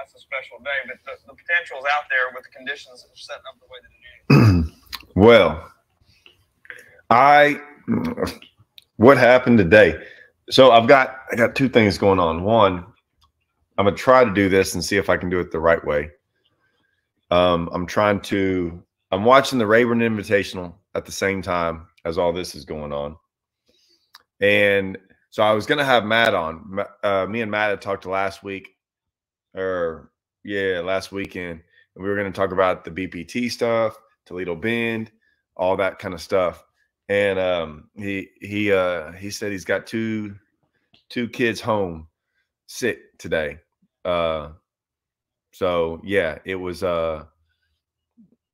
that's a special day. But the, the potential is out there with the conditions that are setting up the way that it is. well, I what happened today? So I've got I got two things going on. One, I'm gonna try to do this and see if I can do it the right way. Um, I'm trying to. I'm watching the Rayburn Invitational at the same time as all this is going on, and so I was gonna have Matt on. Uh, me and Matt had talked last week, or yeah, last weekend, and we were gonna talk about the BPT stuff, Toledo Bend, all that kind of stuff. And um, he he uh, he said he's got two two kids home sick today. Uh, so yeah, it was uh,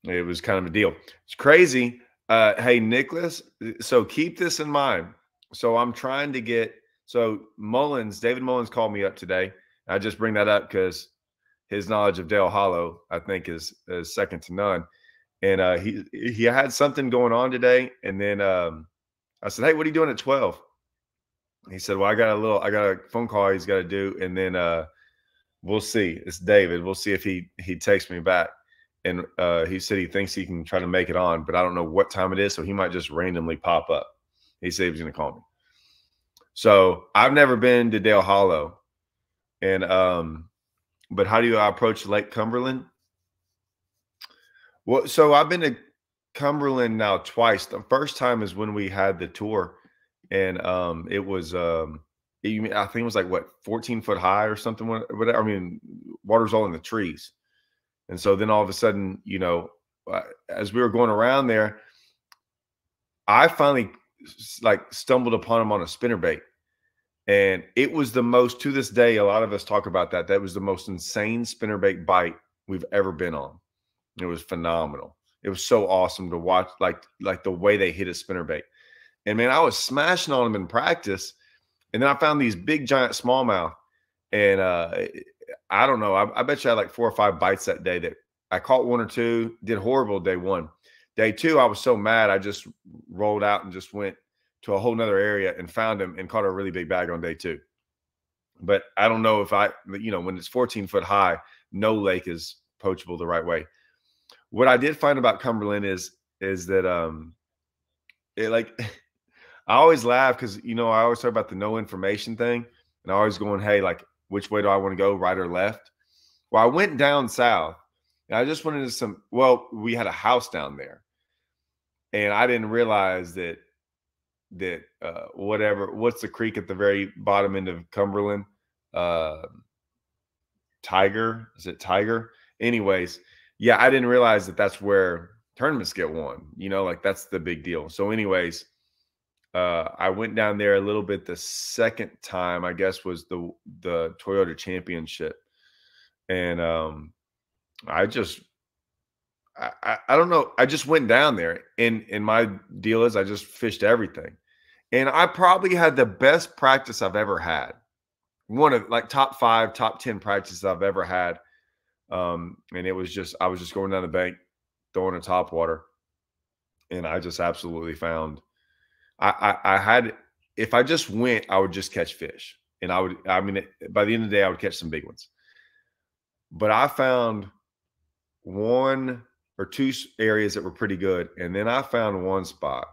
it was kind of a deal. It's crazy. Uh, hey Nicholas, so keep this in mind so I'm trying to get so Mullins, David Mullins called me up today. I just bring that up because his knowledge of Dale Hollow, I think, is, is second to none. And uh, he he had something going on today, and then um, I said, "Hey, what are you doing at 12?" He said, "Well, I got a little, I got a phone call he's got to do, and then uh, we'll see. It's David. We'll see if he he takes me back." And uh, he said he thinks he can try to make it on, but I don't know what time it is, so he might just randomly pop up. He said he was going to call me. So I've never been to Dale Hollow, and um, but how do you approach Lake Cumberland? Well, so I've been to Cumberland now twice. The first time is when we had the tour, and um, it was um, it, I think it was like what 14 foot high or something. Whatever. I mean, water's all in the trees, and so then all of a sudden, you know, uh, as we were going around there, I finally like stumbled upon him on a spinner bait. And it was the most to this day, a lot of us talk about that. That was the most insane spinner bait bite we've ever been on. It was phenomenal. It was so awesome to watch, like like the way they hit a spinner bait. And man, I was smashing on them in practice. And then I found these big giant smallmouth. And uh I don't know. I, I bet you I had like four or five bites that day that I caught one or two, did horrible day one. Day two, I was so mad, I just rolled out and just went to a whole nother area and found him and caught a really big bag on day two. But I don't know if I, you know, when it's 14 foot high, no lake is poachable the right way. What I did find about Cumberland is is that um it like I always laugh because you know I always talk about the no information thing, and I always going, hey, like which way do I want to go, right or left? Well, I went down south, and I just went into some. Well, we had a house down there, and I didn't realize that that uh, whatever what's the creek at the very bottom end of Cumberland? Uh, Tiger is it Tiger? Anyways, yeah, I didn't realize that that's where tournaments get won. You know, like that's the big deal. So, anyways, uh, I went down there a little bit the second time. I guess was the the Toyota Championship, and um, I just I, I don't know. I just went down there, and and my deal is I just fished everything, and I probably had the best practice I've ever had. One of like top five, top ten practices I've ever had, um, and it was just I was just going down the bank, throwing a top water, and I just absolutely found. I, I, I had if I just went, I would just catch fish, and I would. I mean, by the end of the day, I would catch some big ones. But I found one or two areas that were pretty good. And then I found one spot.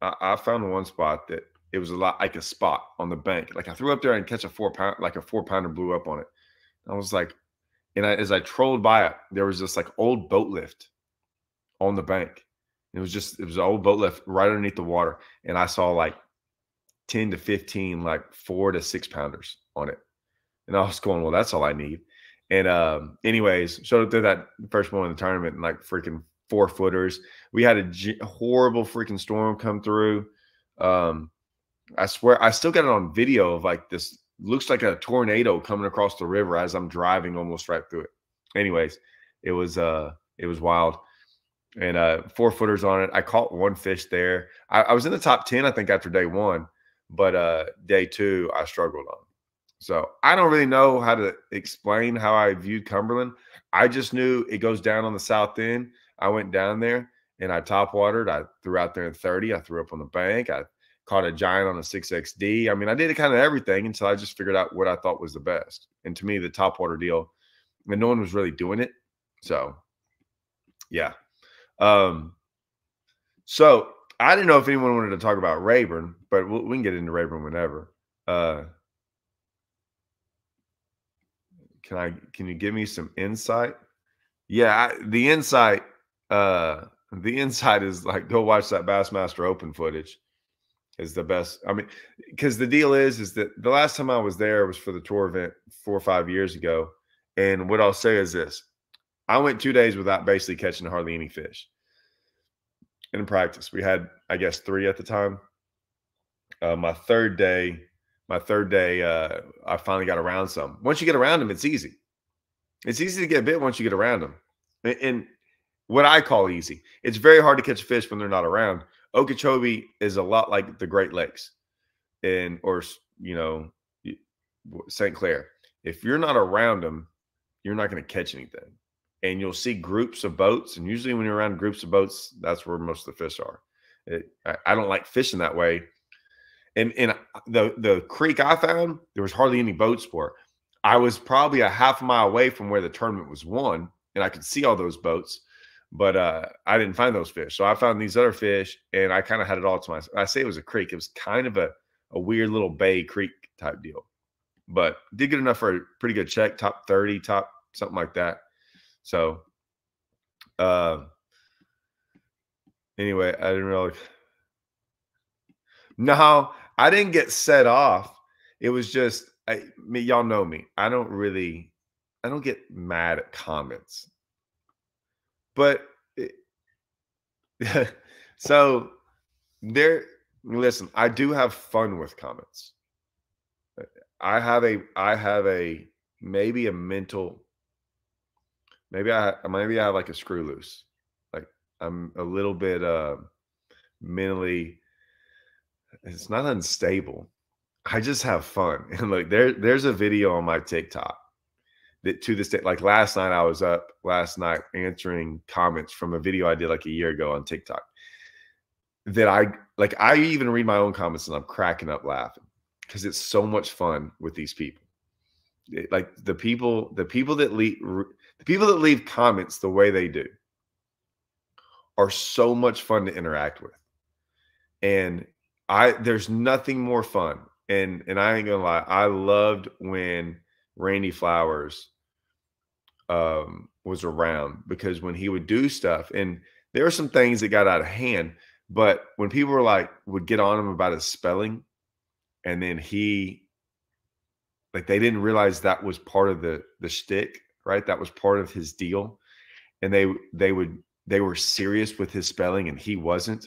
I, I, found one spot that it was a lot like a spot on the bank. Like I threw up there and catch a four pound, like a four pounder blew up on it. I was like, and I, as I trolled by it, there was this like old boat lift on the bank. It was just, it was an old boat lift right underneath the water. And I saw like 10 to 15, like four to six pounders on it. And I was going, well, that's all I need. And um, anyways, showed up that first one in the tournament and like freaking four footers. We had a g- horrible freaking storm come through. Um, I swear, I still got it on video of like this looks like a tornado coming across the river as I'm driving almost right through it. Anyways, it was uh it was wild. And uh four footers on it. I caught one fish there. I, I was in the top 10, I think, after day one, but uh day two I struggled on. So I don't really know how to explain how I viewed Cumberland. I just knew it goes down on the south end. I went down there and I top watered. I threw out there in 30. I threw up on the bank. I caught a giant on a 6XD. I mean, I did kind of everything until I just figured out what I thought was the best. And to me, the top water deal and no one was really doing it. So, yeah. Um, so I didn't know if anyone wanted to talk about Rayburn, but we we can get into Rayburn whenever. Uh, can I? Can you give me some insight? Yeah, I, the insight. Uh, the insight is like go watch that Bassmaster Open footage. Is the best. I mean, because the deal is, is that the last time I was there was for the tour event four or five years ago, and what I'll say is this: I went two days without basically catching hardly any fish. In practice, we had, I guess, three at the time. Uh, my third day, my third day, uh, I finally got around some. Once you get around them, it's easy. It's easy to get bit once you get around them. And, and what I call easy, it's very hard to catch fish when they're not around. Okeechobee is a lot like the Great Lakes, and or you know, St. Clair. If you're not around them, you're not going to catch anything. And you'll see groups of boats, and usually when you're around groups of boats, that's where most of the fish are. It, I, I don't like fishing that way and the the creek I found, there was hardly any boat sport. I was probably a half mile away from where the tournament was won, and I could see all those boats, but uh, I didn't find those fish. So I found these other fish, and I kind of had it all to myself. I say it was a creek; it was kind of a a weird little bay creek type deal, but did good enough for a pretty good check, top thirty, top something like that. So, uh, anyway, I didn't really. No, I didn't get set off. It was just I me, y'all know me. I don't really I don't get mad at comments. But it, so there listen, I do have fun with comments. I have a I have a maybe a mental maybe I maybe I have like a screw loose. Like I'm a little bit uh mentally it's not unstable. I just have fun. And like there, there's a video on my TikTok that to this day, like last night, I was up last night answering comments from a video I did like a year ago on TikTok. That I like, I even read my own comments and I'm cracking up laughing because it's so much fun with these people. It, like the people, the people that leave, the people that leave comments the way they do are so much fun to interact with. And I there's nothing more fun. And and I ain't gonna lie, I loved when Randy Flowers um was around because when he would do stuff and there were some things that got out of hand, but when people were like would get on him about his spelling, and then he like they didn't realize that was part of the the shtick, right? That was part of his deal. And they they would they were serious with his spelling and he wasn't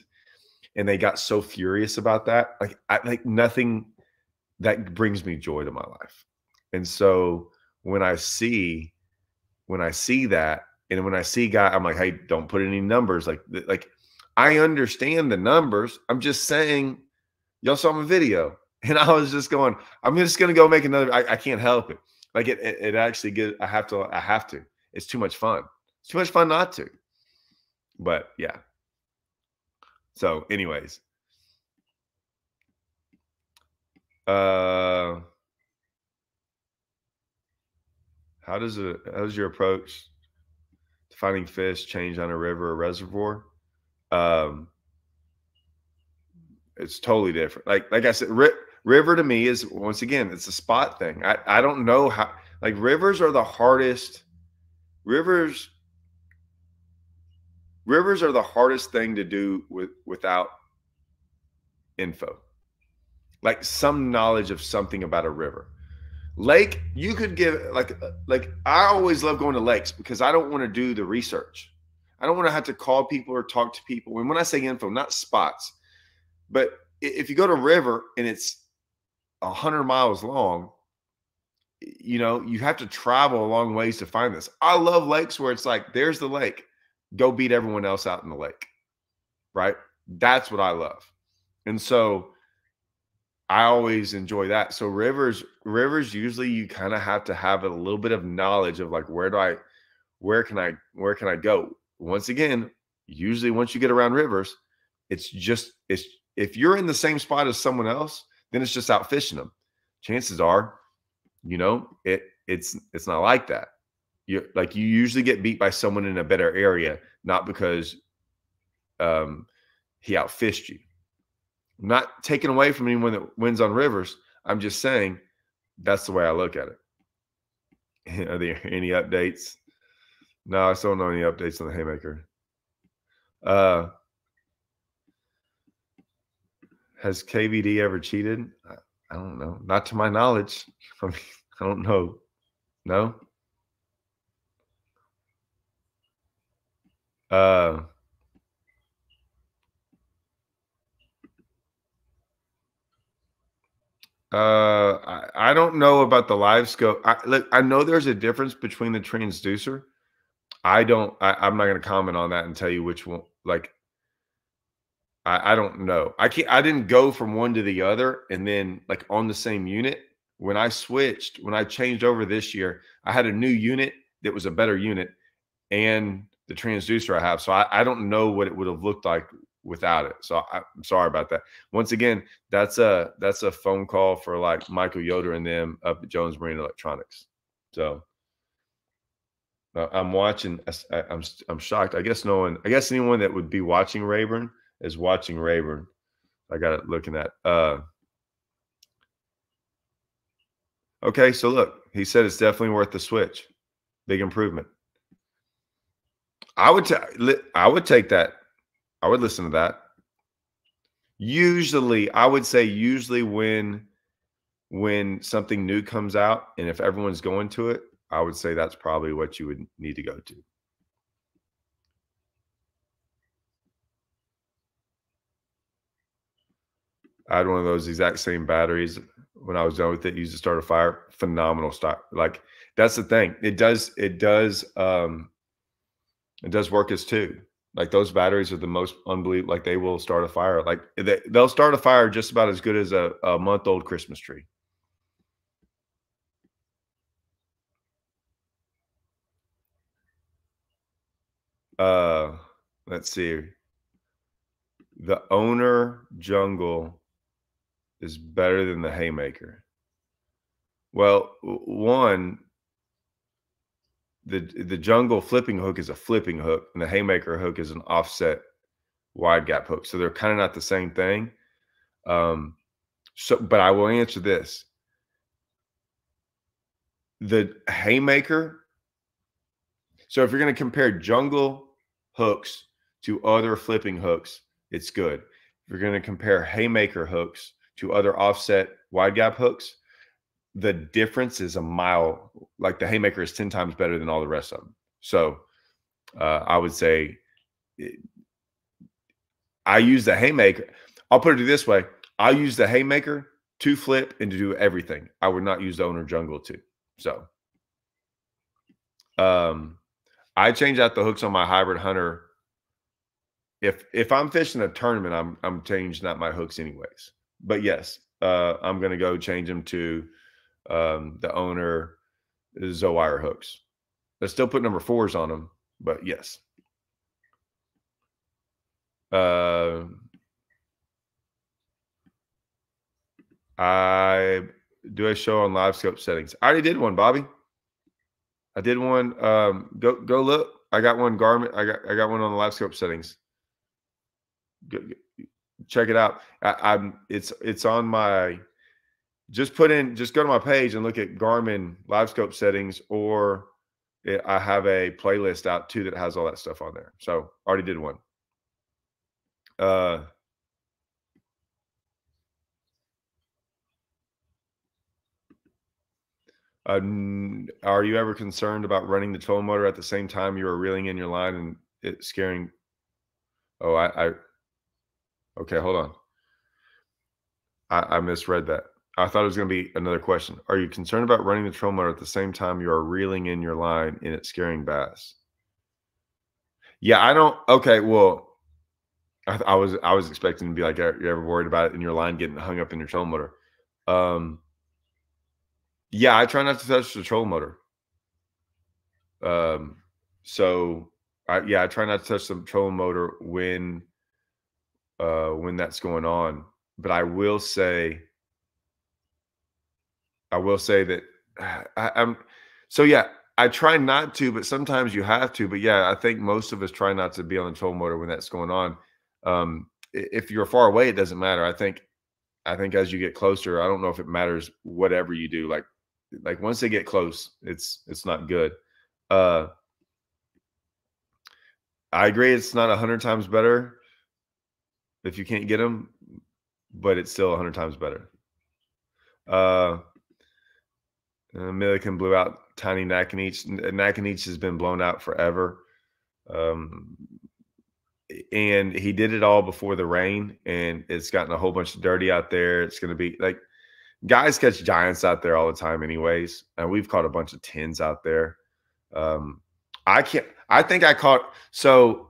and they got so furious about that. Like I like nothing that brings me joy to my life. And so when I see when I see that and when I see guy, I'm like, hey, don't put any numbers. Like like I understand the numbers. I'm just saying, y'all saw my video. And I was just going, I'm just gonna go make another. I, I can't help it. Like it, it, it actually get. I have to. I have to. It's too much fun. It's too much fun not to. But yeah, so, anyways, uh, how does it? How does your approach to finding fish change on a river or reservoir? Um, it's totally different. Like like I said, ri- river to me is once again it's a spot thing. I I don't know how. Like rivers are the hardest. Rivers rivers are the hardest thing to do with without info. Like some knowledge of something about a river. Lake you could give like like i always love going to lakes because i don't want to do the research. I don't want to have to call people or talk to people. And when i say info not spots but if you go to a river and it's a 100 miles long you know you have to travel a long ways to find this. I love lakes where it's like there's the lake go beat everyone else out in the lake. Right? That's what I love. And so I always enjoy that. So rivers, rivers usually you kind of have to have a little bit of knowledge of like where do I where can I where can I go? Once again, usually once you get around rivers, it's just it's if you're in the same spot as someone else, then it's just out fishing them. Chances are, you know, it it's it's not like that. You like you usually get beat by someone in a better area, not because um, he outfished you. I'm not taking away from anyone that wins on rivers. I'm just saying that's the way I look at it. Are there any updates? No, I still don't know any updates on the haymaker. Uh, has KVD ever cheated? I, I don't know. Not to my knowledge. I mean, I don't know. No. Uh, uh, I, I don't know about the live scope. I, look, I know there's a difference between the transducer. I don't. I, I'm not going to comment on that and tell you which one. Like, I, I don't know. I can't. I didn't go from one to the other and then like on the same unit. When I switched, when I changed over this year, I had a new unit that was a better unit, and the transducer I have. So I, I don't know what it would have looked like without it. So I, am sorry about that. Once again, that's a that's a phone call for like Michael Yoder and them up at Jones Marine Electronics. So uh, I'm watching. I, I'm I'm shocked. I guess no one. I guess anyone that would be watching Rayburn is watching Rayburn. I got it looking at. Uh, okay, so look, he said it's definitely worth the switch. Big improvement. I would t- I would take that. I would listen to that. Usually, I would say usually when when something new comes out and if everyone's going to it, I would say that's probably what you would need to go to. I had one of those exact same batteries when I was done with it. Used to start a fire. Phenomenal stock. Like that's the thing. It does. It does. Um, it does work as two. Like those batteries are the most unbelievable. Like they will start a fire. Like they, they'll start a fire just about as good as a, a month old Christmas tree. Uh, let's see. The owner jungle is better than the haymaker. Well, one, the the jungle flipping hook is a flipping hook, and the haymaker hook is an offset wide gap hook. So they're kind of not the same thing. Um, so, but I will answer this: the haymaker. So if you're going to compare jungle hooks to other flipping hooks, it's good. If you're going to compare haymaker hooks to other offset wide gap hooks, the difference is a mile. Like the haymaker is 10 times better than all the rest of them. So uh, I would say it, I use the haymaker. I'll put it this way I use the haymaker to flip and to do everything. I would not use the owner jungle to. So um I change out the hooks on my hybrid hunter. If if I'm fishing a tournament, I'm I'm changing out my hooks anyways. But yes, uh, I'm gonna go change them to um, the owner Zowire hooks. I still put number fours on them, but yes. Uh, I do a show on live scope settings. I already did one, Bobby. I did one. Um, go go look. I got one Garmin. I got I got one on the live scope settings. Go, check it out. I, am it's it's on my. Just put in. Just go to my page and look at Garmin live scope settings, or it, I have a playlist out too that has all that stuff on there. So already did one. Uh, Um, are you ever concerned about running the trolling motor at the same time you are reeling in your line and it scaring? Oh, I, I okay, hold on. I, I misread that. I thought it was going to be another question. Are you concerned about running the trolling motor at the same time you are reeling in your line and it scaring bass? Yeah, I don't. Okay, well, I, I was I was expecting to be like, are you ever worried about it in your line getting hung up in your trolling motor? Um, yeah, I try not to touch the troll motor. Um, so I yeah, I try not to touch the troll motor when uh when that's going on. But I will say I will say that I, I'm so yeah, I try not to, but sometimes you have to. But yeah, I think most of us try not to be on the toll motor when that's going on. Um, if you're far away, it doesn't matter. I think, I think as you get closer, I don't know if it matters whatever you do. Like, like once they get close, it's it's not good. Uh, I agree. It's not a hundred times better if you can't get them, but it's still a hundred times better. Uh, uh, Milliken blew out Tiny Naconiche. Naconiche has been blown out forever. Um, and he did it all before the rain, and it's gotten a whole bunch of dirty out there. It's going to be like guys catch giants out there all the time, anyways. And we've caught a bunch of tens out there. Um, I can't, I think I caught, so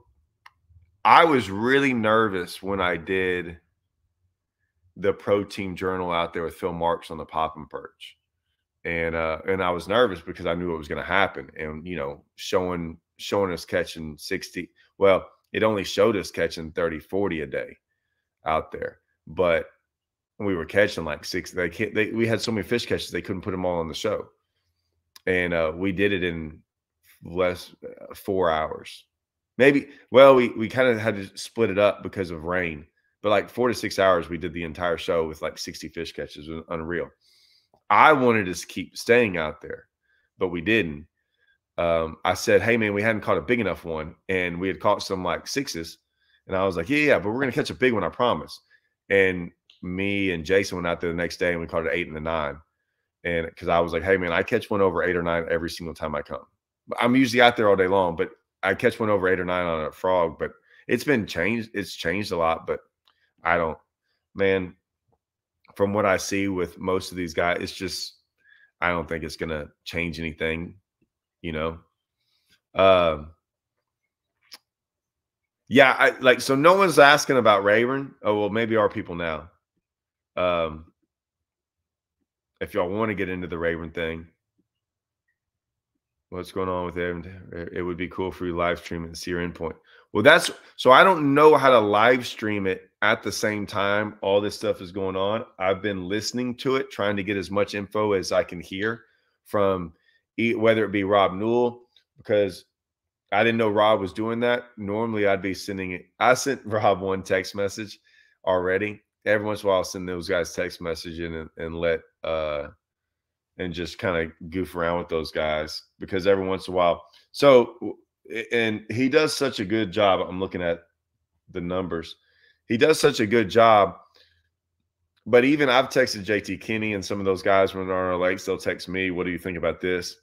I was really nervous when I did the pro team journal out there with Phil Marks on the pop and perch and uh and I was nervous because I knew it was going to happen and you know showing showing us catching 60 well it only showed us catching 30 40 a day out there but we were catching like six they they, we had so many fish catches they couldn't put them all on the show and uh we did it in less uh, 4 hours. Maybe well we we kind of had to split it up because of rain but like 4 to 6 hours we did the entire show with like 60 fish catches unreal I wanted to keep staying out there, but we didn't. Um, I said, "Hey, man, we hadn't caught a big enough one, and we had caught some like sixes." And I was like, "Yeah, yeah, but we're gonna catch a big one, I promise." And me and Jason went out there the next day, and we caught an eight and a nine. And because I was like, "Hey, man, I catch one over eight or nine every single time I come. I'm usually out there all day long, but I catch one over eight or nine on a frog. But it's been changed. It's changed a lot, but I don't, man from what I see with most of these guys, it's just I don't think it's gonna change anything, you know. Um yeah, I like so no one's asking about Rayburn. Oh well, maybe our people now. Um if y'all want to get into the Rayburn thing, what's going on with it? It would be cool for you live stream and see your endpoint. Well, that's so I don't know how to live stream it at the same time all this stuff is going on. I've been listening to it, trying to get as much info as I can hear from whether it be Rob Newell, because I didn't know Rob was doing that. Normally, I'd be sending it. I sent Rob one text message already. Every once in a while, I'll send those guys text message and, and let uh and just kind of goof around with those guys because every once in a while. So and he does such a good job. I'm looking at the numbers. He does such a good job. But even I've texted JT Kenney and some of those guys on our lakes, they'll text me, What do you think about this?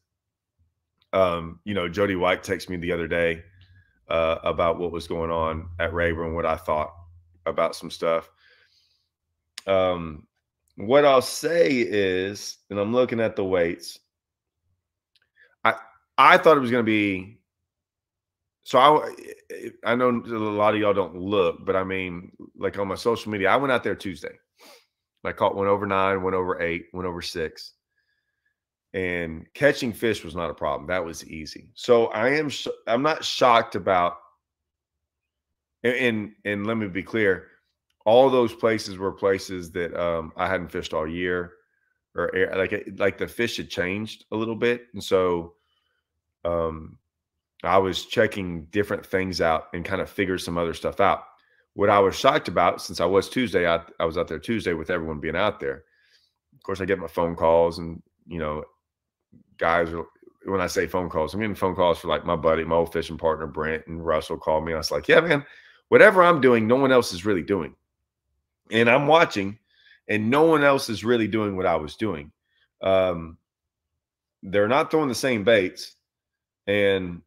Um, you know, Jody White texted me the other day uh, about what was going on at Rayburn, what I thought about some stuff. Um, what I'll say is, and I'm looking at the weights, I I thought it was going to be so I, I know a lot of y'all don't look, but I mean, like on my social media, I went out there Tuesday. I caught one over nine, one over eight, one over six, and catching fish was not a problem. That was easy. So I am, I'm not shocked about. And and, and let me be clear, all those places were places that um, I hadn't fished all year, or like like the fish had changed a little bit, and so um I was checking different things out and kind of figured some other stuff out. What I was shocked about, since I was Tuesday, I, I was out there Tuesday with everyone being out there. Of course, I get my phone calls, and you know, guys. When I say phone calls, I'm getting phone calls for like my buddy, my old fishing partner Brent and Russell called me. I was like, "Yeah, man, whatever I'm doing, no one else is really doing." And I'm watching, and no one else is really doing what I was doing. Um, they're not throwing the same baits, and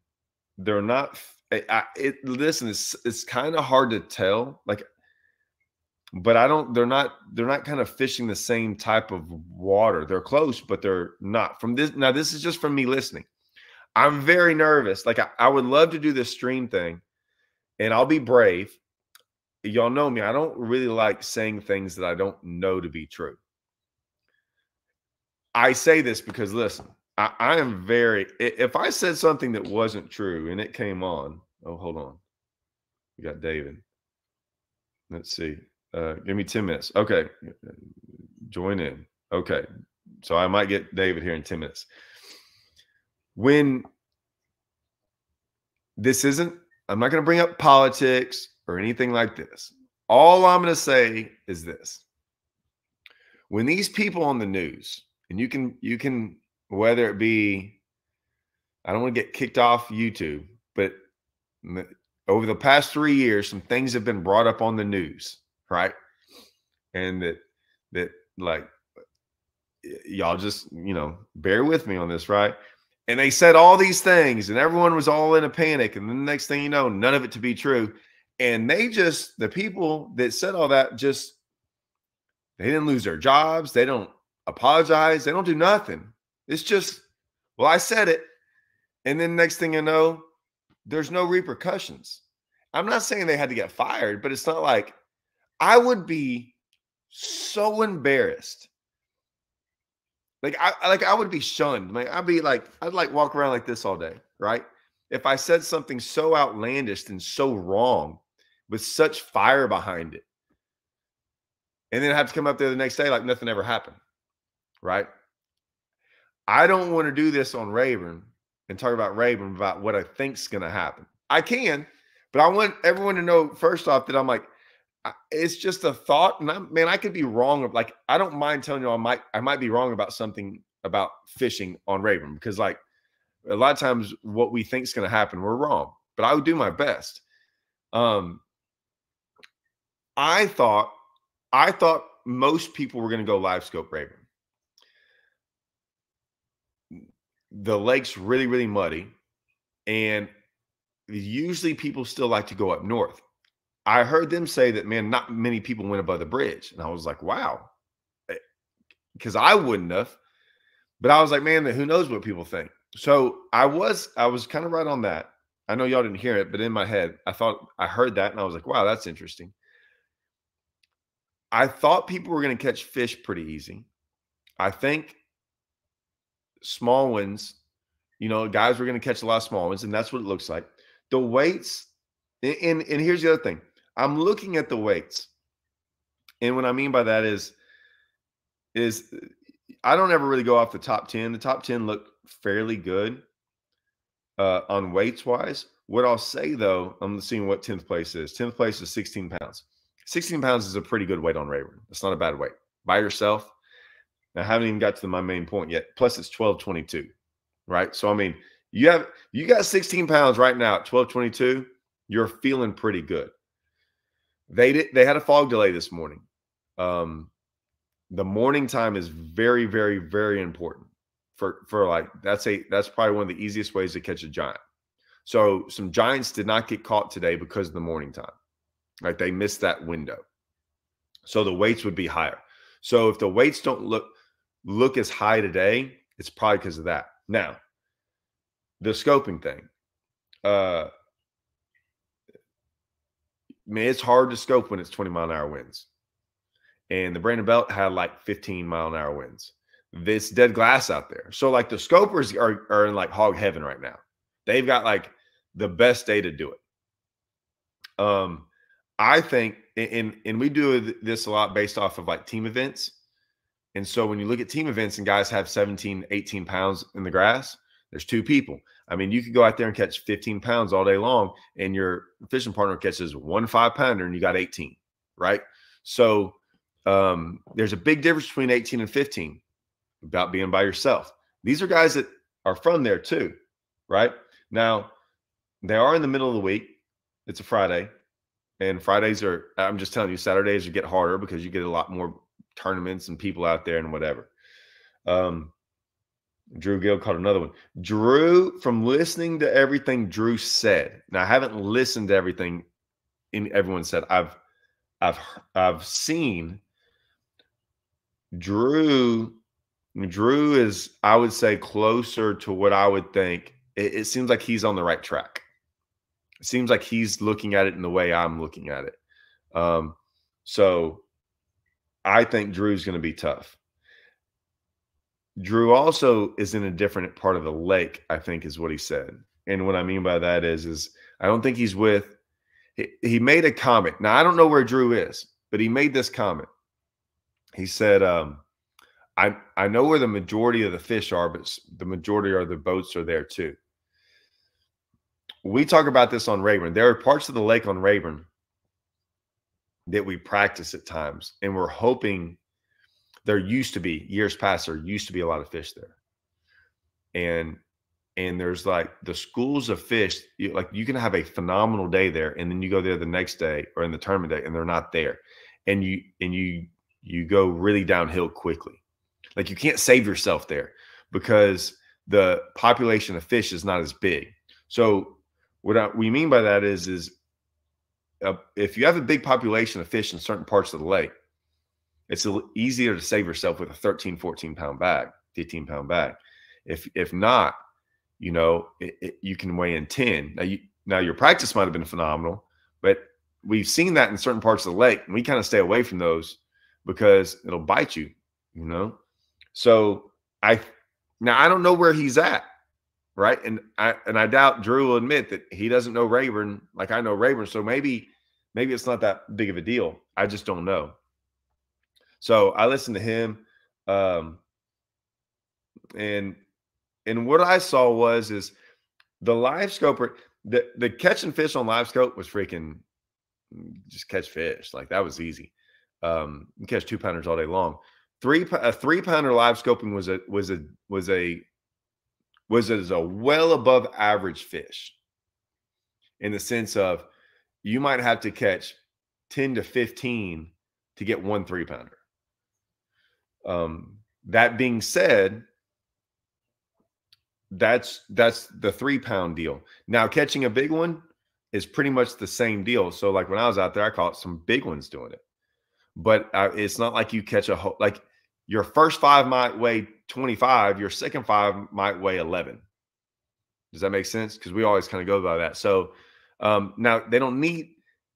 they're not I, it listen it's it's kind of hard to tell like but I don't they're not they're not kind of fishing the same type of water. They're close, but they're not. From this now this is just from me listening. I'm very nervous. Like I, I would love to do this stream thing and I'll be brave. Y'all know me. I don't really like saying things that I don't know to be true. I say this because listen, I, I am very. If I said something that wasn't true and it came on, oh, hold on, we got David. Let's see. Uh, give me ten minutes. Okay, join in. Okay, so I might get David here in ten minutes. when this isn't, I'm not going to bring up politics or anything like this. All I'm going to say is this. When these people on the news, and you can, you can, whether it be, I don't want to get kicked off YouTube, but over the past three years, some things have been brought up on the news, right? And that, that like, y'all just, you know, bear with me on this, right? And they said all these things, and everyone was all in a panic. And then the next thing you know, none of it to be true. And they just, the people that said all that, just, they didn't lose their jobs. They don't apologize. They don't do nothing. It's just, well, I said it. And then next thing you know, there's no repercussions. I'm not saying they had to get fired, but it's not like I would be so embarrassed like I like I would be shunned. Like I'd be like I'd like walk around like this all day, right? If I said something so outlandish and so wrong with such fire behind it. And then I have to come up there the next day like nothing ever happened. Right? I don't want to do this on Rayburn and talk about Rayburn about what I think's going to happen. I can, but I want everyone to know first off that I'm like it's just a thought and i man i could be wrong like i don't mind telling you i might i might be wrong about something about fishing on Rayburn because like a lot of times what we think is going to happen we're wrong but i would do my best um i thought i thought most people were going to go live scope Rayburn the lake's really really muddy and usually people still like to go up north I heard them say that, man, not many people went above the bridge. And I was like, wow. Because eh, I wouldn't have. But I was like, man, who knows what people think. So I was, I was kind of right on that. I know y'all didn't hear it, but in my head, I thought I heard that and I was like, wow, that's interesting. I thought people were going to catch fish pretty easy. I think small ones, you know, guys were going to catch a lot of small ones, and that's what it looks like. The weights, and, and here's the other thing I'm looking at the weights. And what I mean by that is, is I don't ever really go off the top 10. The top 10 look fairly good uh, on weights wise. What I'll say though, I'm seeing what 10th place is. 10th place is 16 pounds. 16 pounds is a pretty good weight on Rayburn. It's not a bad weight by yourself. I haven't even got to my main point yet. Plus, it's 1222, right? So, I mean, you have you got 16 pounds right now at 1222. You're feeling pretty good. They did. They had a fog delay this morning. Um, the morning time is very, very, very important for for like that's a that's probably one of the easiest ways to catch a giant. So some giants did not get caught today because of the morning time. Right, they missed that window. So the weights would be higher. So if the weights don't look look as high today, it's probably because of that. Now, the scoping thing. Uh man, it's hard to scope when it's 20 mile an hour winds. And the Brandon Belt had like 15 mile an hour winds. This dead glass out there. So like the scopers are, are in like hog heaven right now. They've got like the best day to do it. Um, I think, and and we do this a lot based off of like team events. And so when you look at team events and guys have 17, 18 pounds in the grass, there's two people. I mean, you could go out there and catch 15 pounds all day long, and your fishing partner catches one five pounder, and you got 18, right? So um, there's a big difference between 18 and 15 about being by yourself. These are guys that are from there too, right? Now, they are in the middle of the week. It's a Friday, and Fridays are, I'm just telling you, Saturdays get harder because you get a lot more tournaments and people out there and whatever. Um, Drew Gill caught another one. Drew, from listening to everything Drew said. Now I haven't listened to everything in everyone said. I've I've I've seen Drew. Drew is, I would say, closer to what I would think. It, it seems like he's on the right track. It seems like he's looking at it in the way I'm looking at it. Um, so I think Drew's going to be tough. Drew also is in a different part of the lake, I think is what he said. And what I mean by that is, is I don't think he's with, he, he made a comment. Now, I don't know where Drew is, but he made this comment. He said, um, I I know where the majority of the fish are, but the majority of the boats are there too. We talk about this on Rayburn. There are parts of the lake on Rayburn that we practice at times, and we're hoping there used to be years past there used to be a lot of fish there, and and there's like the schools of fish. You, like you can have a phenomenal day there, and then you go there the next day or in the tournament day, and they're not there, and you and you you go really downhill quickly. Like you can't save yourself there because the population of fish is not as big. So what I, we mean by that is is if you have a big population of fish in certain parts of the lake, it's easier to save yourself with a 13, 14 pound bag, 15 pound bag. If if not, you know, it, it, you can weigh in 10. Now, you, now your practice might have been phenomenal, but we've seen that in certain parts of the lake, and we kind of stay away from those because it'll bite you, you know. So I now I don't know where he's at, right? And I and I doubt Drew will admit that he doesn't know Rayburn like I know Rayburn. So maybe maybe it's not that big of a deal. I just don't know. So I listened to him, um, and and what I saw was is the live scoper, the the catching fish on live scope was freaking just catch fish. Like that was easy. Um, you catch two pounders all day long. Three a three pounder live scoping was a was a was a was as a well above average fish in the sense of you might have to catch 10 to 15 to get one three pounder. Um, that being said, that's that's the three pound deal. Now catching a big one is pretty much the same deal. So like when I was out there, I caught some big ones doing it, but uh, it's not like you catch a whole like your first five might weigh 25, your second five might weigh 11. Does that make sense? Because we always kind of go by that. So um, now they don't need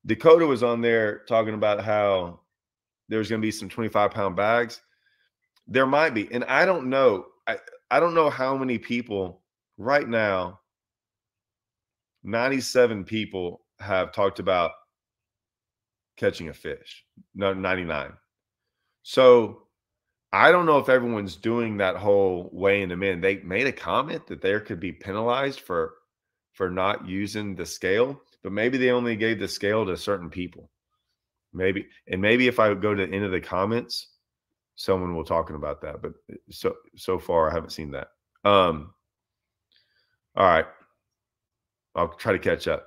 Dakota was on there talking about how there's going to be some 25 pound bags. There might be, and I don't know. I, I don't know how many people right now, 97 people have talked about catching a fish. No, 99. So I don't know if everyone's doing that whole weighing them in. They made a comment that there could be penalized for for not using the scale, but maybe they only gave the scale to certain people. Maybe and maybe if I go to the end of the comments, someone will talking about that. But uh, so so far, I haven't seen that. Um. All right, I'll try to catch up.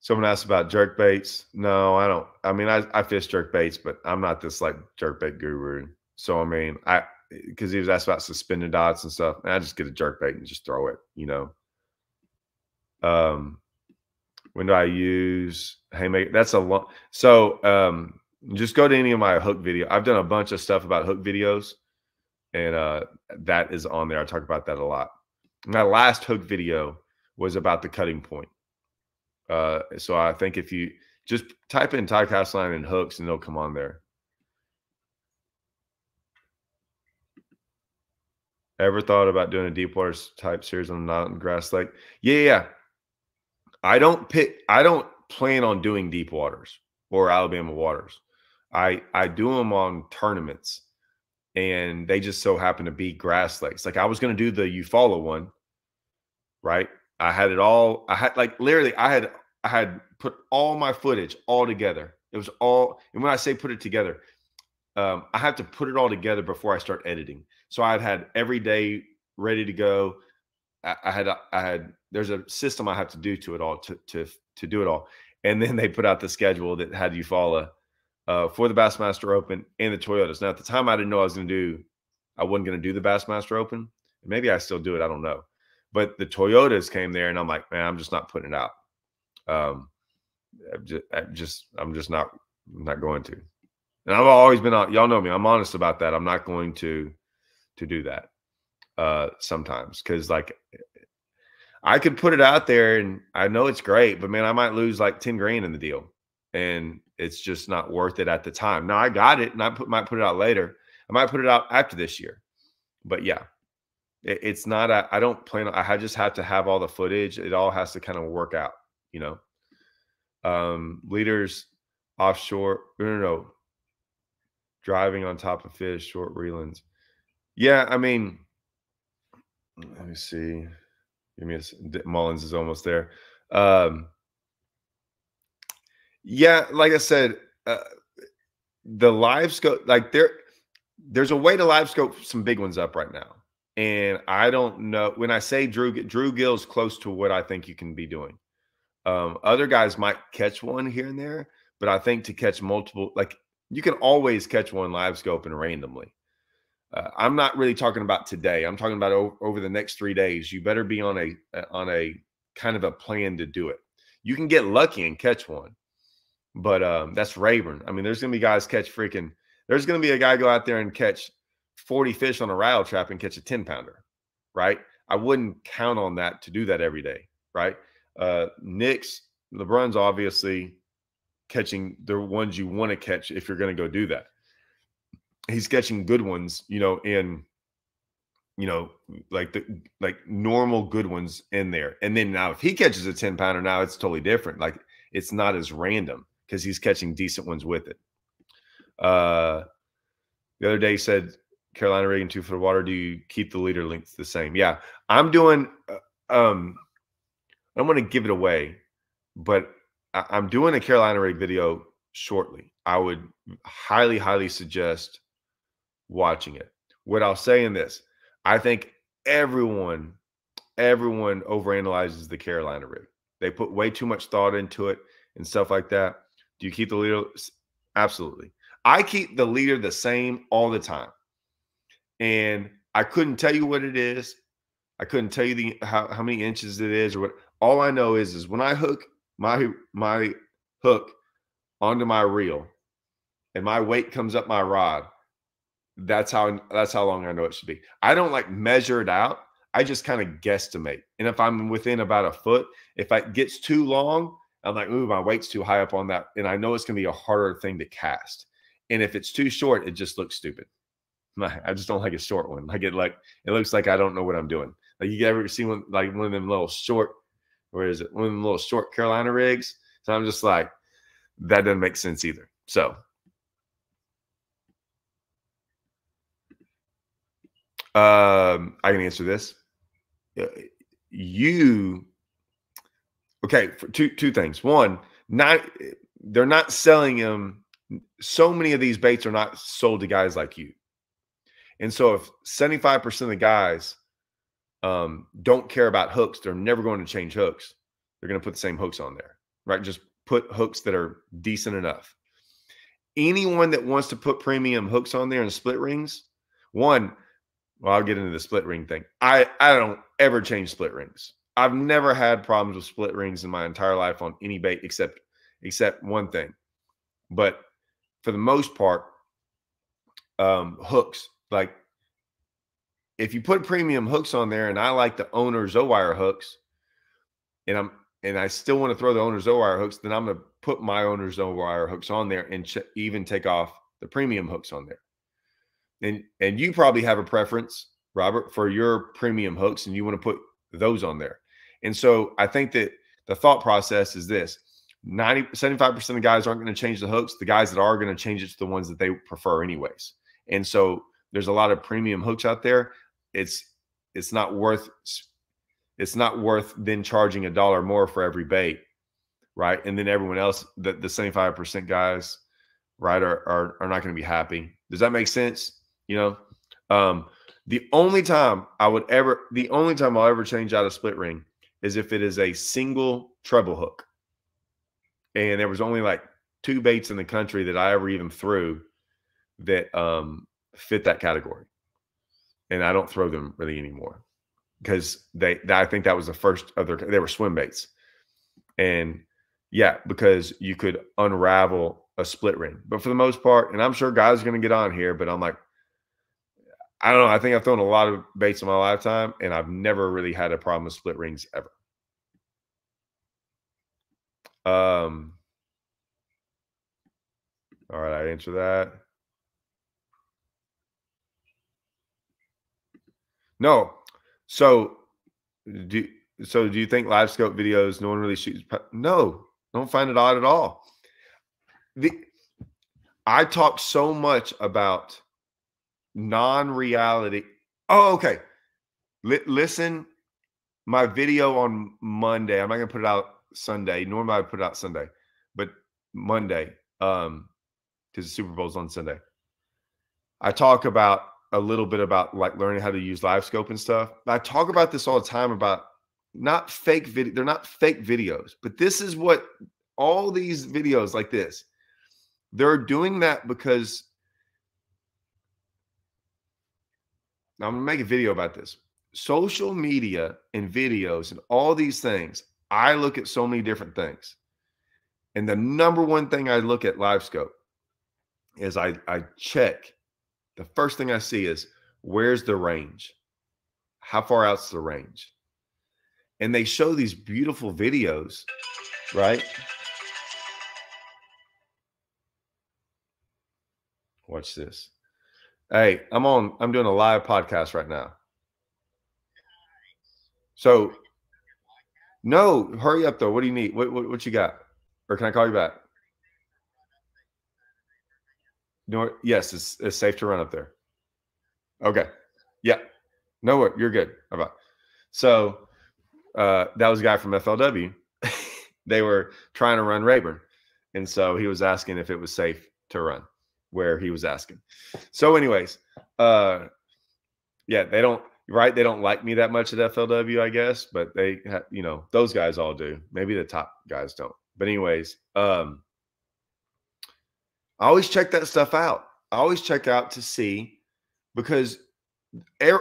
Someone asked about jerk baits. No, I don't. I mean, I, I fish jerk baits, but I'm not this like jerk bait guru. So I mean, I because he was asked about suspended dots and stuff, and I just get a jerk bait and just throw it. You know. Um, when do I use haymaker? That's a long. So um, just go to any of my hook video. I've done a bunch of stuff about hook videos, and uh, that is on there. I talk about that a lot. My last hook video was about the cutting point. Uh, so I think if you just type in tie cast line and hooks, and they'll come on there. Ever thought about doing a deep water type series on the Mountain Grass Lake? Yeah, yeah. I don't pick. I don't plan on doing deep waters or Alabama waters. I I do them on tournaments, and they just so happen to be grass lakes. Like I was going to do the Eufaula one, right? I had it all. I had like literally, I had I had put all my footage all together. It was all, and when I say put it together, um, I have to put it all together before I start editing. So I had had every day ready to go. I, I had I had there's a system I have to do to it all to to to do it all, and then they put out the schedule that had Eufaula uh, for the Bassmaster Open and the Toyotas. Now, at the time, I didn't know I was going to do, I wasn't going to do the Bassmaster Open. Maybe I still do it. I don't know. But the Toyotas came there, and I'm like, man, I'm just not putting it out. Um, I'm just, I'm just, I'm just not, I'm not going to. And I've always been, y'all know me. I'm honest about that. I'm not going to, to do that. Uh, sometimes because like I could put it out there and I know it's great, but man, I might lose like 10 grand in the deal. And it's just not worth it at the time. Now I got it, and I put, might put it out later. I might put it out after this year, but yeah, it, it's not. I don't plan. I just have to have all the footage. It all has to kind of work out, you know. Um, leaders offshore. No, no, no. driving on top of fish, short reelings. Yeah, I mean, let me see. Give me a Mullins is almost there. Um, yeah, like I said, uh, the live scope, like there, there's a way to live scope some big ones up right now. And I don't know when I say Drew Drew Gill's close to what I think you can be doing. Um, other guys might catch one here and there, but I think to catch multiple, like you can always catch one live scope and randomly. Uh, I'm not really talking about today. I'm talking about over, over the next three days. You better be on a uh, on a kind of a plan to do it. You can get lucky and catch one, but um, that's Rayburn. I mean, there's gonna be guys catch freaking. There's gonna be a guy go out there and catch 40 fish on a rattle trap and catch a 10 pounder, right? I wouldn't count on that to do that every day, right? Uh, Nick's LeBrun's obviously catching the ones you want to catch if you're going to go do that. He's catching good ones, you know, in you know, like the like normal good ones in there. And then now if he catches a 10 pounder, now it's totally different. Like it's not as random because he's catching decent ones with it. Uh the other day he said Carolina rig and two foot of water. Do you keep the leader length the same? Yeah, I'm doing. Uh, um, I don't want to give it away, but I, I'm doing a Carolina rig video shortly. I would highly, highly suggest watching it. What I'll say in this, I think everyone, everyone overanalyzes the Carolina rig. They put way too much thought into it and stuff like that. Do you keep the leader? Absolutely. I keep the leader the same all the time. And I couldn't tell you what it is. I couldn't tell you the how, how many inches it is or what. All I know is is when I hook my my hook onto my reel and my weight comes up my rod, that's how that's how long I know it should be. I don't like measure it out. I just kind of guesstimate. And if I'm within about a foot, if it gets too long, I'm like, ooh, my weight's too high up on that. And I know it's gonna be a harder thing to cast. And if it's too short, it just looks stupid. I just don't like a short one. Like it like it looks like I don't know what I'm doing. Like you ever see one like one of them little short, where is it? One of little short Carolina rigs. So I'm just like, that doesn't make sense either. So um I can answer this. Uh, you okay for two two things. One, not they're not selling them. So many of these baits are not sold to guys like you. And so if 75% of the guys um, don't care about hooks, they're never going to change hooks. They're going to put the same hooks on there, right? Just put hooks that are decent enough. Anyone that wants to put premium hooks on there and split rings, one, well, I'll get into the split ring thing. I I don't ever change split rings. I've never had problems with split rings in my entire life on any bait except except one thing. But for the most part, um, hooks like if you put premium hooks on there and I like the owner Zowire hooks and I'm and I still want to throw the owner Zowire hooks, then I'm going to put my owner Zowire hooks on there and even take off the premium hooks on there. And and you probably have a preference, Robert, for your premium hooks and you want to put those on there. And so I think that the thought process is this 90 75% of guys aren't going to change the hooks. The guys that are going to change it to the ones that they prefer anyways. And so there's a lot of premium hooks out there. It's it's not worth it's not worth then charging a dollar more for every bait, right? And then everyone else, the, the 75% guys, right, are are, are not going to be happy. Does that make sense? You know, um, the only time I would ever, the only time I'll ever change out a split ring is if it is a single treble hook. And there was only like two baits in the country that I ever even threw that um fit that category. And I don't throw them really anymore because they, I think that was the first of their, they were swim baits. And yeah, because you could unravel a split ring. But for the most part, and I'm sure guys are going to get on here, but I'm like, I don't know. I think I've thrown a lot of baits in my lifetime, and I've never really had a problem with split rings ever. Um, all right, I answer that. No. So do so do you think live scope videos no one really shoots no, don't find it odd at all. The I talk so much about non-reality. Oh, okay. Li- listen, my video on Monday. I'm not gonna put it out Sunday. Normally I put it out Sunday, but Monday, um, because the Super Bowl's on Sunday. I talk about a little bit about like learning how to use live scope and stuff. I talk about this all the time about not fake video. They're not fake videos, but this is what all these videos like this. They're doing that because now I'm gonna make a video about this. Social media and videos and all these things. I look at so many different things. And the number one thing I look at live scope is I, I check the first thing I see is where's the range? How far out's the range? And they show these beautiful videos, right? Watch this. Hey, I'm on, I'm doing a live podcast right now. So, no, hurry up though. What do you need? What, what, what you got? Or can I call you back? No, yes, it's, it's safe to run up there. Okay. Yeah. No, what, you're good. How about? So uh, that was a guy from FLW. they were trying to run Rayburn. And so he was asking if it was safe to run where he was asking. So, anyways, uh, yeah, they don't, right? They don't like me that much at FLW, I guess, but they, ha- you know, those guys all do. Maybe the top guys don't. But, anyways, um, I always check that stuff out. I always check out to see because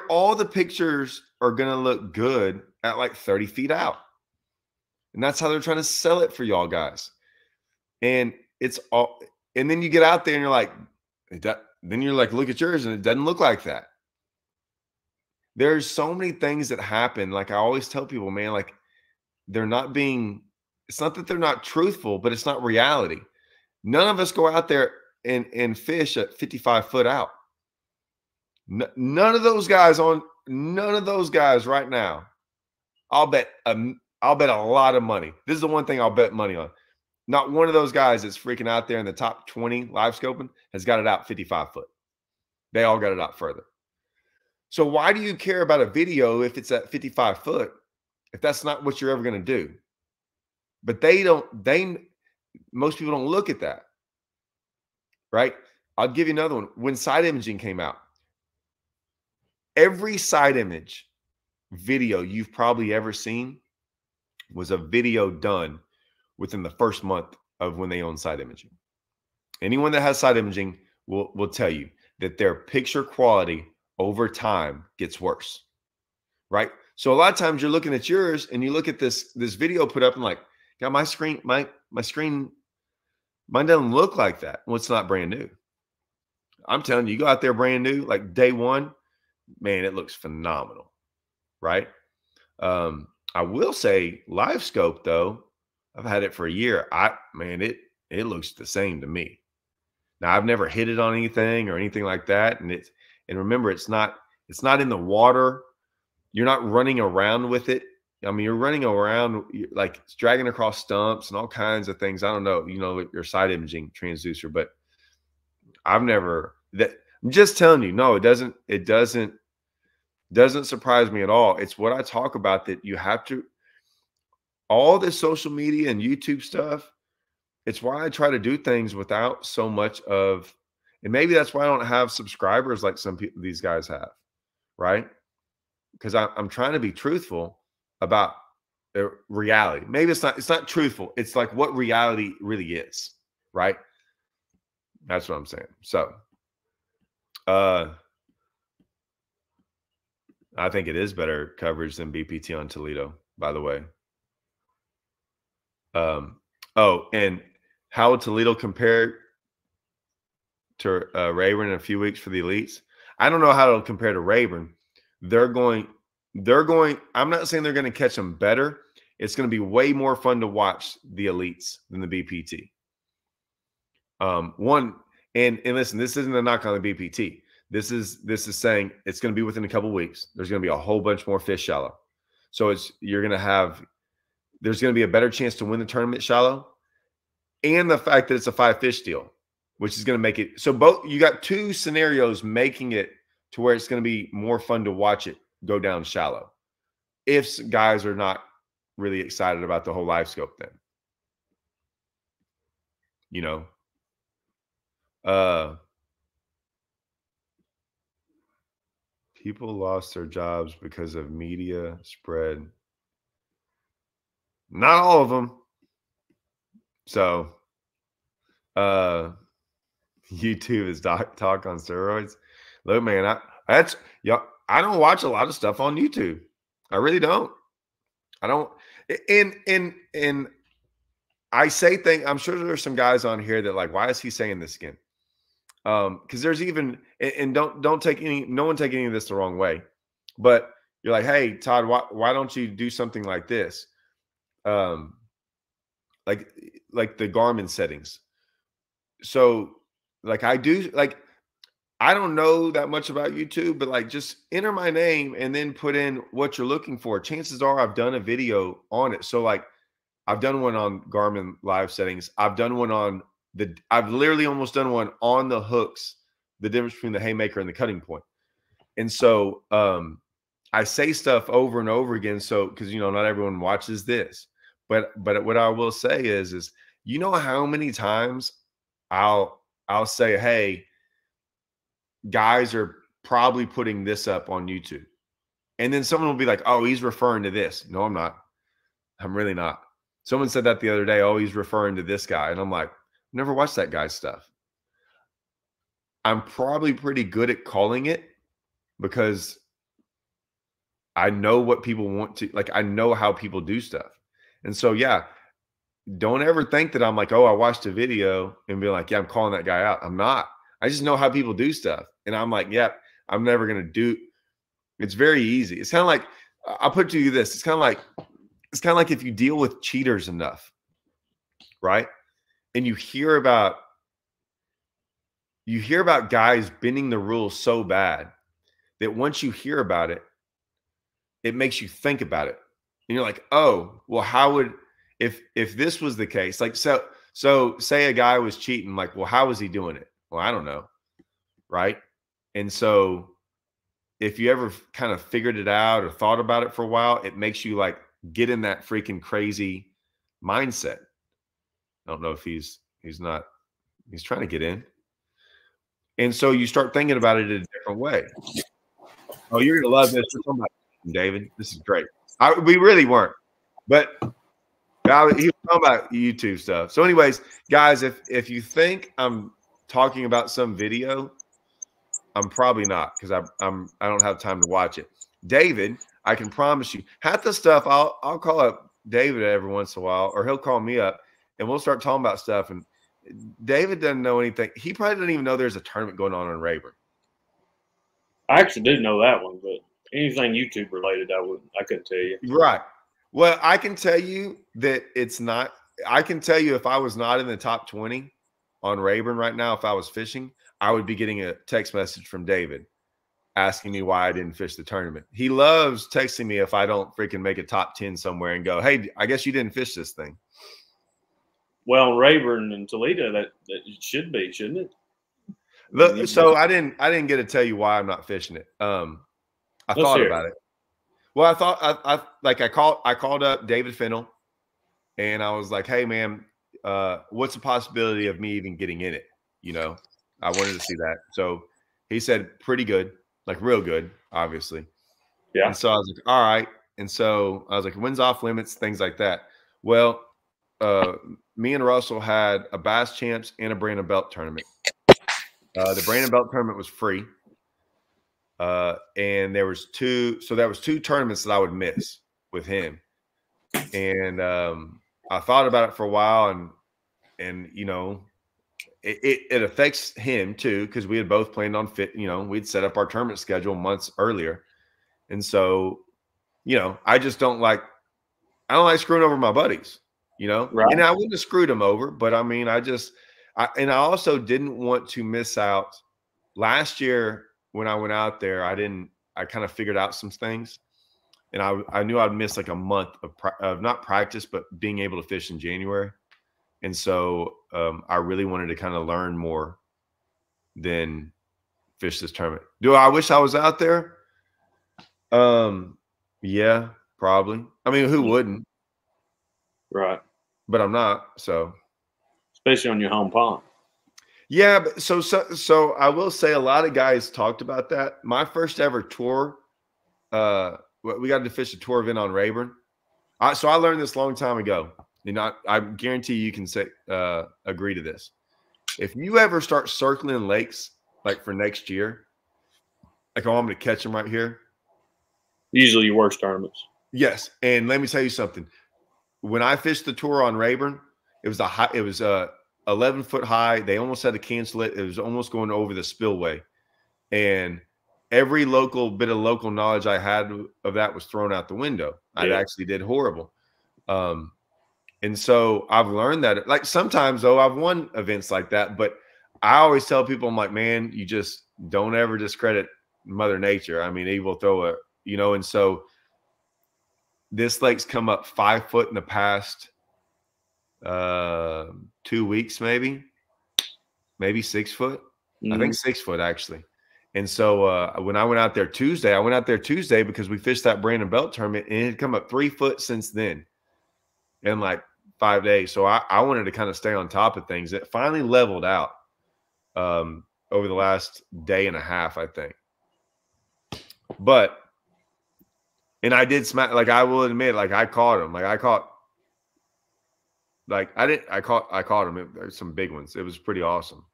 all the pictures are going to look good at like 30 feet out. And that's how they're trying to sell it for y'all guys. And it's all, and then you get out there and you're like, then you're like, look at yours and it doesn't look like that. There's so many things that happen. Like I always tell people, man, like they're not being, it's not that they're not truthful, but it's not reality. None of us go out there and, and fish at 55 foot out. N- none of those guys on none of those guys right now. I'll bet I'll bet a lot of money. This is the one thing I'll bet money on. Not one of those guys that's freaking out there in the top 20 live scoping has got it out 55 foot. They all got it out further. So why do you care about a video if it's at 55 foot if that's not what you're ever going to do? But they don't, they most people don't look at that. Right? I'll give you another one. When side imaging came out, every side image video you've probably ever seen was a video done within the first month of when they own side imaging. Anyone that has side imaging will, will tell you that their picture quality over time gets worse. Right? So a lot of times you're looking at yours and you look at this this video put up and like, yeah, my screen, my my screen, mine doesn't look like that. Well, it's not brand new. I'm telling you, you go out there brand new, like day one, man, it looks phenomenal. Right. Um, I will say live scope though, I've had it for a year. I man, it it looks the same to me. Now I've never hit it on anything or anything like that. And it's and remember, it's not it's not in the water. You're not running around with it. I mean, you're running around like dragging across stumps and all kinds of things. I don't know, you know, your side imaging transducer, but I've never that I'm just telling you, no, it doesn't, it doesn't, doesn't surprise me at all. It's what I talk about that you have to all this social media and YouTube stuff. It's why I try to do things without so much of, and maybe that's why I don't have subscribers like some people these guys have, right? Because I'm trying to be truthful about reality. Maybe it's not it's not truthful. It's like what reality really is, right? That's what I'm saying. So, uh I think it is better coverage than BPT on Toledo, by the way. Um oh, and how would Toledo compare to uh, Rayburn in a few weeks for the elites? I don't know how it'll compare to Rayburn. They're going they're going, I'm not saying they're going to catch them better. It's going to be way more fun to watch the elites than the BPT. Um, one, and and listen, this isn't a knock on the BPT. This is this is saying it's going to be within a couple weeks. There's going to be a whole bunch more fish shallow. So it's you're going to have there's going to be a better chance to win the tournament shallow, and the fact that it's a five fish deal. which is going to make it so both you got two scenarios making it to where it's going to be more fun to watch it go down shallow. If guys are not really excited about the whole live scope then you know? Uh people lost their jobs because of media spread. Not all of them so uh youtube is dock talk on steroids? Look man i that's yeah i don't watch a lot of stuff on youtube. I really don't. I don't and and and i say things i'm sure there's some guys on here that like why is he saying this again? Um because there's even and, and don't don't take any no one take any of this the wrong way but you're like hey todd why, why don't you do something like this? Um like like the garmin settings. So like i do like i don't know that much about youtube but like just enter my name and then put in what you're looking for chances are i've done a video on it so like i've done one on garmin live settings i've done one on the I've literally almost done one on the hooks, the difference between the haymaker and the cutting point. And so um I say stuff over and over again. So because you know, not everyone watches this. But but what I will say is is you know how many times I'll I'll say, hey, guys are probably putting this up on YouTube. And then someone will be like, oh, he's referring to this. No, I'm not. I'm really not. Someone said that the other day. Oh, he's referring to this guy. And I'm like, Never watched that guy's stuff. I'm probably pretty good at calling it because I know what people want to like I know how people do stuff. And so yeah, don't ever think that I'm like, "Oh, I watched a video and be like, yeah, I'm calling that guy out." I'm not. I just know how people do stuff. And I'm like, "Yep, yeah, I'm never going to do It's very easy. It's kind of like I'll put to you this. It's kind of like it's kind of like if you deal with cheaters enough, right? and you hear about you hear about guys bending the rules so bad that once you hear about it it makes you think about it and you're like oh well how would if if this was the case like so so say a guy was cheating like well how was he doing it well i don't know right and so if you ever kind of figured it out or thought about it for a while it makes you like get in that freaking crazy mindset I don't know if he's he's not he's trying to get in. And so you start thinking about it in a different way. Oh, you're gonna love this. David. This is great. I, we really weren't, but I, he was talking about YouTube stuff. So, anyways, guys, if if you think I'm talking about some video, I'm probably not because I I'm I don't have time to watch it. David, I can promise you, half the stuff I'll I'll call up David every once in a while, or he'll call me up and we'll start talking about stuff. And David doesn't know anything. He probably doesn't even know there's a tournament going on in Rayburn. I actually did know that one, but anything YouTube related, I would I couldn't tell you. Right. Well, I can tell you that it's not. I can tell you if I was not in the top twenty on Rayburn right now, if I was fishing, I would be getting a text message from David asking me why I didn't fish the tournament. He loves texting me if I don't freaking make a top 10 somewhere and go, Hey, I guess you didn't fish this thing. Well, Rayburn and Toledo, that, that should be, shouldn't it? Look, so I didn't I didn't get to tell you why I'm not fishing it. Um, I Let's thought about it. Well, I thought I, I like I called I called up David Fennell, and I was like, "Hey, man, uh, what's the possibility of me even getting in it?" You know, I wanted to see that. So he said, "Pretty good, like real good, obviously." Yeah. And so I was like, "All right." And so I was like, "Wins off limits, things like that." Well, uh, me and Russell had a Bass Champs and a Brandon Belt tournament. Uh, the Brandon Belt tournament was free, uh, and there was two. So there was two tournaments that I would miss with him, and um, I thought about it for a while, and and you know, it, it, it affects him too because we had both planned on fit. You know, we'd set up our tournament schedule months earlier, and so you know, I just don't like. I don't like screwing over my buddies you know. Right. And I wouldn't have screwed them over, but I mean, I just, I, and I also didn't want to miss out. Last year when I went out there, I didn't. I kind of figured out some things, and I I knew I'd miss like a month of, of not practice, but being able to fish in January. and so um, I really wanted to kind of learn more than fish this tournament. Do I wish I was out there? Um, yeah, probably. I mean, who wouldn't? Right. But I'm not. So, especially on your home pond. Yeah, but so so so I will say a lot of guys talked about that. My first ever tour, uh, we got to fish a tour event on Rayburn. I, so I learned this a long time ago. You know, I, I guarantee you can say uh, agree to this. If you ever start circling lakes like for next year, like oh, I'm going to catch them right here. Usually your worst tournaments. Yes, and let me tell you something. When I fished the tour on Rayburn, it was a high. It was uh 11 foot high. They almost had to cancel it. It was almost going over the spillway, and every local bit of local knowledge I had of that was thrown out the window. Yeah. I actually did horrible. Um, and so I've learned that like sometimes though I've won events like that, but I always tell people I'm like, man, you just don't ever discredit Mother Nature. I mean, he will throw a, you know, and so this lake's come up five foot in the past uh two weeks, maybe, maybe six foot. Mm-hmm. I think mm-hmm. six foot actually. And so uh, when I went out there Tuesday, I went out there Tuesday because we fished that Brandon Belt tournament and it had come up three foot since then in like five days. So I, I wanted to kind of stay on top of things. It finally leveled out um, over the last day and a half, I think. But, and I did smack, like I will admit, like I caught him. Like I caught, like I didn't, I caught, I caught him. Some big ones. It was pretty awesome.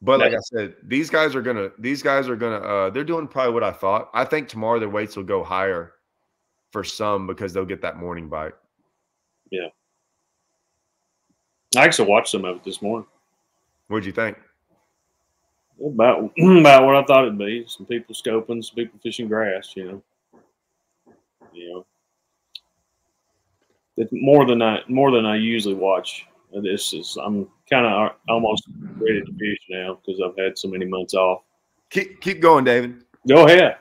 But like I said, these guys are gonna these guys are gonna uh they're doing probably what I thought. I think tomorrow their weights will go higher for some because they'll get that morning bite. Yeah. I actually watched some of it this morning. What'd you think? About about what I thought it'd be. Some people scoping, some people fishing grass, you know. You know. It's more than I more than I usually watch. This is I'm kind of almost ready to fish now because I've had so many months off. Keep keep going, David. Go ahead.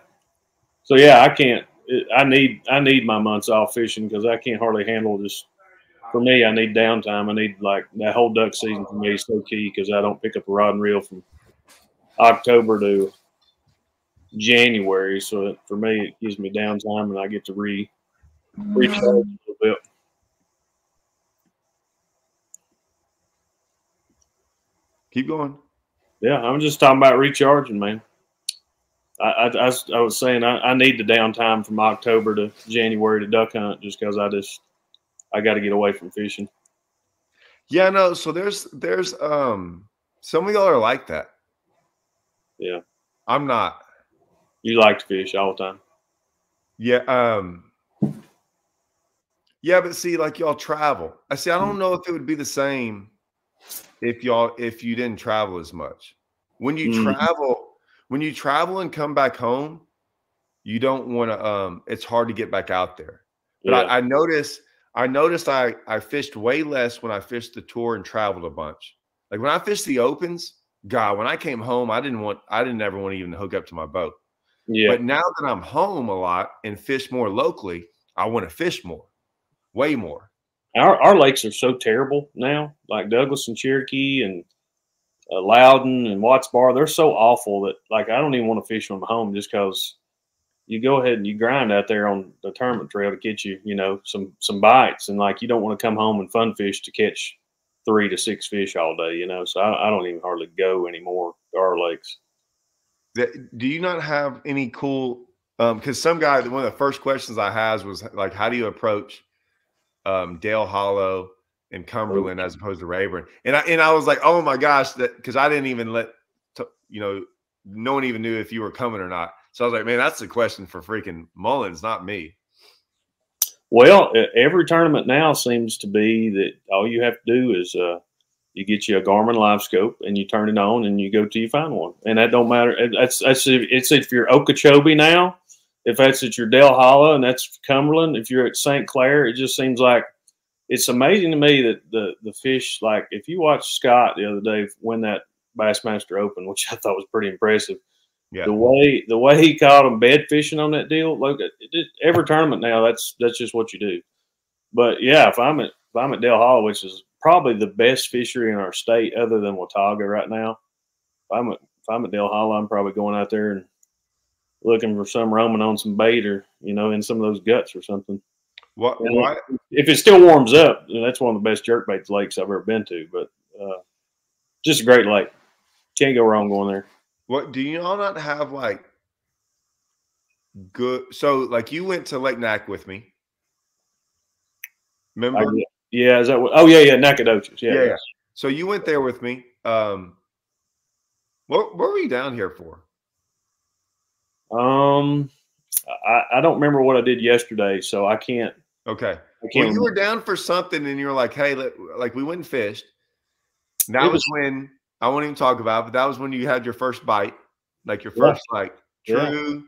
So yeah, I can't. I need I need my months off fishing because I can't hardly handle this. For me, I need downtime. I need like that whole duck season for me is so key because I don't pick up a rod and reel from October to January. So for me, it gives me downtime and I get to re recharge a little bit. Keep going. Yeah, I'm just talking about recharging, man. I, I, I, was saying I, I, need the downtime from October to January to duck hunt just because I just I got to get away from fishing. Yeah, no. So there's there's um some of y'all are like that. Yeah, I'm not. You like to fish all the time. Yeah. Um. Yeah, but see, like y'all travel. I see. I don't know if it would be the same if y'all if you didn't travel as much. When you mm-hmm. travel, when you travel and come back home, you don't want to um it's hard to get back out there. But yeah. I, I noticed I noticed I I fished way less when I fished the tour and traveled a bunch. Like when I fished the opens, God, when I came home, I didn't want I didn't ever want to even hook up to my boat. Yeah. But now that I'm home a lot and fish more locally, I want to fish more, way more our, our lakes are so terrible now, like Douglas and Cherokee and uh, Loudon and Watts Bar. They're so awful that like I don't even want to fish them home just because you go ahead and you grind out there on the tournament trail to get you, you know, some some bites, and like you don't want to come home and fun fish to catch three to six fish all day, you know. So I, I don't even hardly go anymore to our lakes. That, Do you not have any cool? Because um, some guy, one of the first questions I has was like, how do you approach um, Dale Hollow and Cumberland as opposed to Rayburn. And I and I was like, oh my gosh, that because I didn't even let you know, no one even knew if you were coming or not. So I was like, man, that's the question for freaking Mullins, not me. Well, every tournament now seems to be that all you have to do is uh, you get you a Garmin Live Scope and you turn it on and you go till you find one, and that don't matter. That's that's it's if you're Okeechobee now if that's at your Dale Hollow and that's Cumberland, if you're at St. Clair, it just seems like it's amazing to me that the the fish like if you watch Scott the other day win that Bassmaster Open, which I thought was pretty impressive. Yeah. The way the way he caught them bed fishing on that deal, look at every tournament now. That's that's just what you do. But yeah, if I'm at if I'm at Dale Hollow, which is probably the best fishery in our state other than Watauga right now. If I'm at, if I'm at Dale Hollow, I'm probably going out there and looking for some roaming on some bait or, you know, in some of those guts or something. What? Why? If it still warms up, that's one of the best jerkbait lakes I've ever been to. But uh, just a great lake. Can't go wrong going there. What do you all not have like good? So like you went to Lake Nack with me. Remember? I- yeah, is that what? Oh, yeah, yeah, Nacogdoches. Yeah, Yeah, yeah. yeah. So you went there with me. Um, what, what were you down here for? Um, I, I don't remember what I did yesterday, so I can't. Okay. I can't. you were down for something, and you were like, "Hey, let, like we went and fished." That It was, was- when I won't even talk about, it, but that was when you had your first bite, like your Yeah. first like true.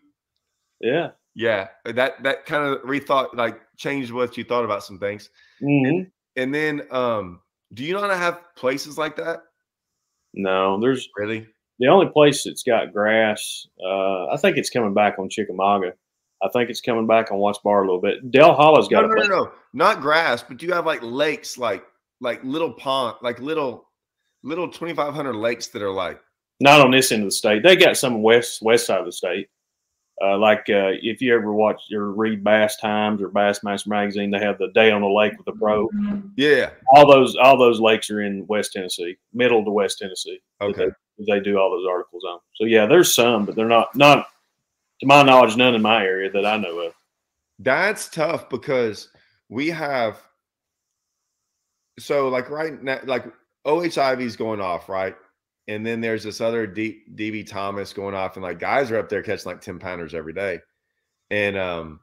yeah. Yeah, that that kind of rethought, like changed what you thought about some things. hmm And then, um, do you not have places like that? No, there's Really? The only place that's got grass. Uh, I think it's coming back on Chickamauga. I think it's coming back on Watts Bar a little bit. Dale Hollow's No, got no, no, place. no, not grass, but do you have like lakes, like like little pond, like little little twenty five hundred lakes that are like Not on this end of the state. They got some west west side of the state. Uh, like uh, if you ever watch or read Bass Times or Bassmaster magazine, they have the day on the lake with the pro. yeah. All those all those lakes are in West Tennessee, middle to West Tennessee. Okay. They, do all those articles on. So yeah, there's some, but they're not not to my knowledge, none in my area that I know of. That's tough because we have so like right now, like O.H. Ivie is going off, right? And then there's this other D, J.B. Thomas going off, and like guys are up there catching like 10 pounders every day. And um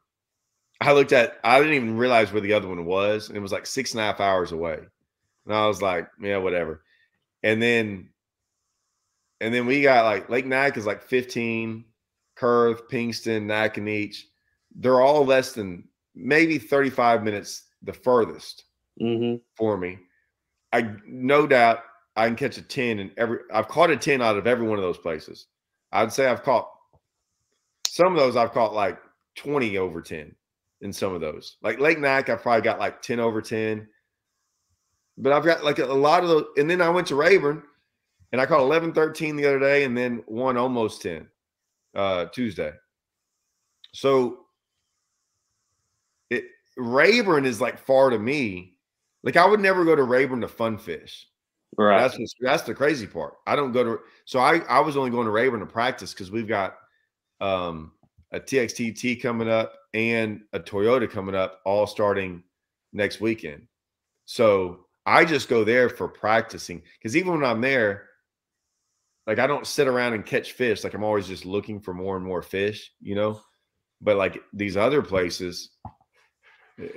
I looked at I didn't even realize where the other one was, and it was like six and a half hours away. And I was like, yeah, whatever. And then and then we got like Lake Nack is like 15, Kurth, Pinkston, Naconiche they're all less than maybe 35 minutes the furthest Mm-hmm. for me. I no doubt I can catch a 10 and every I've caught a 10 out of every one of those places. I'd say I've caught some of those I've caught like 20 over 10 in some of those. Like Lake Nack, I've probably got like 10 over 10. But I've got like a, a lot of those. And then I went to Rayburn and I caught 11, 13 the other day and then one almost 10 uh Tuesday. So it Rayburn is like far to me. Like I would never go to Rayburn to fun fish. Right. That's what's- that's the crazy part. I don't go to so I I was only going to Rayburn to practice because we've got um a TXTT coming up and a Toyota coming up, all starting next weekend. So I just go there for practicing because even when I'm there, like I don't sit around and catch fish. Like I'm always just looking for more and more fish, you know. But like these other places, eh,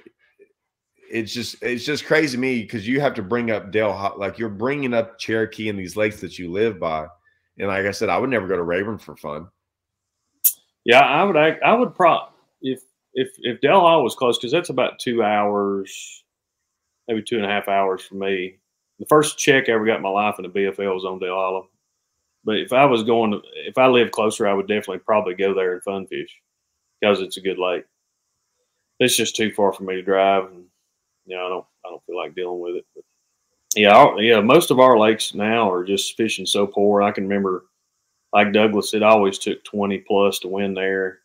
it's just it's just crazy to me because you have to bring up Dale Ho- like you're bringing up Cherokee and these lakes that you live by, and like I said, I would never go to Rayburn for fun. Yeah, I would. act- I would pro if if if Del Hall was close because that's about two hours, maybe two and a half hours for me. The first check I ever got in my life in the BFL was on Dale Hollow. But if I was going to, if I lived closer, I would definitely probably go there and fun fish because it's a good lake. It's just too far for me to drive, and you know I don't I don't feel like dealing with it. But yeah, our, yeah, most of our lakes now are just fishing so poor. I can remember like Douglas, it always took 20 plus to win there.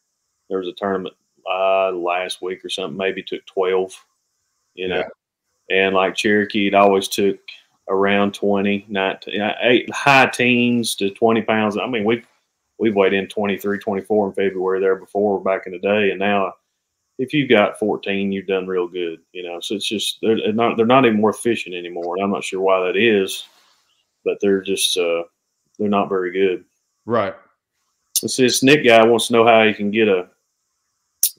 There was a tournament uh, last week or something, maybe took 12, you know. And like Cherokee, it always took around 20, 19, uh, eight, high teens to 20 pounds. I mean, we've, we've weighed in 23, 24 in February there before back in the day. And now if you've got 14, you've done real good, you know. So it's just, they're they're not, they're not even worth fishing anymore. And I'm not sure why that is, but they're just, uh, they're not very good. Right. This this Nick guy wants to know how he can get a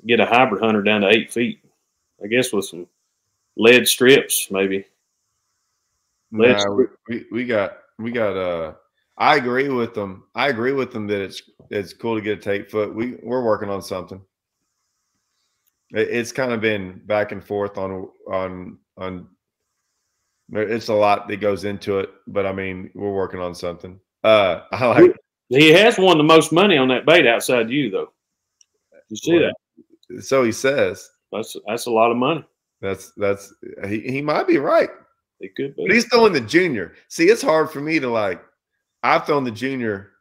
get a hybrid hunter down to eight feet. I guess with some lead strips, maybe. Nah, we, we got we got uh I agree with them. I agree with them that it's it's cool to get a tape foot. We we're working on something. It- it's kind of been back and forth on on on it's a lot that goes into it, but I mean we're working on something. Uh I like He has won the most money on that bait outside you, though. You see Right. that? so he says. That's that's a lot of money. That's that's he, he might be right. It could But he's throwing the junior. See, it's hard for me to like. I've thrown the junior.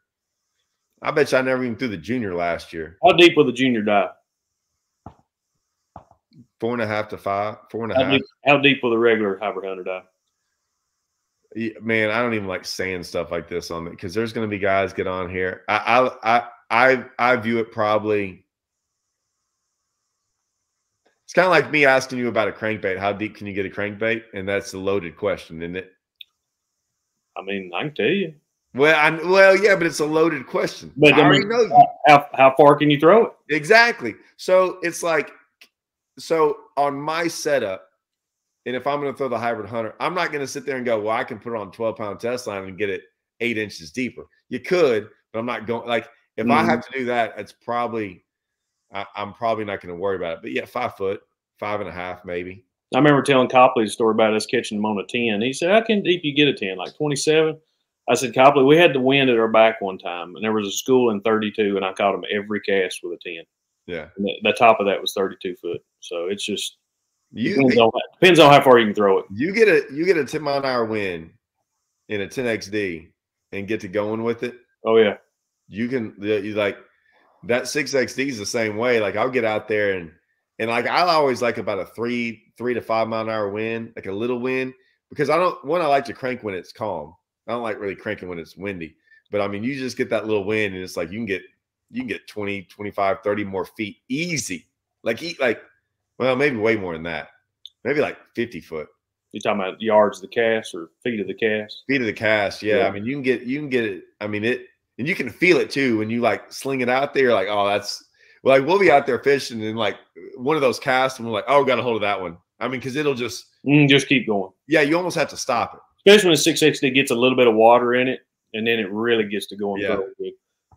I bet you I never even threw the junior last year. How deep will the junior dive? Four and a half to five, four and a How half. deep, how deep will the regular hybrid hunter dive? Yeah, Man, I don't even like saying stuff like this on it because there's going to be guys get on here. I, I, I, I, I view it probably. It's kind of like me asking you about a crankbait. How deep can you get a crankbait? And that's a loaded question, isn't it? I mean, I can tell you. Well, I, well, yeah, but it's a loaded question. But, I I already mean, know. How how far can you throw it? Exactly. So it's like, so on my setup, and if I'm going to throw the hybrid hunter, I'm not going to sit there and go, well, I can put it on 12 pound test line and get it eight inches deeper. You could, but I'm not going like if I mm-hmm. have to do that, it's probably, I, I'm probably not going to worry about it. But yeah, five foot, five and a half, maybe. I remember telling Copley the story about us catching him on a 10. He said, How can deep you get a 10? Like 27? I said, Copley, we had the wind at our back one time, and there was a school in 32, and I caught him every cast with a 10. Yeah. The, the top of that was 32 foot. So it's just You, depends, on, depends on how far you can throw it. you get a, you get a 10 mile an hour wind in a 10XD and get to going with it. Oh, yeah. you can you like that six XD is the same way. Like I'll get out there and and like I always like about a three three to five mile an hour wind, like a little wind, because I don't one I like to crank when it's calm. I don't like really cranking when it's windy. But I mean, you just get that little wind and it's like you can get you can get 20, 25, 30 more feet easy. Like eat like well, maybe way more than that. Maybe like 50 foot. you talking about yards of the cast or feet of the cast. Feet of the cast. Yeah. Yeah. I mean, you can get you can get it. I mean, it and you can feel it too when you like sling it out there, like, oh, that's like we'll be out there fishing and like one of those casts, and we're like, oh, got a hold of that one. I mean, because it'll just Mm, just keep going. yeah, you almost have to stop it. Especially when the 6XD gets a little bit of water in it, and then it really gets to going Yeah.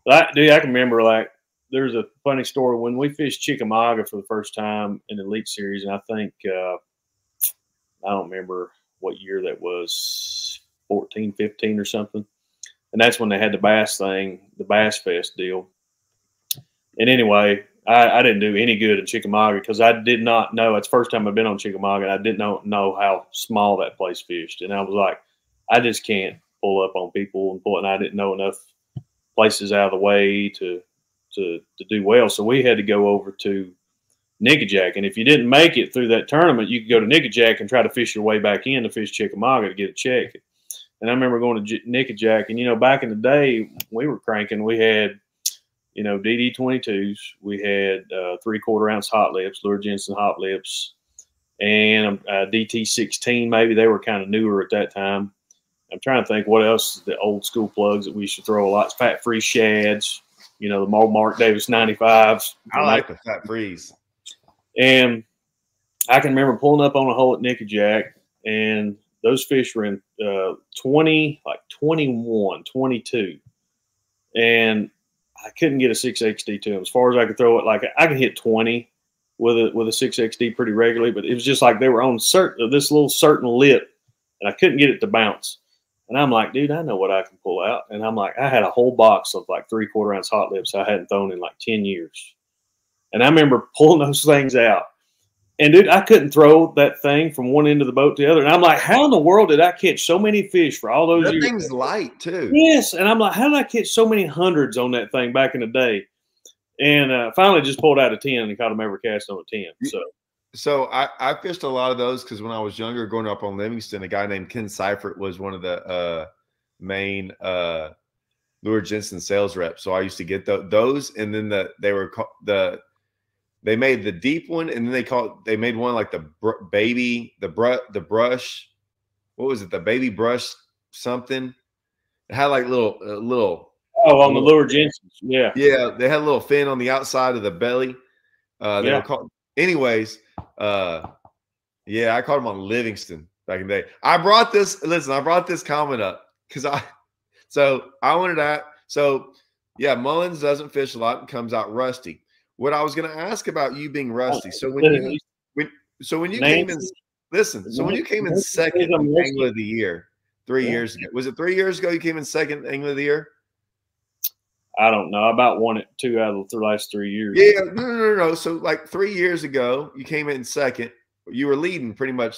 But I, dude, I can remember like there's a funny story when we fished Chickamauga for the first time in the Elite Series, and I think uh, I don't remember what year that was 14, 15 or something. And that's when they had the bass thing, the Bass Fest deal. And anyway, I, I didn't do any good in Chickamauga because I did not know. It's the first time I've been on Chickamauga, and I didn't know, know how small that place fished. And I was like, I just can't pull up on people and pull. And I didn't know enough places out of the way to to to do well. So we had to go over to Nickajack. And if you didn't make it through that tournament, you could go to Nickajack and try to fish your way back in to fish Chickamauga to get a check. And I remember going to J- Nickajack, and you know, back in the day, we were cranking. We had, you know, DD twenty twos. We had uh, three quarter ounce hot lips, Luhr-Jensen hot lips, and um, uh, DT sixteen. Maybe they were kind of newer at that time. I'm trying to think what else the old school plugs that we used to throw a lot. Fat free shads. You know, the old Mark Davis ninety fives. I like the fat freeze. And I can remember pulling up on a hole at Nickajack, and those fish were in uh, 20, like 21, 22. And I couldn't get a 6XD to them. As far as I could throw it, like I could hit 20 with a with a 6XD pretty regularly, but it was just like they were on certain this little certain lip, and I couldn't get it to bounce. And I'm like, dude, I know what I can pull out. And I'm like, I had a whole box of like three quarter ounce hot lips I hadn't thrown in like 10 years. And I remember pulling those things out. And dude, I couldn't throw that thing from one end of the boat to the other. And I'm like, how in the world did I catch so many fish for all those That years? thing's light too. Yes. And I'm like, how did I catch so many hundreds on that thing back in the day? And uh, finally just pulled out a 10 and caught them every cast on a 10. So, So I, I fished a lot of those because when I was younger, growing up on Livingston, a guy named Ken Seifert was one of the uh, main uh, Luhr-Jensen sales reps. So I used to get tho- those, and then the they were the they made the deep one, and then they called they made one like the br- baby the brush the brush. What was it? The baby brush something. It had like little uh, little oh, on the Luhr-Jensen's. Yeah. yeah, they had a little fin on the outside of the belly. Uh, they Yeah. were called, anyways. Uh, yeah, I called them on Livingston back in the day. I brought this. Listen, I brought this comment up because I. So I wanted that. So yeah, Mullins doesn't fish a lot and comes out rusty. What I was going to ask about you being oh, rusty. So when you when so when you came in, listen. So when you came in second says I'm rusty. Angler of the Year three Yeah. years ago, was it three years ago you came in second Angler of the Year? I don't know. I about won it two out of the last three years. Yeah, no, no, no, no. So like three years ago, you came in second. you were leading pretty much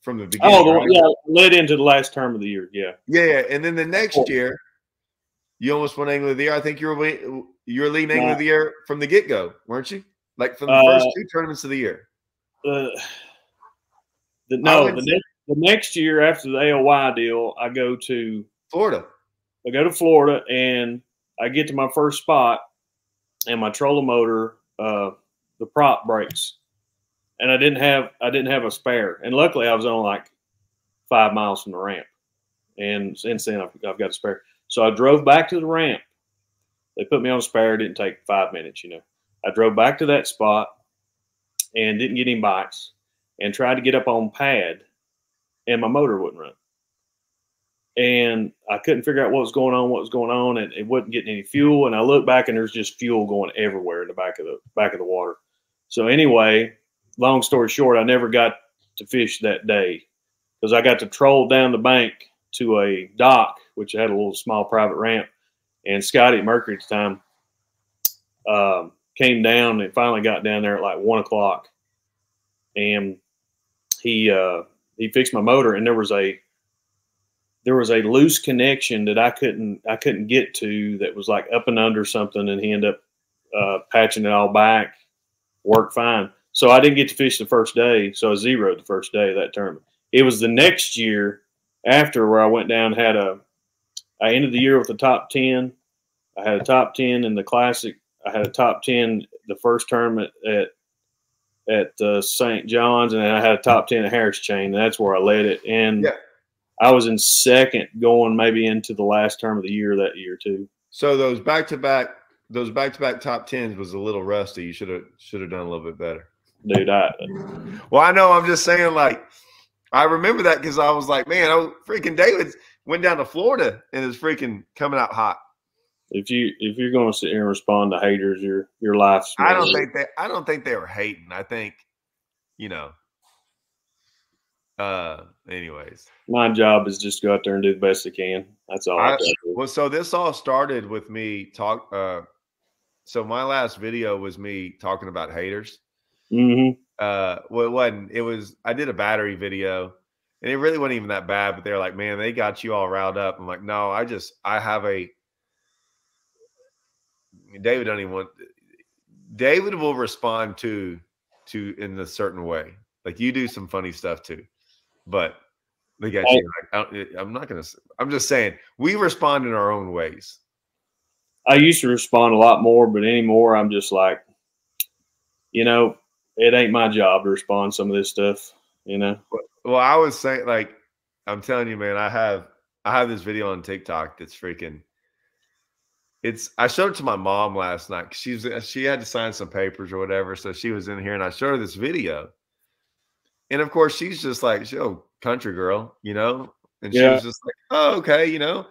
from the oh, beginning. Oh, right? yeah, led into the last term of the year. Yeah. yeah, yeah. And then the next year, you almost won Angler of the Year. I think you were you were leading Angler No. of the Year from the get go, weren't you? Like from the Uh, first two tournaments of the year. Uh, the, no, the next, the next year after the AOY deal, I go to Florida. I go to Florida and I get to my first spot, and my trolling motor, uh, the prop breaks, and I didn't have I didn't have a spare, and luckily I was on like five miles from the ramp, and since then I've, I've got a spare. So I drove back to the ramp. They put me on spare. Didn't take five minutes, you know. I drove back to that spot and didn't get any bites, and tried to get up on pad, and my motor wouldn't run and I couldn't figure out what was going on, what was going on, and it wasn't getting any fuel. And I looked back, and there's just fuel going everywhere in the back of the back of the water. So anyway, long story short, I never got to fish that day because I got to troll down the bank to a dock, which had a little small private ramp, and Scotty at Mercury time um, came down and finally got down there at like one o'clock, and he uh, he fixed my motor, and there was a there was a loose connection that I couldn't I couldn't get to that was like up and under something, and he ended up uh, patching it all back. Worked fine. So I didn't get to fish the first day, so I zeroed the first day of that tournament. It was the next year after where I went down had a. I ended the year with a top ten. I had a top ten in the classic. I had a top ten the first tournament at at uh, St. John's, and then I had a top ten at Harris Chain. And that's where I led it. And Yeah. I was in second, going maybe into the last term of the year that year too. So those back to back, those back to back top tens was a little rusty. You should have should have done a little bit better. Dude, I Well, I know. I'm just saying, like, I remember that because I was like, man, oh, freaking David went down to Florida and is freaking coming out hot. if you if you're going to sit here and respond to haters, your your life's. I don't think they. I don't think they were hating. I think, you know. Uh. Anyways, my job is just go out there and do the best I can. That's all I, I, got do. well, so this all started with me talk. Uh. So my last video was me talking about haters. Mhm. uh well it wasn't it was i did a battery video and it really wasn't even that bad but they're like man they got you all riled up i'm like no i just i have a david don't even want david will respond to to in a certain way like you do some funny stuff too but they got you like, I, eh, i'm not gonna I'm just saying we respond in our own ways I used to respond a lot more, but anymore I'm just like, you know, it ain't my job to respond to some of this stuff. You know. Well, I was saying, like, I'm telling you, man, I have I have this video on TikTok that's freaking. It's I showed it to my mom last night. 'cause She's uh, she had to sign some papers or whatever, so she was in here, and I showed her this video. And of course, she's just like, "Oh, country girl," you know, and she Yeah. was just like, "Oh, okay," you know.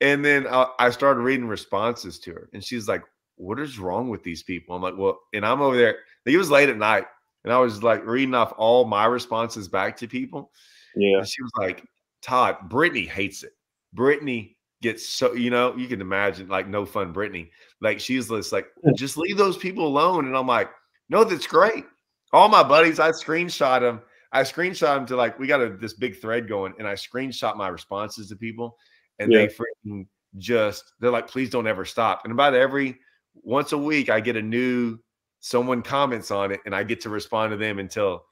And then I, I started reading responses to her, and she's like, "What is wrong with these people?" I'm like, "Well," and I'm over there. It was late at night, and I was like reading off all my responses back to people. Yeah. And she was like, Todd, Brittany hates it. Brittany gets so, you know, you can imagine like no fun Brittany. Like she's just like, just leave those people alone. And I'm like, no, that's great. All my buddies, I screenshot them. I screenshot them to like, we got a, this big thread going and I screenshot my responses to people and Yeah. they freaking just, they're like, please don't ever stop. And about every once a week, I get a new, someone comments on it and I get to respond to them until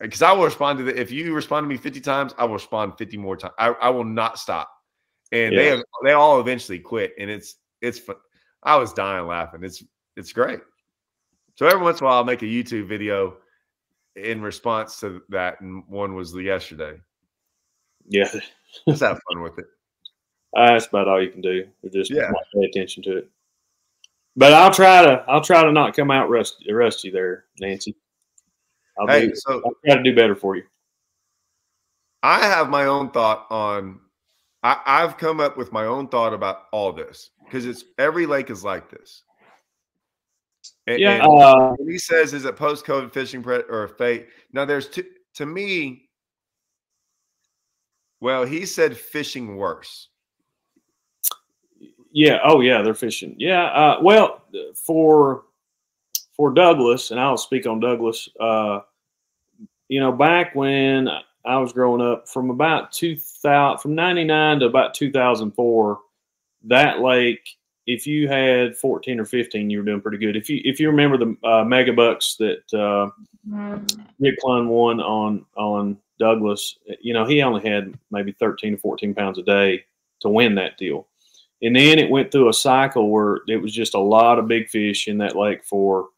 because I will respond to the if you respond to me 50 times, I will respond 50 more times. I, I will not stop. And they have, they all eventually quit. And it's it's fun. I was dying laughing. It's it's great. So every once in a while I'll make a YouTube video in response to that. And one was the yesterday. Yeah. Just have fun with it. Uh, That's about all you can do. Just Yeah. pay attention to it. But I'll try to I'll try to not come out rusty rusty there, Nancy. I'll, Hey, do, so I'll try to do better for you. I have my own thought on I, I've come up with my own thought about all this because it's every lake is like this. And- Yeah. and- Uh, he says, "Is it post-COVID fishing pre- or fate?" Now, there's two. To me, well, he said fishing worse. Yeah. Oh yeah, they're fishing. Yeah. Uh, well, for for Douglas, and I'll speak on Douglas. Uh, you know, back when I was growing up, from about 2000, from 99 to about 2004, that lake, if you had 14 or 15, you were doing pretty good. If you if you remember the uh, mega bucks that uh, Rick Clunn won on on Douglas, you know, he only had maybe 13 to 14 pounds a day to win that deal. And then it went through a cycle where it was just a lot of big fish in that lake for,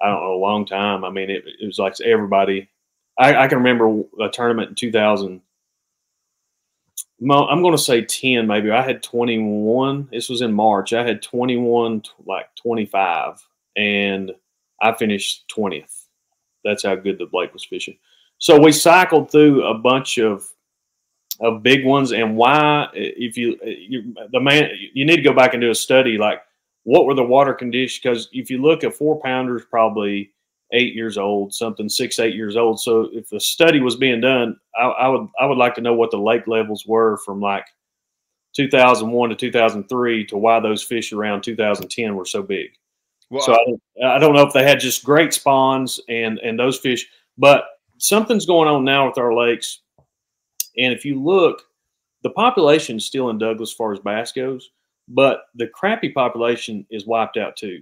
I don't know, a long time. I mean, it, it was like everybody. I, I can remember a tournament in 2000. I'm going to say 10, maybe. I had 21. This was in March. I had 21, like 25, and I finished 20th. That's how good the Blake was fishing. So we cycled through a bunch of of big ones and why if you, you the man you need to go back and do a study like what were the water conditions? Because if you look at four pounders probably eight years old something six eight years old. So if a study was being done I, I would i would like to know what the lake levels were from like 2001 to 2003 to why those fish around 2010 were so big. Well, so I, I don't know if they had just great spawns and and those fish but something's going on now with our lakes and if you look, the population is still in Douglas as far as bass goes, but the crappie population is wiped out too.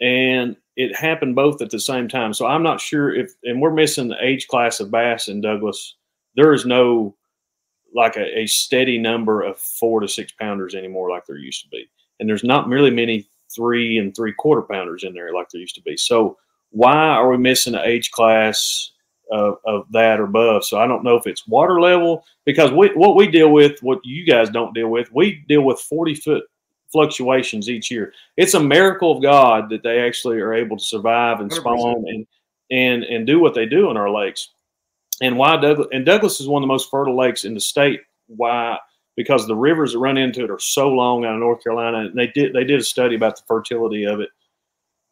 And it happened both at the same time. So I'm not sure if, and we're missing the age class of bass in Douglas. There is no like a, a steady number of four to six pounders anymore like there used to be. And there's not really many three and three quarter pounders in there like there used to be. So why are we missing an age class of, of that or above. So I don't know if it's water level because we, what we deal with, what you guys don't deal with, we deal with 40 foot fluctuations each year. It's a miracle of God that they actually are able to survive and spawn 100%. and and and do what they do in our lakes. And why Douglas and Douglas is one of the most fertile lakes in the state. Why? Because the rivers that run into it are so long out of North Carolina. And they did they did a study about the fertility of it.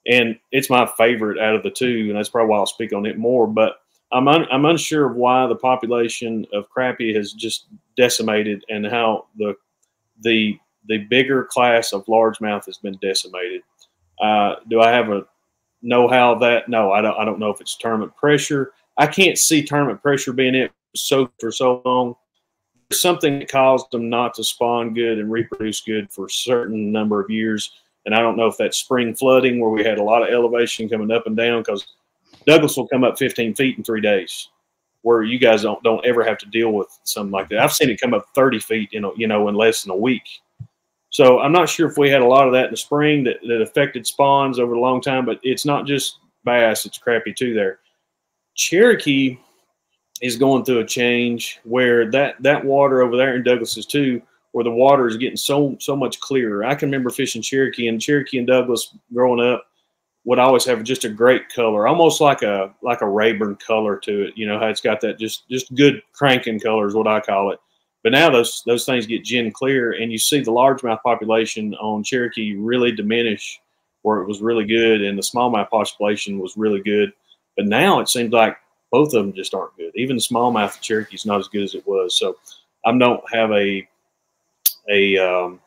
And it's my favorite out of the two, and that's probably why I'll speak on it more. But I'm un, I'm unsure of why the population of crappie has just decimated and how the the the bigger class of largemouth has been decimated. Uh, do I have a know how that? No, I don't. I don't know if it's tournament pressure. I can't see tournament pressure being it so for so long. Something that caused them not to spawn good and reproduce good for a certain number of years. And I don't know if that's spring flooding where we had a lot of elevation coming up and down because Douglas will come up 15 feet in three days, where you guys don't don't ever have to deal with something like that. I've seen it come up 30 feet, you know, you know, in less than a week. So I'm not sure if we had a lot of that in the spring that, that affected spawns over a long time, but it's not just bass; it's crappie too. There, Cherokee is going through a change where that that water over there in Douglas's too, where the water is getting so so much clearer. I can remember fishing Cherokee and Cherokee and Douglas growing up would always have just a great color, almost like a like a Rayburn color to it. You know how it's got that just just good cranking color is what I call it. But now those those things get gin clear, and you see the largemouth population on Cherokee really diminish, where it was really good, and the smallmouth population was really good. But now it seems like both of them just aren't good. Even the smallmouth Cherokee is not as good as it was. So I don't have a a um,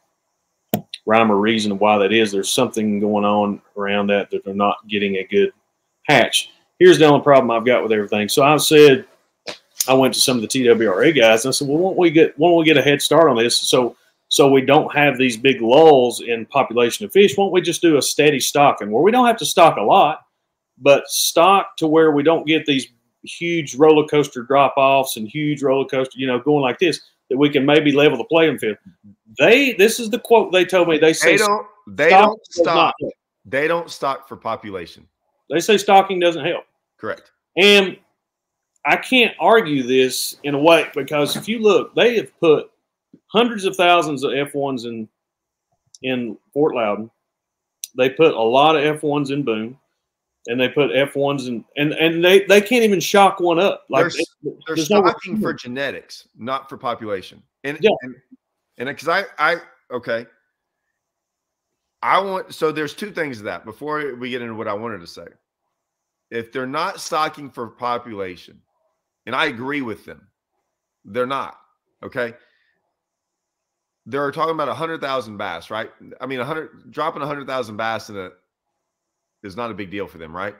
rhyme or reason why that is. There's something going on around that that they're not getting a good hatch. Here's the only problem I've got with everything. So I said I went to some of the TWRA guys and I said, well, won't we get won't we get a head start on this? So so we don't have these big lulls in population of fish. Won't we just do a steady stocking where we don't have to stock a lot, but stock to where we don't get these huge roller coaster drop offs and huge roller coaster, you know, going like this, that we can maybe level the playing field. They this is the quote they told me. They say they don't they don't stock. They don't stock for population. They say stocking doesn't help. Correct. And I can't argue this in a way because if you look, they have put hundreds of thousands of F1s in in Fort Loudoun. They put a lot of F1s in Boone, and they put F1s in, and and they they can't even shock one up. Like they're stocking no for genetics, not for population. And, yeah. and because I, I, okay. I want, so there's two things to that before we get into what I wanted to say. If they're not stocking for population, and I agree with them, they're not, okay. They're talking about 100,000 bass, right? I mean, a 100, dropping 100,000 bass in a, is not a big deal for them, right?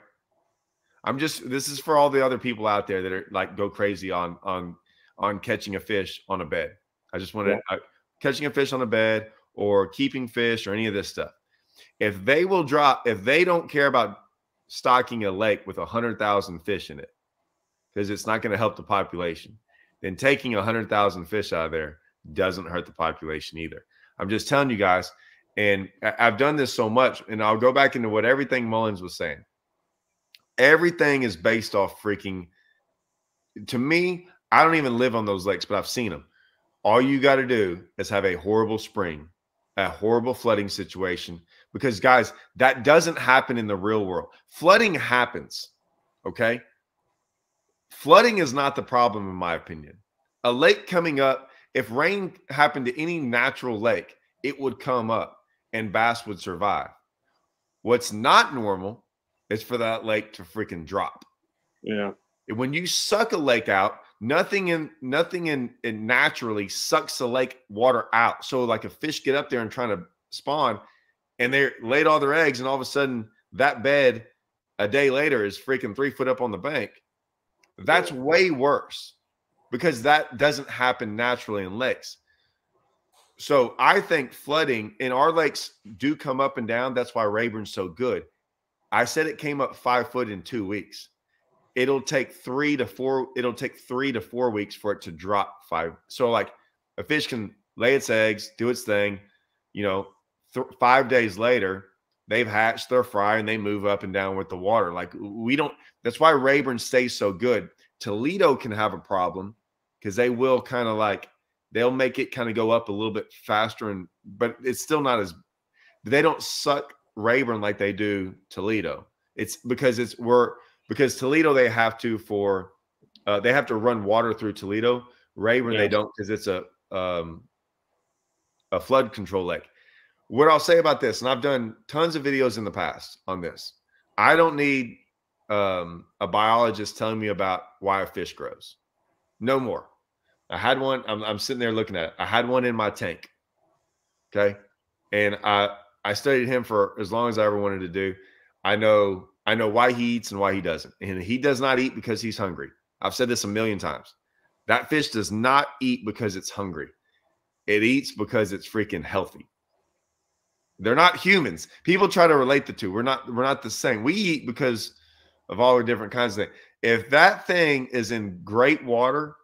I'm just this is for all the other people out there that are like go crazy on on on catching a fish on a bed. I just want to Yeah. uh, catching a fish on a bed or keeping fish or any of this stuff. If they will drop, if they don't care about stocking a lake with a hundred thousand fish in it, because it's not going to help the population, then taking a hundred thousand fish out of there doesn't hurt the population either. I'm just telling you guys, and I've done this so much, and I'll go back into what everything Mullins was saying. Everything is based off freaking. To me, I don't even live on those lakes, but I've seen them. All you got to do is have a horrible spring, a horrible flooding situation, because guys, that doesn't happen in the real world. Flooding happens, okay? Flooding is not the problem, in my opinion. A lake coming up, if rain happened to any natural lake, it would come up and bass would survive. What's not normal is for that lake to freaking drop. Yeah. When you suck a lake out, nothing in nothing in it naturally sucks the lake water out. So like a fish get up there and trying to spawn, and they laid all their eggs, and all of a sudden that bed a day later is freaking three foot up on the bank. That's way worse because that doesn't happen naturally in lakes. So I think flooding in our lakes do come up and down. That's why Rayburn's so good. I said it came up five foot in two weeks. It'll take three to four. It'll take three to four weeks for it to drop five. So like a fish can lay its eggs, do its thing. You know, five days later, they've hatched their fry and they move up and down with the water. Like we don't. That's why Rayburn stays so good. Toledo can have a problem because they will kind of like they'll make it kind of go up a little bit faster and but it's still not as they don't suck Rayburn like they do Toledo. It's because it's we're because Toledo they have to for uh, they have to run water through Toledo. Rayburn Yeah. they don't because it's a um, a flood control lake. What I'll say about this, and I've done tons of videos in the past on this. I don't need um, a biologist telling me about why a fish grows. No more. I had one. I'm, I'm sitting there looking at it. I had one in my tank. Okay, and I I studied him for as long as I ever wanted to do. I know I know why he eats and why he doesn't. And he does not eat because he's hungry. I've said this a million times. That fish does not eat because it's hungry. It eats because it's freaking healthy. They're not humans. People try to relate the two. We're not we're not the same. We eat because of all the different kinds of things. If that thing is in great water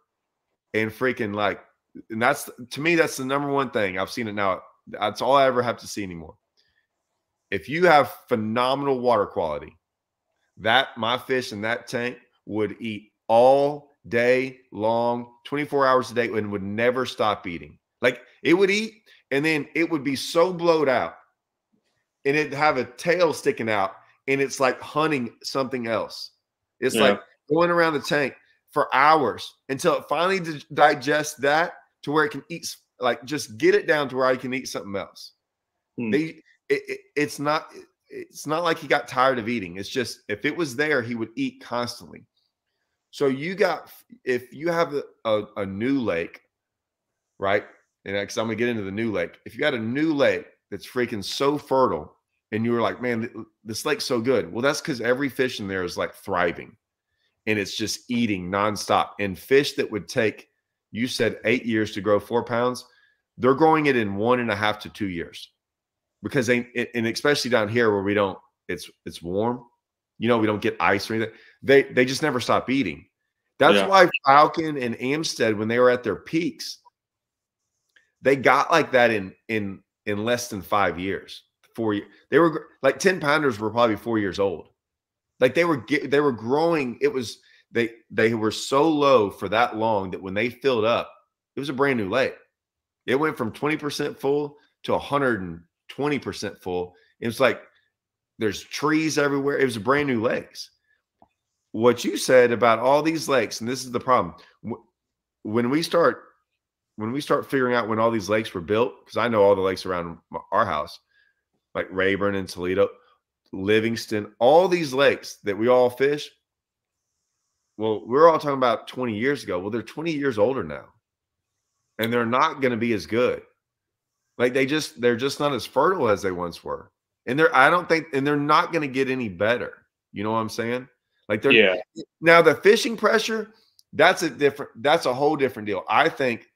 and freaking like and that's to me that's the number one thing. I've seen it now. That's all I ever have to see anymore. If you have phenomenal water quality, that my fish in that tank would eat all day long, 24 hours a day, and would never stop eating. Like it would eat, and then it would be so blowed out, and it'd have a tail sticking out, and it's like hunting something else. It's Yeah. like going around the tank for hours until it finally di- digests that to where it can eat, like just get it down to where I can eat something else. Hmm. They, it, it, it's not, it's not like he got tired of eating. It's just if it was there, he would eat constantly. So you got, if you have a, a, a new lake, right? And because I'm gonna get into the new lake. If you got a new lake that's freaking so fertile, and you were like, man, this lake's so good. Well, that's because every fish in there is like thriving, and it's just eating nonstop. And fish that would take, you said eight years to grow four pounds, they're growing it in one and a half to two years, because they, and especially down here where we don't, it's it's warm, you know, we don't get ice or anything. They they just never stop eating. That's Yeah. why Falcon and Amistad, when they were at their peaks, they got like that in in in less than five years. Four years. They were like 10 pounders were probably four years old. Like they were they were growing. It was they they were so low for that long that when they filled up, it was a brand new lake. It went from 20% full to 120% full. It was like there's trees everywhere. It was brand new lakes. What you said about all these lakes, and this is the problem. When we start when we start figuring out when all these lakes were built, because I know all the lakes around our house, like Rayburn and Toledo, Livingston, all these lakes that we all fish. Well, we're all talking about 20 years ago. Well, they're 20 years older now. And they're not going to be as good. Like they just they're just not as fertile as they once were. And they're I don't think and they're not going to get any better. You know what I'm saying? Like they're Yeah. now the fishing pressure, that's a different that's a whole different deal. I think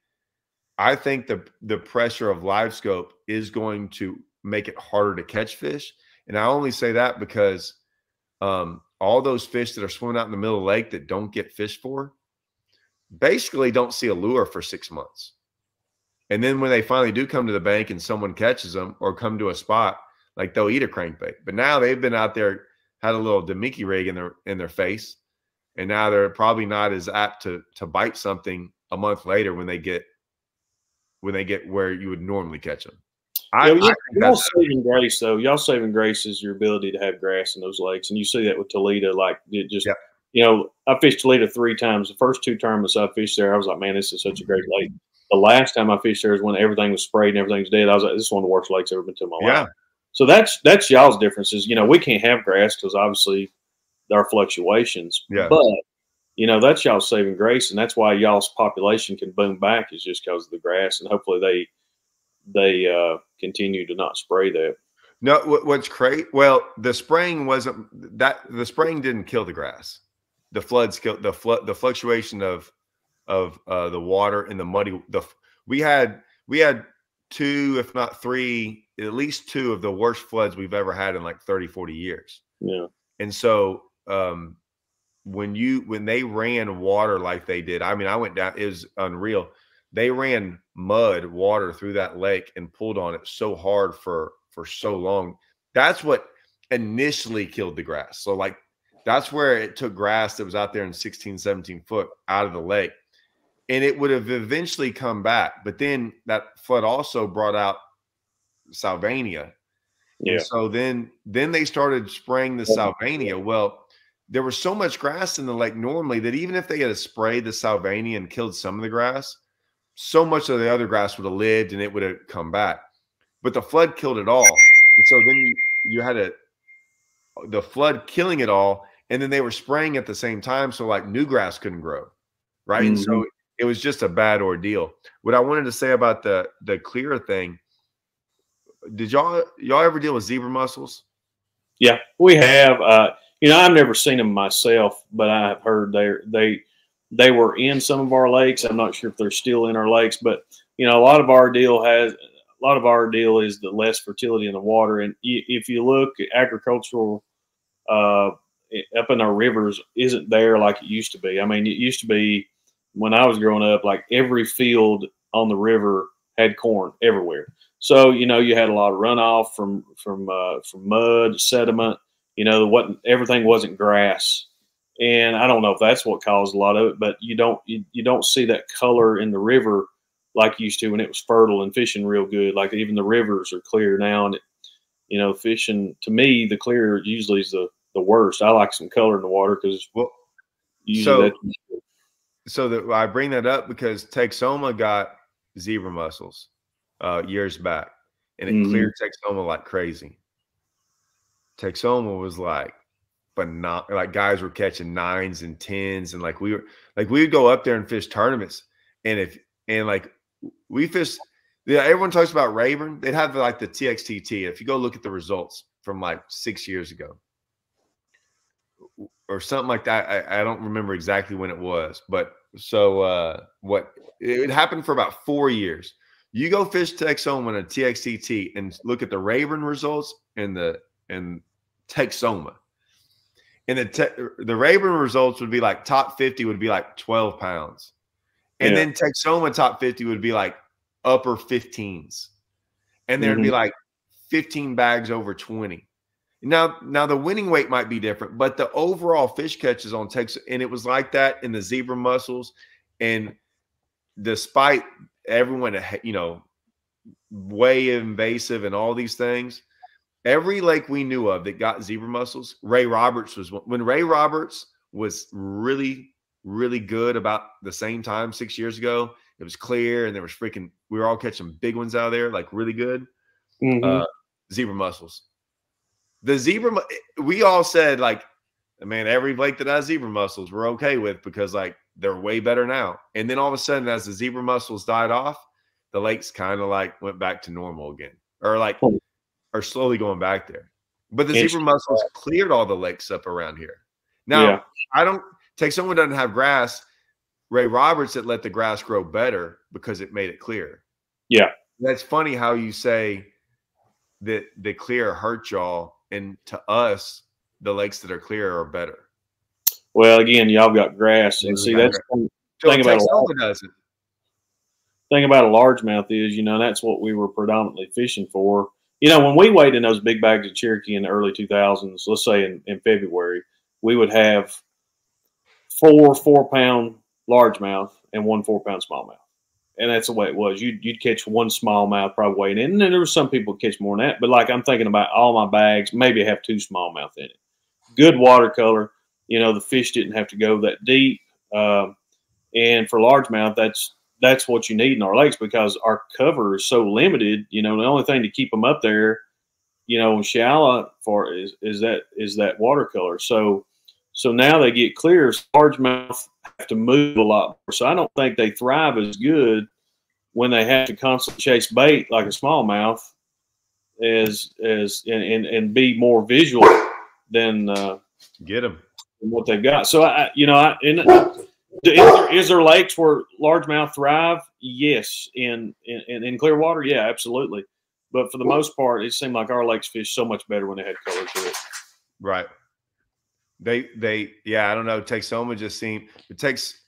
I think the the pressure of live scope is going to make it harder to catch fish. And I only say that because um all those fish that are swimming out in the middle of the lake that don't get fished for basically don't see a lure for six months. And then when they finally do come to the bank and someone catches them or come to a spot, like they'll eat a crankbait. But now they've been out there, had a little Damiki rig in their in their face, and now they're probably not as apt to to bite something a month later when they get when they get where you would normally catch them. I, Yeah, I y'all saving grace though. Y'all saving grace is your ability to have grass in those lakes, and you see that with Toledo. Like it just, Yeah. you know, I fished Toledo three times. The first two tournaments I fished there, I was like, man, this is such a great lake. The last time I fished there is when everything was sprayed and everything was dead. I was like, this is one of the worst lakes I've ever been to in my yeah. life. So that's that's y'all's differences. You know, we can't have grass because obviously there are fluctuations. Yeah. But you know, that's y'all's saving grace, and that's why y'all's population can boom back is just because of the grass, and hopefully they they uh, continue to not spray that. No, what's great? Well, the spraying wasn't that the spraying didn't kill the grass. The floods killed the flood. The fluctuation of of uh, the water and the muddy. The we had we had two, if not three, at least two of the worst floods we've ever had in like 30, 40 years. Yeah. And so um, when you when they ran water like they did, I mean, I went down. It was unreal. They ran mud water through that lake and pulled on it so hard for for so long. That's what initially killed the grass. So like that's where it took grass that was out there in 16, 17 foot out of the lake. And it would have eventually come back. But then that flood also brought out Salvinia. Yeah. And so then then they started spraying the Salvinia. Well, there was so much grass in the lake normally that even if they had sprayed the Salvinia and killed some of the grass, so much of the other grass would have lived and it would have come back. But the flood killed it all. And so then you, you had a the flood killing it all, and then they were spraying at the same time. So like new grass couldn't grow. Right. And so mm-hmm. It was just a bad ordeal. What I wanted to say about the the clear thing, did y'all y'all ever deal with zebra mussels? Yeah, we have. Uh, you know, I've never seen them myself, but I've heard they they they were in some of our lakes. I'm not sure if they're still in our lakes, but you know, a lot of our deal has a lot of our deal is the less fertility in the water. And if you look, agricultural uh, up in our rivers isn't there like it used to be. I mean, it used to be when I was growing up, like every field on the river had corn everywhere. So you know, you had a lot of runoff from from uh, from mud, sediment. You know, what everything wasn't grass, and I don't know if that's what caused a lot of it, but you don't you, you don't see that color in the river like you used to when it was fertile and fishing real good. Like even the rivers are clear now, and it, you know, fishing to me the clear usually is the the worst. I like some color in the water because Well, so- so that I bring that up because Texoma got zebra mussels uh, years back, and it Mhm. cleared Texoma like crazy. Texoma was like, but not like guys were catching nines and tens, and like we were like we would go up there and fish tournaments, and if and like we fished. Yeah, everyone talks about Rayburn. They'd have like the TXTT. If you go look at the results from like six years ago, or something like that. I, I don't remember exactly when it was, but so uh, what it happened for about four years. You go fish Texoma and a TXTT and look at the Rayburn results and the and Texoma. And the te- the Rayburn results would be like top 50 would be like 12 pounds. And Yeah. then Texoma top 50 would be like upper 15s. And there'd be like 15 bags over 20. Now, now the winning weight might be different, but the overall fish catches on Texas, and it was like that in the zebra mussels. And despite everyone, you know, way invasive and all these things, every lake we knew of that got zebra mussels, Ray Roberts was. When Ray Roberts was really, really good about the same time six years ago, it was clear and there was freaking, we were all catching big ones out there, like really good Mhm. uh, zebra mussels. The zebra, we all said like, man, every lake that has zebra mussels, we're okay with because like they're way better now. And then all of a sudden, as the zebra mussels died off, the lakes kind of like went back to normal again, or like Hmm. are slowly going back there. But the zebra mussels cleared all the lakes up around here. Now, Yeah. I don't take someone who doesn't have grass. Ray Roberts that let the grass grow better because it made it clear. Yeah. That's funny how you say that the clear hurt y'all, and to us, the lakes that are clear are better. Well, again, y'all got grass, and see that's the So Think about a lot. Texoma doesn't. thing about a largemouth is, you know, that's what we were predominantly fishing for. You know, when we weighed in those big bags of Cherokee in the early 2000s, let's say in, in February, we would have four four pound largemouth and one four pound smallmouth. And that's the way it was. You'd, you'd catch one smallmouth probably weighing in. And then there were some people catch more than that. But like I'm thinking about all my bags, maybe I have two smallmouth in it. Good watercolor. You know, the fish didn't have to go that deep. Um, and for largemouth, that's that's what you need in our lakes because our cover is so limited. You know, the only thing to keep them up there, you know, shallow for is is that is that watercolor. So so now they get clear. Largemouth have to move a lot more. So I don't think they thrive as good when they have to constantly chase bait like a smallmouth as as and, and, and be more visual than uh, Get them. what they've got. So I, you know, I, and is there, is there lakes where largemouth thrive? Yes, in, in in clear water, yeah, absolutely. But for the most part, it seemed like our lakes fish so much better when they had color to it. Right. They they yeah, I don't know. Texoma just seemed it takes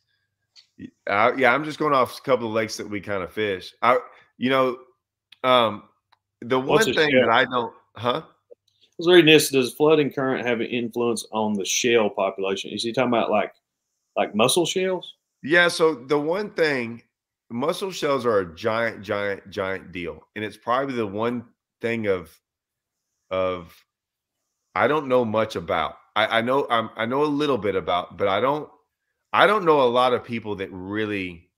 uh, yeah, I'm just going off a couple of lakes that we kind of fish. I you know, um the one thing shell? that I don't huh? I was reading this. Does flooding current have an influence on the shell population? Is he talking about like like mussel shells? Yeah, so the one thing mussel shells are a giant, giant, giant deal. And it's probably the one thing of of I don't know much about. I, I know I'm, I know a little bit about, but I don't I don't know a lot of people that really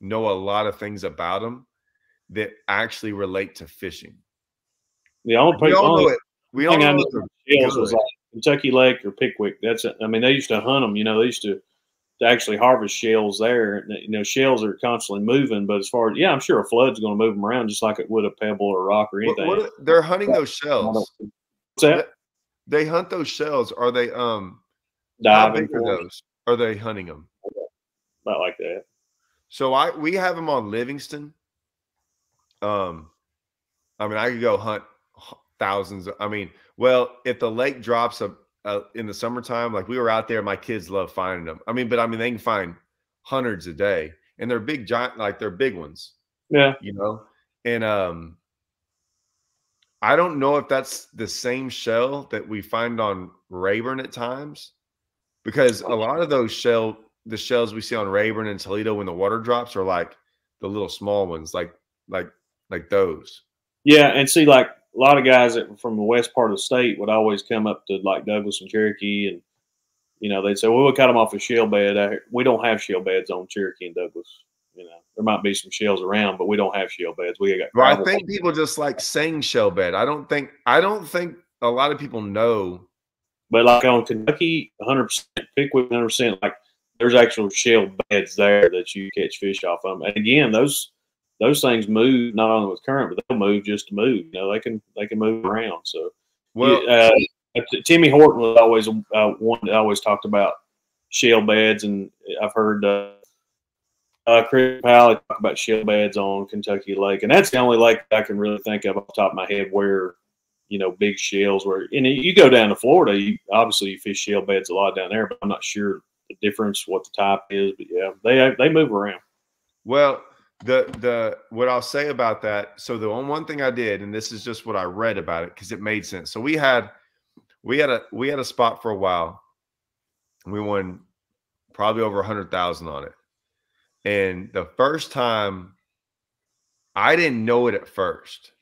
know a lot of things about them that actually relate to fishing. The only We people all know it. We all I know know shells was like Kentucky Lake or Pickwick. That's it. I mean, they used to hunt them. You know, they used to to actually harvest shells there. You know, shells are constantly moving, but as far as yeah, I'm sure a flood's going to move them around just like it would a pebble or a rock or What- anything. what are- they're hunting those shells. What's that? They hunt those shells. Are they um Diving big are for those? Are they hunting them? not like that. So I we have them on Livingston. Um, I mean, I could go hunt thousands. Of, I mean, well, if the lake drops a, a in the summertime, like we were out there, my kids love finding them. I mean, but I mean, they can find hundreds a day, and they're big, giant, like they're big ones, Yeah, you know. And um, I don't know if that's the same shell that we find on Rayburn at times, because a oh. lot of those shell, the shells we see on Rayburn and Toledo when the water drops are like the little small ones, like like like those. yeah, and see, like a lot of guys that from the west part of the state would always come up to like Douglas and Cherokee, and you know they'd say, "Well, we cut them off a shell bed." We don't have shell beds on Cherokee and Douglas. There might be some shells around, but we don't have shell beds. We got. Well, I think people just like saying shell bed. I don't think I don't think a lot of people know. But like on Kentucky, 100% Pickwick, 100% like there's actual shell beds there that you catch fish off of. And again, those those things move not only with current, but they'll move just to move. You know, they can they can move around. So Well, uh, Timmy Horton was always uh, one that always talked about shell beds, and I've heard uh, uh, Chris Powell talk about shell beds on Kentucky Lake, and that's the only lake I can really think of off the top of my head where you know big shells. Where and you go down to Florida, you obviously you fish shell beds a lot down there, but I'm not sure the difference, what the type is. But yeah, they they move around. Well, the the what I'll say about that. So the one one thing I did, and this is just what I read about it because it made sense. So we had we had a we had a spot for a while. We won probably over a hundred thousand on it. And the first time I didn't know it at first.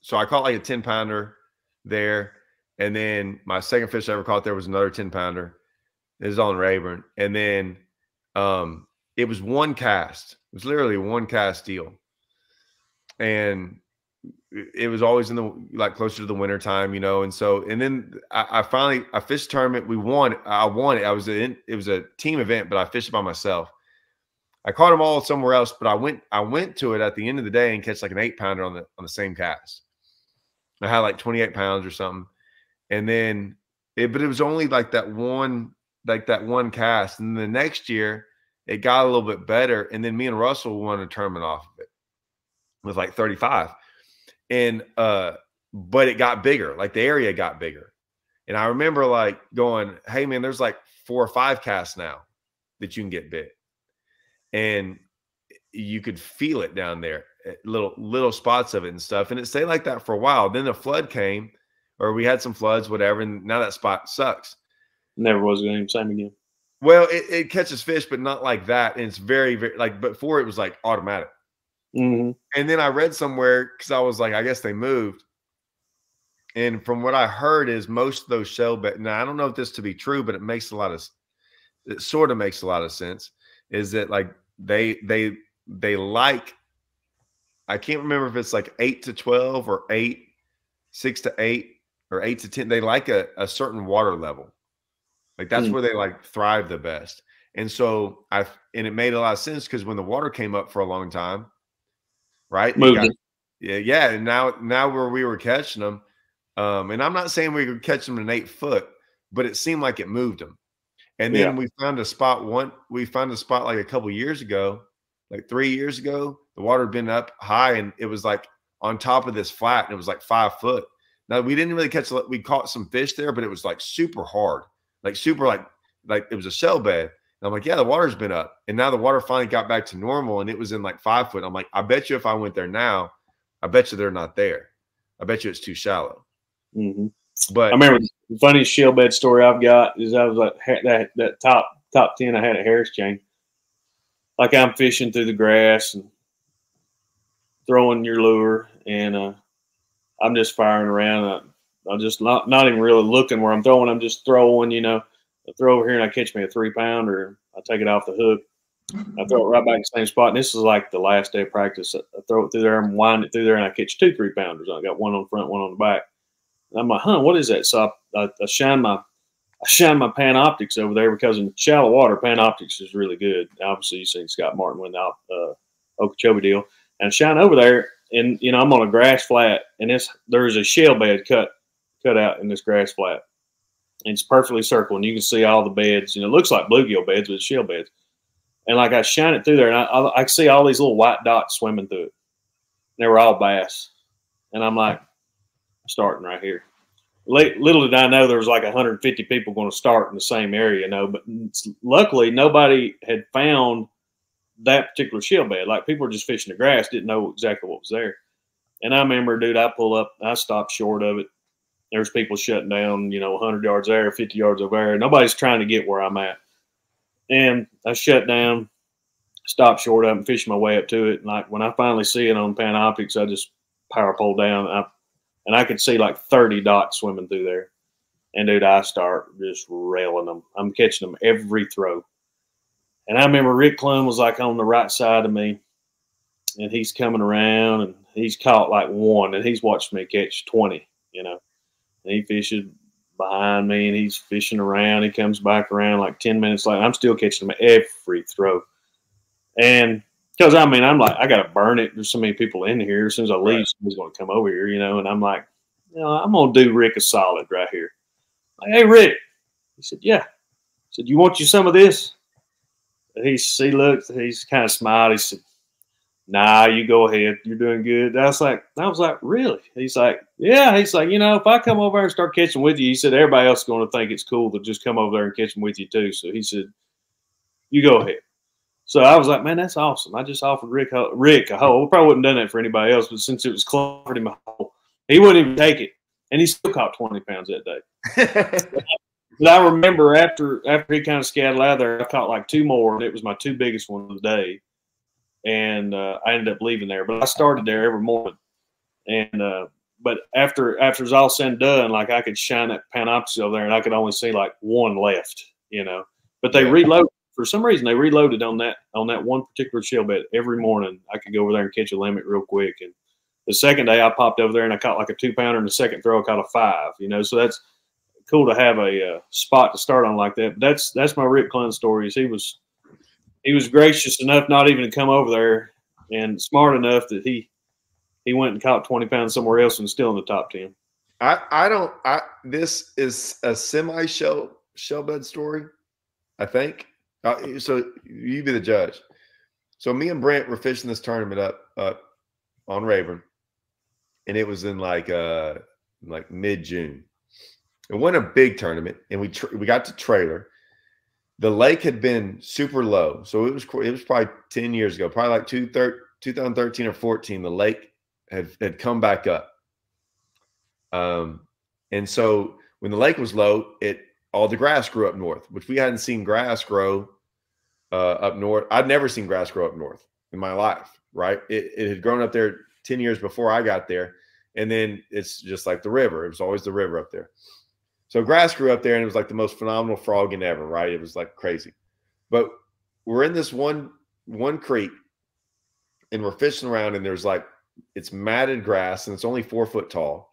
So I caught like a 10 pounder there. And then my second fish I ever caught there was another 10 pounder. It was on Rayburn. And then um it was one cast. It was literally one cast deal. And it- it was always in the like closer to the winter time, you know. And so, and then I, I finally I fished tournament. We won. I won it. I was in. It was a team event, but I fished by myself. I caught them all somewhere else, but I went. I went to it at the end of the day and catch like an eight pounder on the on the same cast. I had like twenty eight pounds or something, and then it. But it was only like that one like that one cast, and the next year it got a little bit better, and then me and Russell won a tournament off of it with like 35, and uh, but it got bigger, like the area got bigger, and I remember like going, "Hey man, there's like four or five casts now that you can get bit," and you could feel it down there, eh, little little spots of it and stuff, and it stayed like that for a while. Then the flood came, or we had some floods, whatever, and now that spot sucks. Never was the same again. Well, it, it, catches fish, but not like that. And it's very, very like before it was like automatic. Mm-hmm. And then I read somewhere because I was like, I guess they moved. And from what I heard, is most of those shell bed. Now I don't know if this to be true, but it makes a lot of it sort of makes a lot of sense. Is that like they they they like I can't remember if it's like eight to twelve or eight, six to eight, or eight to ten. They like a, a certain water level. Like that's mm. where they like thrive the best. And so I and it made a lot of sense because when the water came up for a long time, right? Got, yeah, yeah. And now now where we were catching them, um, and I'm not saying we could catch them in eight foot, but it seemed like it moved them. And then yeah. we found a spot one, we found a spot like a couple years ago, like three years ago. The water had been up high and it was like on top of this flat, and it was like five foot. Now we didn't really catch we caught some fish there, but it was like super hard, like super like like it was a shell bed. And I'm like, yeah, the water's been up. And now the water finally got back to normal and it was in like five foot. I'm like, I bet you if I went there now, I bet you they're not there. I bet you it's too shallow. Mm-hmm. But I remember the funniest shell bed story I've got is I was like that that top top ten I had at Harris Chain. Like I'm fishing through the grass and throwing your lure, and uh, I'm just firing around. I, I'm just not not even really looking where I'm throwing. I'm just throwing, you know. I throw over here and I catch me a three pounder. I take it off the hook. I throw it right back in the same spot. And this is like the last day of practice. I throw it through there and wind it through there, and I catch two three pounders. I got one on the front, one on the back. And I'm like, huh, what is that? So I, I, I shine my I shine my Panoptix over there because in shallow water, Panoptix is really good. Obviously, you've seen Scott Martin win the uh, Okeechobee deal. And I shine over there, and you know I'm on a grass flat, and it's there's a shell bed cut cut out in this grass flat. And it's perfectly circled, and you can see all the beds. You know, it looks like bluegill beds, but shell beds. And like I shine it through there, and I, I, I see all these little white dots swimming through it. They were all bass, and I'm like, starting right here. Little did I know there was like 150 people going to start in the same area, you know. But luckily, nobody had found that particular shell bed. Like people were just fishing the grass, didn't know exactly what was there. And I remember, dude, I pull up, I stopped short of it. There's people shutting down, you know, 100 yards there, 50 yards over there. Nobody's trying to get where I'm at. And I shut down, stopped short of it, and fished my way up to it. And like when I finally see it on Panoptix, I just power pull down. I, and I could see like 30 dots swimming through there. And dude, I start just railing them. I'm catching them every throw. And I remember Rick Clunn was like on the right side of me, and he's coming around and he's caught like one, and he's watched me catch 20, you know. And he fishes behind me and he's fishing around. He comes back around like 10 minutes later. I'm still catching them every throw. And because I mean, I'm like, I got to burn it. There's so many people in here. As soon as I leave, right. somebody's going to come over here, you know. And I'm like, you know, I'm going to do Rick a solid right here. Like, hey, Rick. He said, yeah. He said, you want you some of this? he's he looked, he's kind of smiled. He said, "Nah, you go ahead. You're doing good." I was like, I was like, really? He's like, yeah. He's like, you know, if I come over and start catching with you, he said everybody else is going to think it's cool to just come over there and catch them with you too. So he said, you go ahead. So I was like, man, that's awesome. I just offered Rick Rick a hole. We probably wouldn't have done that for anybody else, but since it was offered him a hole, he wouldn't even take it, and he still caught twenty pounds that day. But I remember after after he kind of scattered out there, I caught like two more, and it was my two biggest ones of the day. And uh, I ended up leaving there, but I started there every morning. And uh, but after after it's all said and done, like I could shine that Panoptix over there, and I could only see like one left, you know. But they reloaded for some reason. They reloaded on that on that one particular shell bed every morning. I could go over there and catch a limit real quick. And the second day, I popped over there and I caught like a two pounder. And the second throw, I caught a five. You know, so that's cool to have a uh, spot to start on like that. But that's that's my Rick Clunn story. Is he was he was gracious enough not even to come over there, and smart enough that he he went and caught twenty pounds somewhere else and still in the top ten. I I don't I this is a semi shell shell bed story. I think. Uh, so you be the judge. So me and Brent were fishing this tournament up up on Rayburn, and it was in like uh like mid June. It wasn't a big tournament, and we tra- we got to trailer. The lake had been super low, so it was it was probably ten years ago, probably like two thir- 2013 or 14. The lake had had come back up, um, and so when the lake was low, it all the grass grew up north, which we hadn't seen grass grow uh, up north. I'd never seen grass grow up north in my life. Right? It, it had grown up there ten years before I got there, and then it's just like the river. It was always the river up there. So grass grew up there, and it was like the most phenomenal frogging ever. Right? It was like crazy. But we're in this one one creek, and we're fishing around, and there's like it's matted grass, and it's only four foot tall.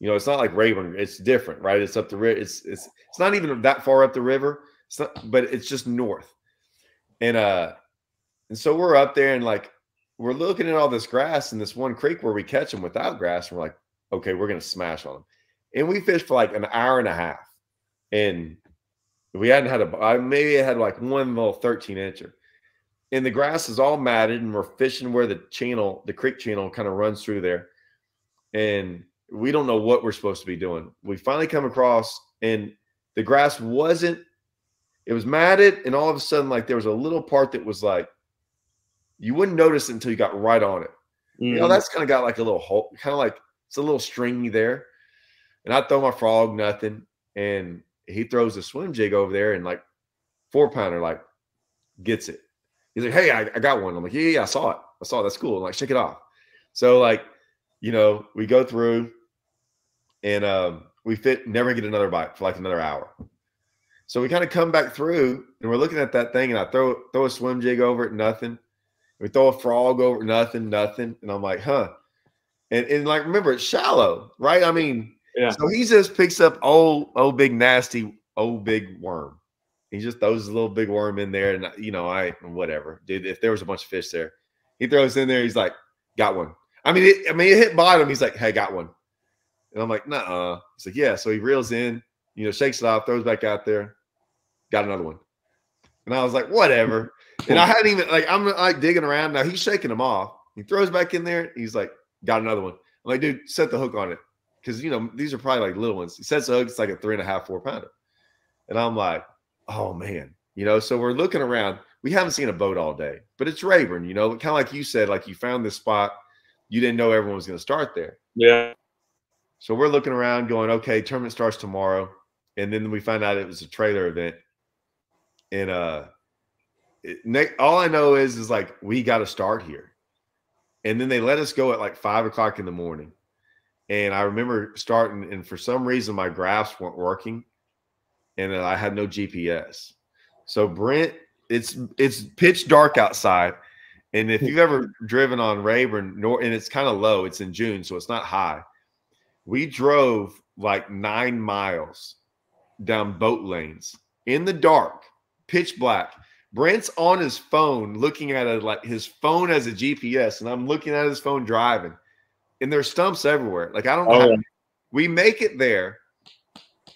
You know, it's not like Rayburn. It's different, right? It's up the river. It's it's it's not even that far up the river. It's not, but it's just north. And uh, and so we're up there, and like we're looking at all this grass in this one creek where we catch them without grass. And we're like, okay, we're gonna smash on them. And we fished for like an hour and a half, and we hadn't had a. I maybe had like one little thirteen incher, and the grass is all matted, and we're fishing where the channel, the creek channel, kind of runs through there, and we don't know what we're supposed to be doing. We finally come across, and the grass wasn't. It was matted, and all of a sudden, like there was a little part that was like you wouldn't notice it until you got right on it. Mm. You know, that's kind of got like a little hole, kind of like it's a little stringy there. And I throw my frog, nothing. And he throws a swim jig over there and like four pounder, like gets it. He's like, Hey, I, I got one. I'm like, yeah, yeah, I saw it. I saw it. That's cool. I'm like, shake it off. So like, you know, we go through and um, we fit never get another bite for like another hour. So we kind of come back through and we're looking at that thing and I throw throw a swim jig over it, nothing. We throw a frog over nothing, nothing. And I'm like, huh. And, and like remember it's shallow, right? I mean, yeah. So he just picks up old, old big nasty, old big worm. He just throws a little big worm in there, and you know, I whatever, dude. If there was a bunch of fish there, he throws in there. He's like, got one. I mean, it, I mean, it hit bottom. He's like, hey, got one. And I'm like, nah. He's like, yeah. So he reels in, you know, shakes it off, throws back out there, got another one. And I was like, whatever. And I hadn't even like I'm like digging around. Now he's shaking them off. He throws back in there. He's like, got another one. I'm like, dude, set the hook on it. Cause you know, these are probably like little ones. He sets the hook, it's like a three and a half, four pounder. And I'm like, oh man, you know, so we're looking around. We haven't seen a boat all day, but it's Rayburn, you know, kind of like you said, like you found this spot, you didn't know everyone was going to start there. Yeah. So we're looking around going, okay, tournament starts tomorrow. And then we find out it was a trailer event. And uh it, all I know is is like we got to start here, and then they let us go at like five o'clock in the morning, and I remember starting, and for some reason my graphs weren't working, and I had no GPS. So Brent, it's it's pitch dark outside, and if hmm. you've ever driven on Rayburn, nor and it's kind of low, it's in June, so it's not high. We drove like nine miles down boat lanes in the dark, pitch black Brent's on his phone looking at it like his phone as a GPS, and I'm looking at his phone driving, and there's stumps everywhere. Like I don't know. Oh, how, we make it there.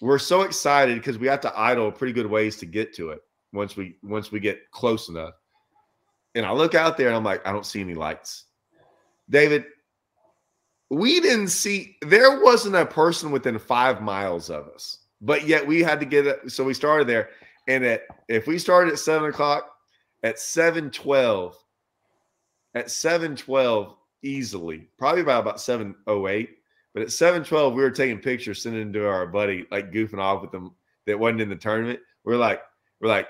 We're so excited because we have to idle pretty good ways to get to it once we once we get close enough. And I look out there and I'm like, I don't see any lights. David, we didn't see there wasn't a person within five miles of us, but yet we had to get it. So we started there and at if we started at seven o'clock, at seven twelve, at seven twelve easily, probably about oh eight. But at seven twelve, we were taking pictures, sending to our buddy, like goofing off with them that wasn't in the tournament. We're like, we're like,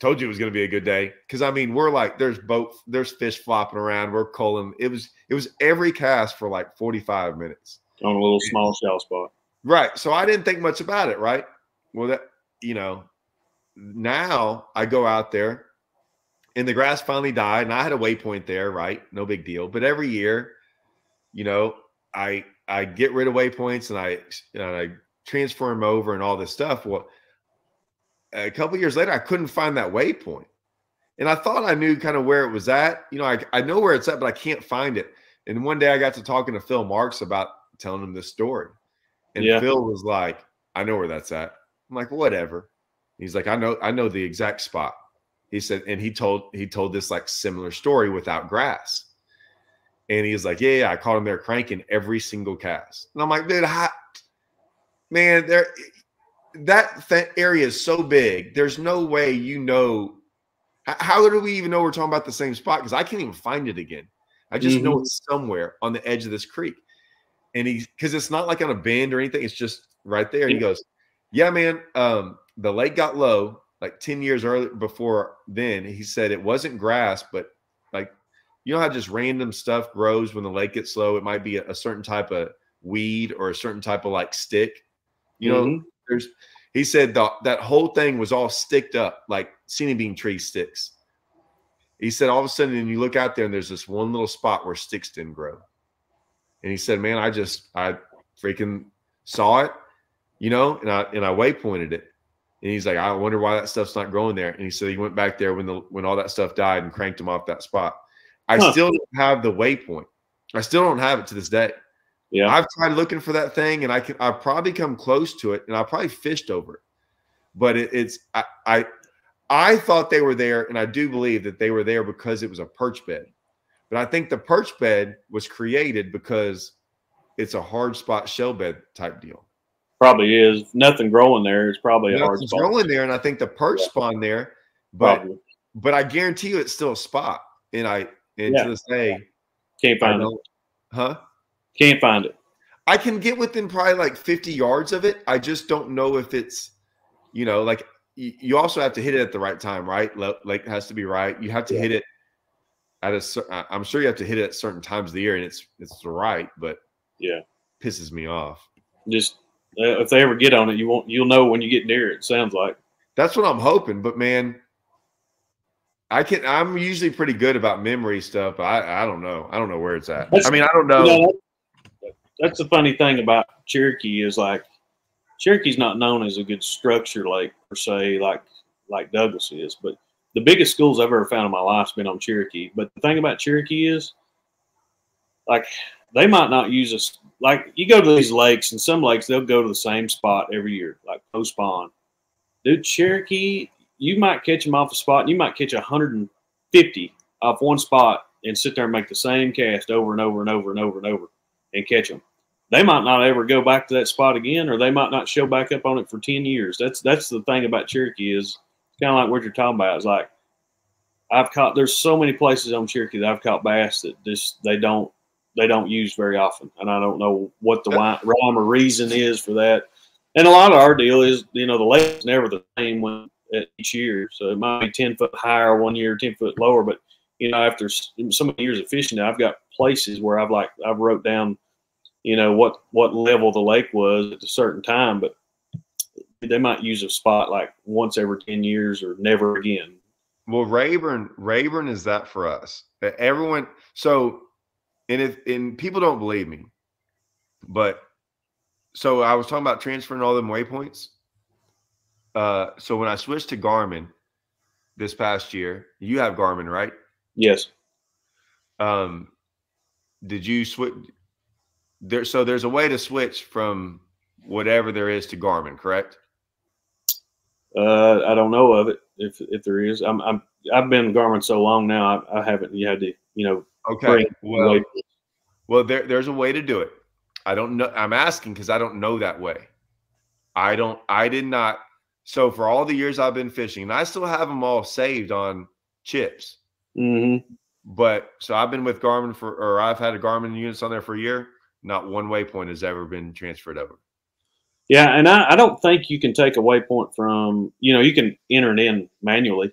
told you it was going to be a good day because I mean we're like there's boat there's fish flopping around we're culling it was it was every cast for like 45 minutes on a little small shell spot right so I didn't think much about it right well that you know now I go out there and the grass finally died and I had a waypoint there, right? No big deal. But every year, you know, I I get rid of waypoints and I you know and I transfer them over and all this stuff. Well, a couple years later, I couldn't find that waypoint. And I thought I knew kind of where it was at. You know, I, I know where it's at, but I can't find it. And one day I got to talking to Phil Marks about telling him this story. And yeah. Phil was like, I know where that's at. I'm like, whatever He's like, I know, I know the exact spot. He said, and he told he told this like similar story without grass. And he's like, Yeah, yeah, I caught him there cranking every single cast. And I'm like, dude, how, man, there that th- area is so big. There's no way you know. How do we even know we're talking about the same spot? Because I can't even find it again. I just mm-hmm. know it's somewhere on the edge of this creek. And he, because it's not like on a bend or anything, it's just right there. And he goes, Yeah, man, um, the lake got low like 10 years early before then. He said it wasn't grass, but like, you know how just random stuff grows when the lake gets low? It might be a, a certain type of weed or a certain type of like stick. You know, mm-hmm. he said the, that whole thing was all sticked up like cine bean tree sticks. He said all of a sudden, and you look out there and there's this one little spot where sticks didn't grow. And he said, Man, I just, I freaking saw it, you know, and I, and I waypointed it. And he's like, I wonder why that stuff's not growing there. And he said he went back there when the when all that stuff died and cranked him off that spot. I huh. still don't have the waypoint. I still don't have it to this day. Yeah. I've tried looking for that thing and I can I've probably come close to it and I probably fished over it. But it, it's I, I I thought they were there, and I do believe that they were there because it was a perch bed. But I think the perch bed was created because it's a hard spot shell bed type deal. Probably is nothing growing there. It's probably a hard spot. growing there, and I think the perch yeah. spawn there. But probably. but I guarantee you, it's still a spot. And I and yeah. to this day, can't find it. Huh? Can't find it. I can get within probably like 50 yards of it. I just don't know if it's, you know, like you also have to hit it at the right time, right? Like has to be right. You have to yeah. hit it at a. I'm sure you have to hit it at certain times of the year, and it's it's right, but yeah, pisses me off. Just uh, if they ever get on it, you won't. You'll know when you get near it. it. Sounds like that's what I'm hoping, but man, I can. I'm usually pretty good about memory stuff. But I I don't know. I don't know where it's at. That's, I mean, I don't know. You know that's the funny thing about Cherokee is like Cherokee's not known as a good structure like per se, like like Douglas is. But the biggest schools I've ever found in my life's been on Cherokee. But the thing about Cherokee is, like, they might not use us. Like, you go to these lakes, and some lakes they'll go to the same spot every year, like Post Pond. Dude, Cherokee, you might catch them off a spot. And you might catch 150 off one spot and sit there and make the same cast over and over and over and over and over and catch them they might not ever go back to that spot again, or they might not show back up on it for ten years. That's that's the thing about Cherokee is kind of like what you're talking about. It's like I've caught. There's so many places on Cherokee that I've caught bass that just they don't they don't use very often, and I don't know what the rhyme or reason is for that. And a lot of our deal is, you know, the lake's never the same when each year, so it might be ten foot higher one year, ten foot lower. But you know, after so many years of fishing, now I've got places where I've like I've wrote down you know what what level the lake was at a certain time, but they might use a spot like once every 10 years or never again. Well, Rayburn, Rayburn is that for us. Everyone, so and if and people don't believe me, but so I was talking about transferring all them waypoints. Uh, so when I switched to Garmin this past year, you have Garmin, right? Yes. Um, did you switch? There so there's a way to switch from whatever there is to Garmin, correct? Uh, I don't know of it. If if there is, I'm I'm I've been Garmin so long now. I, I haven't. You had to, you know. Okay. Well, well, there there's a way to do it. I don't know. I'm asking because I don't know that way. I don't. I did not. So for all the years I've been fishing, and I still have them all saved on chips. Mm-hmm. But so I've been with Garmin for, or I've had a Garmin units on there for a year not one waypoint has ever been transferred over. Yeah, and I, I don't think you can take a waypoint from you know you can enter it in manually,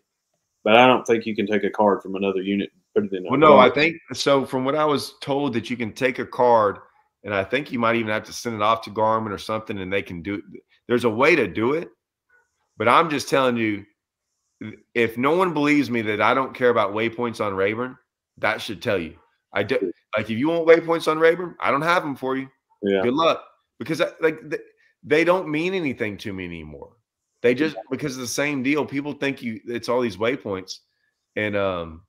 but I don't think you can take a card from another unit and put it in. Well, no, I think so. From what I was told, that you can take a card, and I think you might even have to send it off to Garmin or something, and they can do. There's a way to do it, but I'm just telling you, if no one believes me that I don't care about waypoints on Rayburn, that should tell you. I do. Like if you want waypoints on Rayburn, I don't have them for you. Yeah. Good luck because like they don't mean anything to me anymore. They just because of the same deal. People think you it's all these waypoints, and um,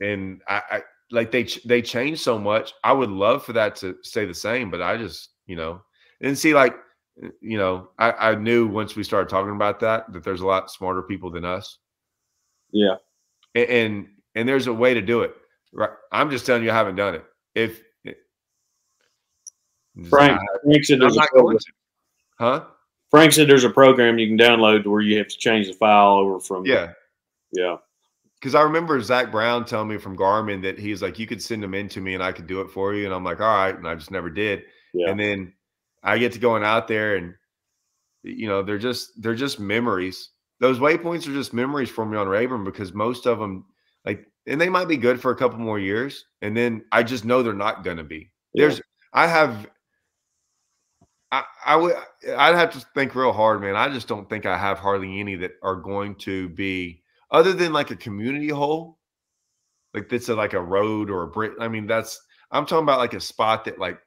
and I, I like they they change so much. I would love for that to stay the same, but I just you know and see like you know, I, I knew once we started talking about that that there's a lot smarter people than us. Yeah. And and, and there's a way to do it. Right. I'm just telling you, I haven't done it. If Frank, Frank said there's a program, huh? Frank said there's a program you can download where you have to change the file over from Yeah. yeah Because I remember Zach Brown telling me from Garmin that he's like, you could send them in to me and I could do it for you. And I'm like, all right. And I just never did. yeah And then I get to going out there and you know, they're just they're just memories. Those waypoints are just memories for me on Rayburn because most of them like and they might be good for a couple more years. And then I just know they're not gonna be. Yeah. There's I have I, I would I'd have to think real hard, man. I just don't think I have hardly any that are going to be other than like a community hole, like that's a, like a road or a brick. I mean, that's I'm talking about like a spot that like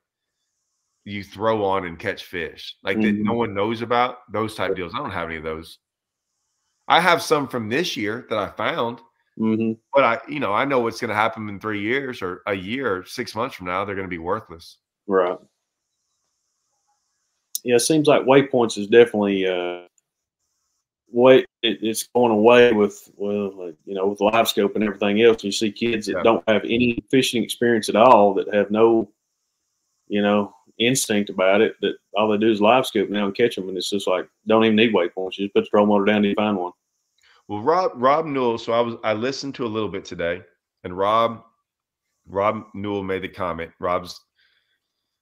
you throw on and catch fish, like that no Mhm. one knows about. Those type deals. I don't have any of those. I have some from this year that I found, hmm but I, you know, I know what's going to happen in three years or a year, or six months from now. They're going to be worthless. right yeah it seems like waypoints is definitely uh way it, it's going away with well like you know with live scope and everything else you see kids that Yeah. don't have any fishing experience at all that have no you know instinct about it that all they do is live scope now and catch them and it's just like don't even need waypoints you just put the troll motor down and you find one Well, Rob Rob Newell. So I was I listened to a little bit today, and Rob Rob Newell made the comment. Rob's,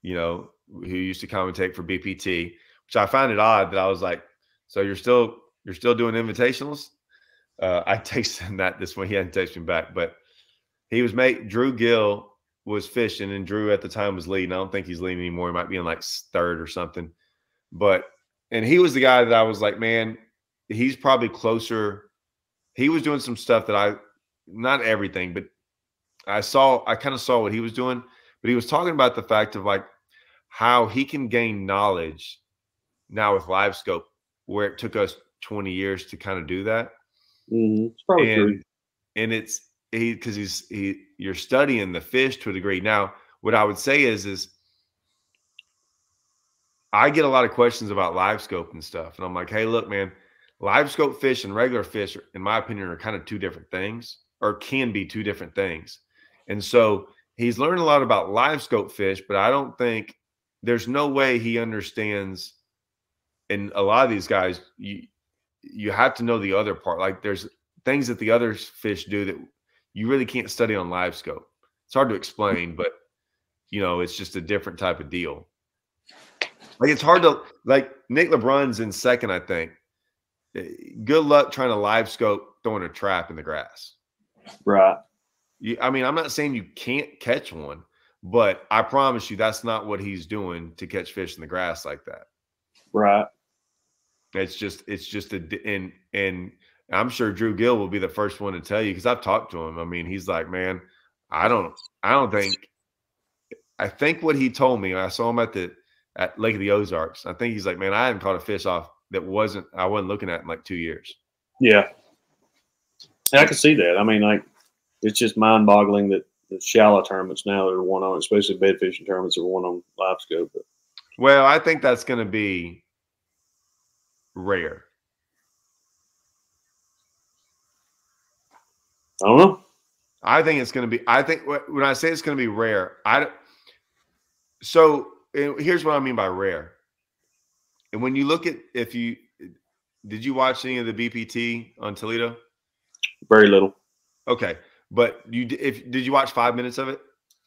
you know, who used to commentate for BPT, which I find it odd that I was like, so you're still you're still doing invitationals. Uh, I texted him that this one. He hadn't texted me back, but he was made. Drew Gill was fishing, and Drew at the time was leading. I don't think he's leading anymore. He might be in like third or something. But and he was the guy that I was like, man, he's probably closer. He was doing some stuff that I, not everything, but I saw. I kind of saw what he was doing, but he was talking about the fact of like how he can gain knowledge now with live scope, where it took us 20 years to kind of do that mm-hmm. it's probably true and and it's he because he's he you're studying the fish to a degree now what i would say is is i get a lot of questions about live scope and stuff and i'm like hey look man live scope fish and regular fish in my opinion are kind of two different things or can be two different things and so he's learned a lot about live scope fish but i don't think there's no way he understands and a lot of these guys you you have to know the other part like there's things that the other fish do that you really can't study on live scope. It's hard to hmm. explain, but you know, it's just a different type of deal. Like it's hard to like Nick LeBrun's in second, I think. Eh, Good luck trying to live scope throwing a trap in the grass. right You, I mean, I'm not saying you can't catch one, but I promise you that's not what he's doing to catch fish in the grass like that. right It's just it's just a and and I'm sure Drew Gill will be the first one to tell you because I've talked to him. I mean, he's like, man, I don't I don't think I think what he told me, I saw him at the at Lake of the Ozarks. I think he's like, man, I haven't caught a fish off that wasn't I wasn't looking at in like two years. Yeah. And I can see that. I mean, like, it's just mind boggling that the shallow tournaments now that are one on, especially bed fishing tournaments are one on live scope. But Well, I think that's gonna be rare. I don't know. I think it's going to be. I think when I say it's going to be rare, I. don't- So eh, here's what I mean by rare. And when you look at if you did you watch any of the BPT on Toledo? Very little. Okay, but you if did you watch five minutes of it?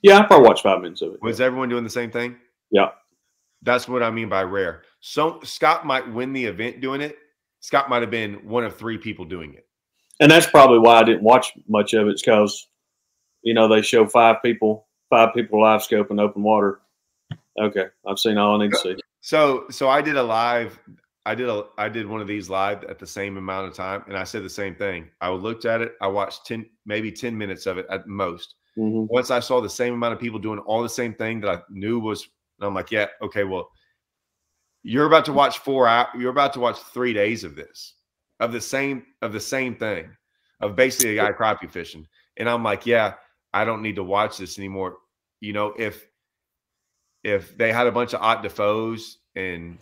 Yeah, I probably watched five minutes of it. Was everyone doing the same thing? Yeah. That's what I mean by rare. So Scott might win the event doing it. Scott might have been one of three people doing it. And that's probably why I didn't watch much of it. Because, you know, they show five people, five people live scope in open water. Okay, I've seen all I need to see. So so I did a live I did a I did one of these live at the same amount of time and I said the same thing. I looked at it, I watched 10 maybe 10 minutes of it at most. hmm Once I saw the same amount of people doing all the same thing that I knew was I'm like, yeah, okay, well you're about to watch 4 hours you're about to watch 3 days of this of the same of the same thing of basically a guy crappie fishing. And I'm like, yeah, I don't need to watch this anymore. You know, if if they had a bunch of Ott DeFoes and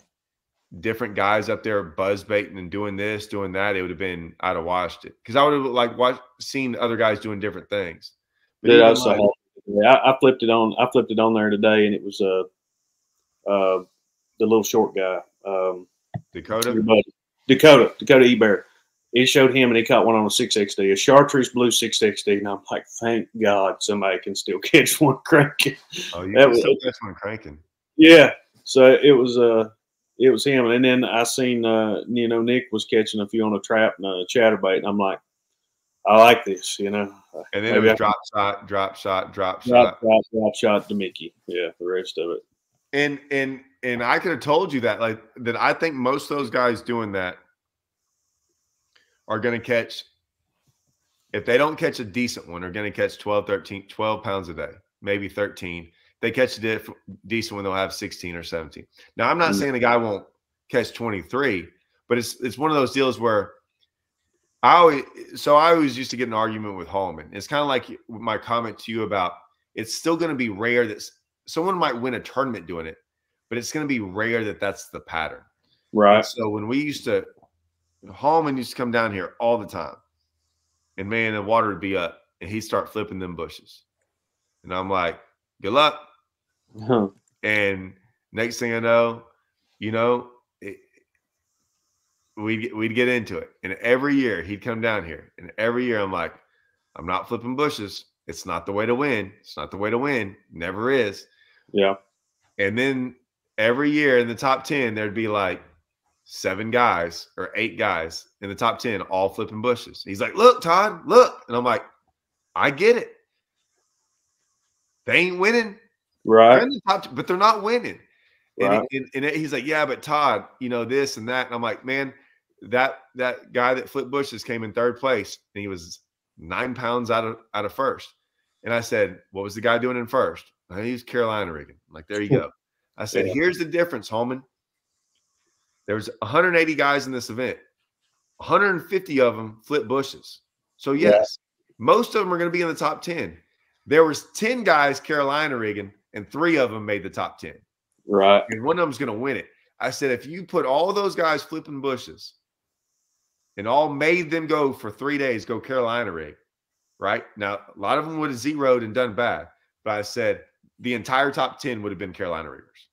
different guys up there buzz baiting and doing this, doing that, it would have been I'd have watched it because I would have like watched seen other guys doing different things. But Dude, I, saw like-. Yeah, I, I flipped it on. I flipped it on there today, and it was uh, uh, the little short guy, um, Dakota, Dakota, Dakota Ebare. He showed him, and he caught one on a six XD, a chartreuse blue six XD, and I'm like, thank God somebody can still catch one cranking. oh, you that was- still catch one cranking. Yeah, so it was uh, it was him, and then I seen uh, you know, Nick was catching a few on a trap and a chatterbait, and I'm like, I like this, you know. And then Maybe it was drop shot, drop shot, drop shot. Drop, drop, drop shot Damiki. Yeah, the rest of it. And and and I could have told you that, like that. I think most of those guys doing that are going to catch. If they don't catch a decent one, are going to catch 12, 13, 12 pounds a day, maybe 13. They catch a diff, decent one, they'll have 16 or 17. Now, I'm not Mm. saying the guy won't catch 23, but it's it's one of those deals where I always so I always used to get an argument with Hallman. It's kind of like my comment to you about it's still going to be rare that someone might win a tournament doing it, but it's going to be rare that that's the pattern. Right. So when we used to, Hallman used to come down here all the time, and man, the water would be up, and he'd start flipping them bushes, and I'm like, "Good luck." Huh. And next thing I know, you know, it, we'd we'd get into it, and every year he'd come down here, and every year I'm like, "I'm not flipping bushes. It's not the way to win. It's not the way to win. Never is." Yeah. And then every year in the top 10, there'd be like seven guys or eight guys in the top 10, all flipping bushes. He's like, Look, Todd, look. And I'm like, I get it. They ain't winning. They're Right. in the top, t- but they're not winning. And, Right. and, and he's like, Yeah, but Todd, you know, this and that. And I'm like, Man, that that guy that flipped bushes came in third place and he was nine pounds out of out of first. And I said, What was the guy doing in first? "Uh, He was Carolina rigging. I'm like, there you go. I said, Yeah. Here's the difference, Holman. There's 180 guys in this event. 150 of them flip bushes. So Yeah. yes, most of them are going to be in the top 10. There was 10 guys Carolina rigging, and three of them made the top 10 Right. and one of them's going to win it. I said, if you put all those guys flipping bushes and all made them go for three days, go Carolina rig, right? Now, a lot of them would have zeroed and done bad, but I said the entire top 10 would have been Carolina riggers.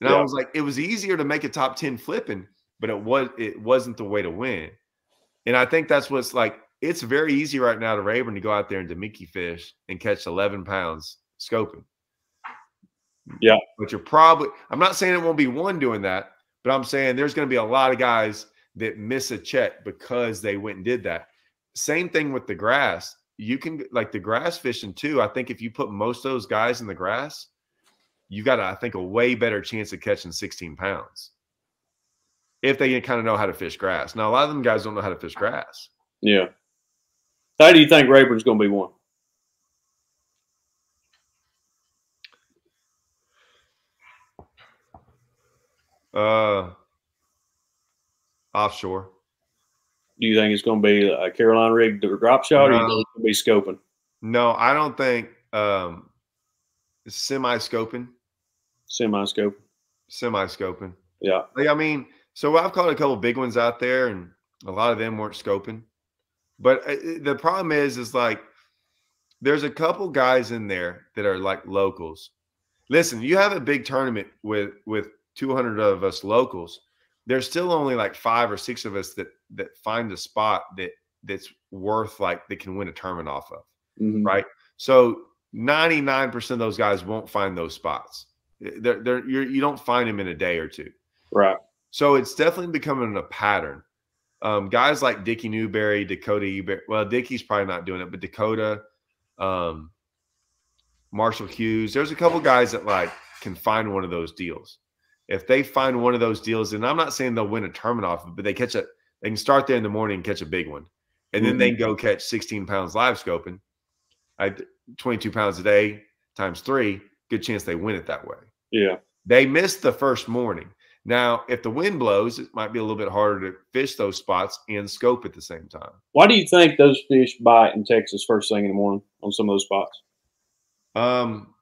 And I was like, it was easier to make a top 10 flipping, but it was it wasn't the way to win. And I think that's what's like, it's very easy right now to Rayburn to go out there and Damiki fish and catch 11 pounds scoping. Yeah. But you're probably, I'm not saying it won't be one doing that, but I'm saying there's going to be a lot of guys that miss a check because they went and did that. Same thing with the grass. You can, like the grass fishing too. I think if you put most of those guys in the grass, you got, I think, a way better chance of catching 16 pounds if they kind of know how to fish grass. Now, a lot of them guys don't know how to fish grass. Yeah. How do you think Rayburn's going to be one? Uh, offshore. Do you think it's going to be a Carolina rig drop shot, or you think it's going to be scoping? No, I don't think um, semi scoping, Semi scoping. semi scoping. Yeah. Like, I mean, so I've caught a couple big ones out there, and a lot of them weren't scoping. But uh, uh, the problem is, is like there's a couple guys in there that are like locals. Listen, you have a big tournament with with 200 of us locals. There's still only like five or six of us that that find a spot that that's worth like that can win a tournament off of Mhm. right? So 99% of those guys won't find those spots. They're, they're, you're, you don't find them in a day or two. Right. So it's definitely becoming a pattern. Um, guys like Dickie Newberry, Dakota Ebare, well, Dickie's probably not doing it, but Dakota, um, Marshall Hughes, there's a couple guys that like can find one of those deals. If they find one of those deals, and I'm not saying they'll win a tournament off of it, but they catch a, they can start there in the morning and catch a big one, and then they can go catch 16 pounds live scoping. I 22 pounds a day times three, good chance they win it that way. Yeah. They missed the first morning. Now, if the wind blows, it might be a little bit harder to fish those spots and scope at the same time. Why do you think those fish bite in Texas first thing in the morning on some of those spots? Um,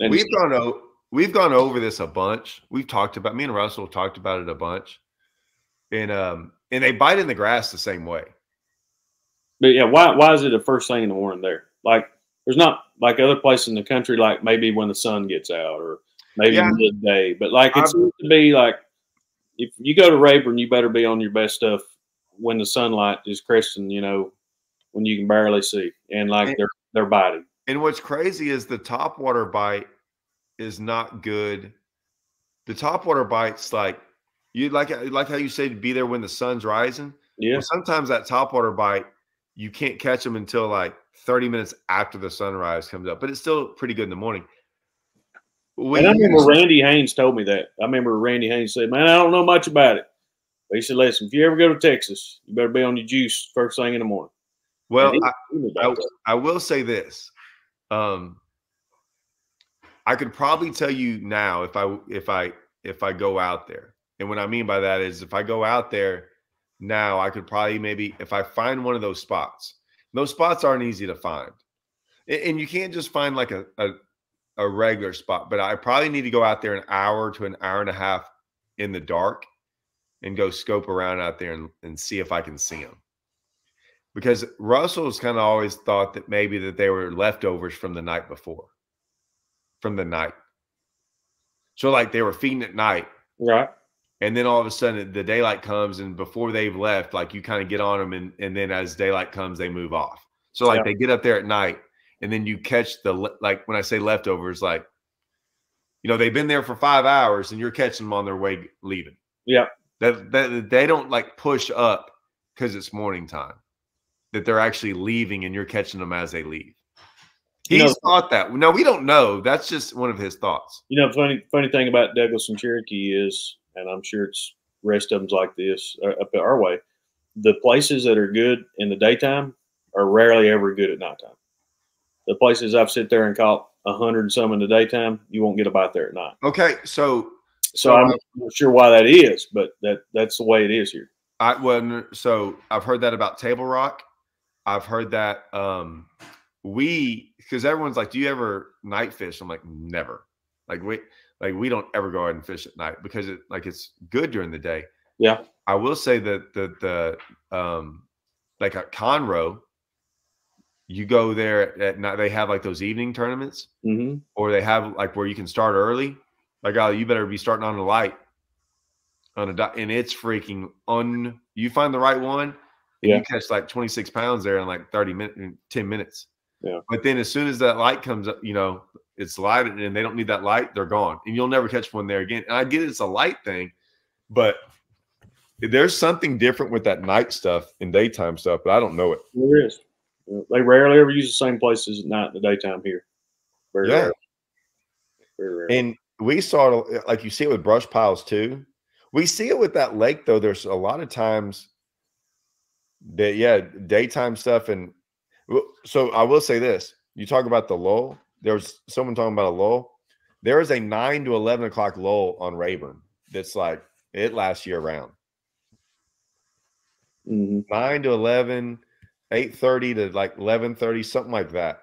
And we've gone o- we've gone over this a bunch. We've talked about me and Russell talked about it a bunch, and um, and they bite in the grass the same way. But yeah, why why is it the first thing in the morning there? Like, there's not like other places in the country, like maybe when the sun gets out or maybe Yeah. midday. But like it I've- seems to be like if you go to Rayburn, you better be on your best stuff when the sunlight is cresting. You know, when you can barely see, and like And- they're they're biting. And what's crazy is the top water bite is not good. The top water bites like you like like how you say to be there when the sun's rising. Yeah, Well, sometimes that top water bite you can't catch them until like 30 minutes after the sunrise comes up, but it's still pretty good in the morning. When and I remember Randy Haynes told me that. I remember Randy Haynes said, "Man, I don't know much about it." But he said, "Listen, if you ever go to Texas, you better be on your juice first thing in the morning." well, I, I. I will say this. Um, I could probably tell you now if I if I if I go out there, and what I mean by that is if I go out there now, I could probably maybe if I find one of those spots. Those spots aren't easy to find, and you can't just find like a a, a regular spot. But I probably need to go out there an hour to an hour and a half in the dark, and go scope around out there and, and see if I can see them because Russell's kind of always thought that maybe that they were leftovers from the night before, from the night. So like they were feeding at night, Right. And then all of a sudden the daylight comes, and before they've left, like you kind of get on them, and and then as daylight comes, they move off. So like Yeah. they get up there at night, and then you catch the like when I say leftovers, like you know they've been there for five hours, and you're catching them on their way leaving. Yeah. That that they don't like push up because it's morning time. That they're actually leaving, and you're catching them as they leave. You know- thought that. No, we don't know. That's just one of his thoughts. You know, funny funny thing about Douglas and Cherokee is, and I'm sure it's rest of them's like this uh, up our way. The places that are good in the daytime are rarely ever good at nighttime. The places I've sit there and caught a hundred and some in the daytime, you won't get a bite there at night. Okay, so So I'm not sure why that is, but that that's the way it is here. I well, so I've heard that about Table Rock. I've heard that um we because everyone's like, "Do you ever night fish?" I'm like, "Never." Like we like we don't ever go out and fish at night because it like it's good during the day. Yeah. I will say that the the um like at Conroe, you go there at night. They have like those evening tournaments, hmm or they have like where you can start early. Like, oh, you better be starting on the light on a dot, and it's freaking un. You find the right one, and Yeah. you catch like 26 pounds there in like 30 minutes, 10 minutes. Yeah. But then as soon as that light comes up, you know, it's lighted and they don't need that light, they're gone, and you'll never catch one there again. And I get it, it's a light thing, but there's something different with that night stuff and daytime stuff, but I don't know it. There is. They rarely ever use the same places at night in the daytime here. Very Yeah. rare. Very rare. And we saw it uh, like you see it with brush piles too. We see it with that lake though. There's a lot of times that yeah, daytime stuff and so I will say this. You talk about the lull. There's someone talking about a lull. There is a nine to eleven o'clock lull on Rayburn that's like it lasts year round. Mhm. Nine to 11, 8.30 to like 11.30, something like that.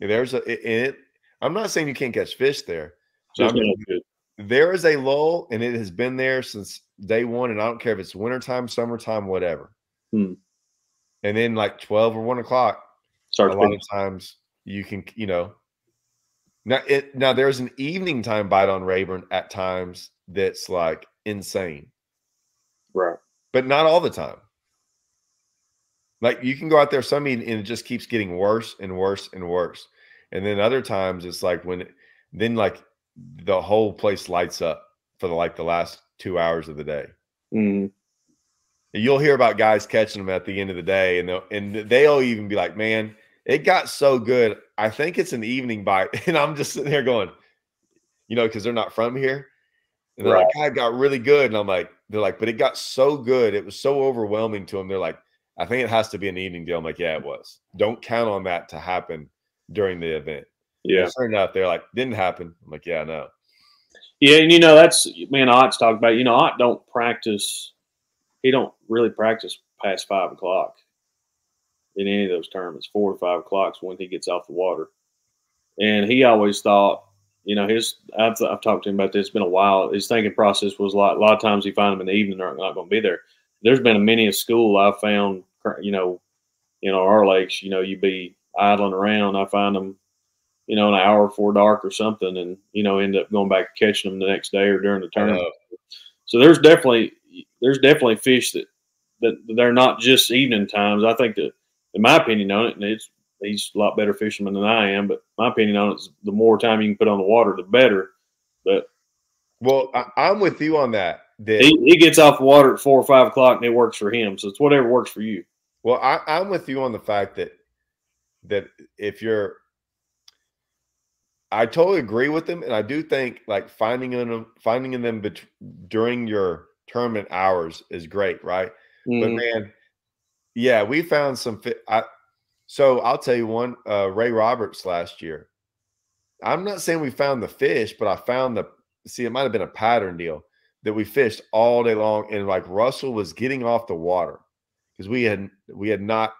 There's a it, it I'm not saying you can't catch fish there. I'm- there is a lull and it has been there since day one and i don't care if it's wintertime summertime whatever Hmm. and then like 12 or 1 o'clock A lot of times you can you know now it now there's an evening time bite on rayburn at times that's like insane. Right. but not all the time. Like you can go out there some evening and it just keeps getting worse and worse and worse. And then other times it's like when then like the whole place lights up for the like the last two hours of the day. Mhm. you'll hear about guys catching them at the end of the day and they'll and they'll even be like man it got so good i think it's an evening bite and i'm just sitting there going you know because they're not from here and they're like god it got really good and i'm like they're like but it got so good it was so overwhelming to them they're like i think it has to be an evening deal i'm like yeah it was don't count on that to happen during the event Yeah. and sure enough they're like didn't happen i'm like yeah no Yeah, and you know that's man, and Ott's talked about. You know, Ott don't practice. He don't really practice past five o'clock in any of those tournaments. Four or five o'clock is when he gets off the water, and he always thought, you know, his I've, I've talked to him about this. It's been a while. His thinking process was a lot. A lot of times he find them in the evening, they're not going to be there. There's been a many a school I've found, you know, you know, our lakes. You know, you'd be idling around. I find them, you know, an hour before dark or something, and you know, end up going back and catching them the next day or during the tournament. So there's definitely there's definitely fish that that they're not just evening times. I think that, in my opinion on it, and it's he's a lot better fisherman than I am, but my opinion on it is the more time you can put on the water, the better. But well, I, am with you on that. that he, he, gets off the water at four or five o'clock and it works for him. So it's whatever works for you. Well, I, I'm with you on the fact that that if you're I totally agree with them, and I do think like finding them finding in them bet- during your tournament hours is great, right? Mm-hmm. But man, yeah, we found some. Fi- I, so I'll tell you one. Uh, Ray Roberts last year. I'm not saying we found the fish, but I found the. See, it might have been a pattern deal that we fished all day long, and like Russell was getting off the water because we had we had not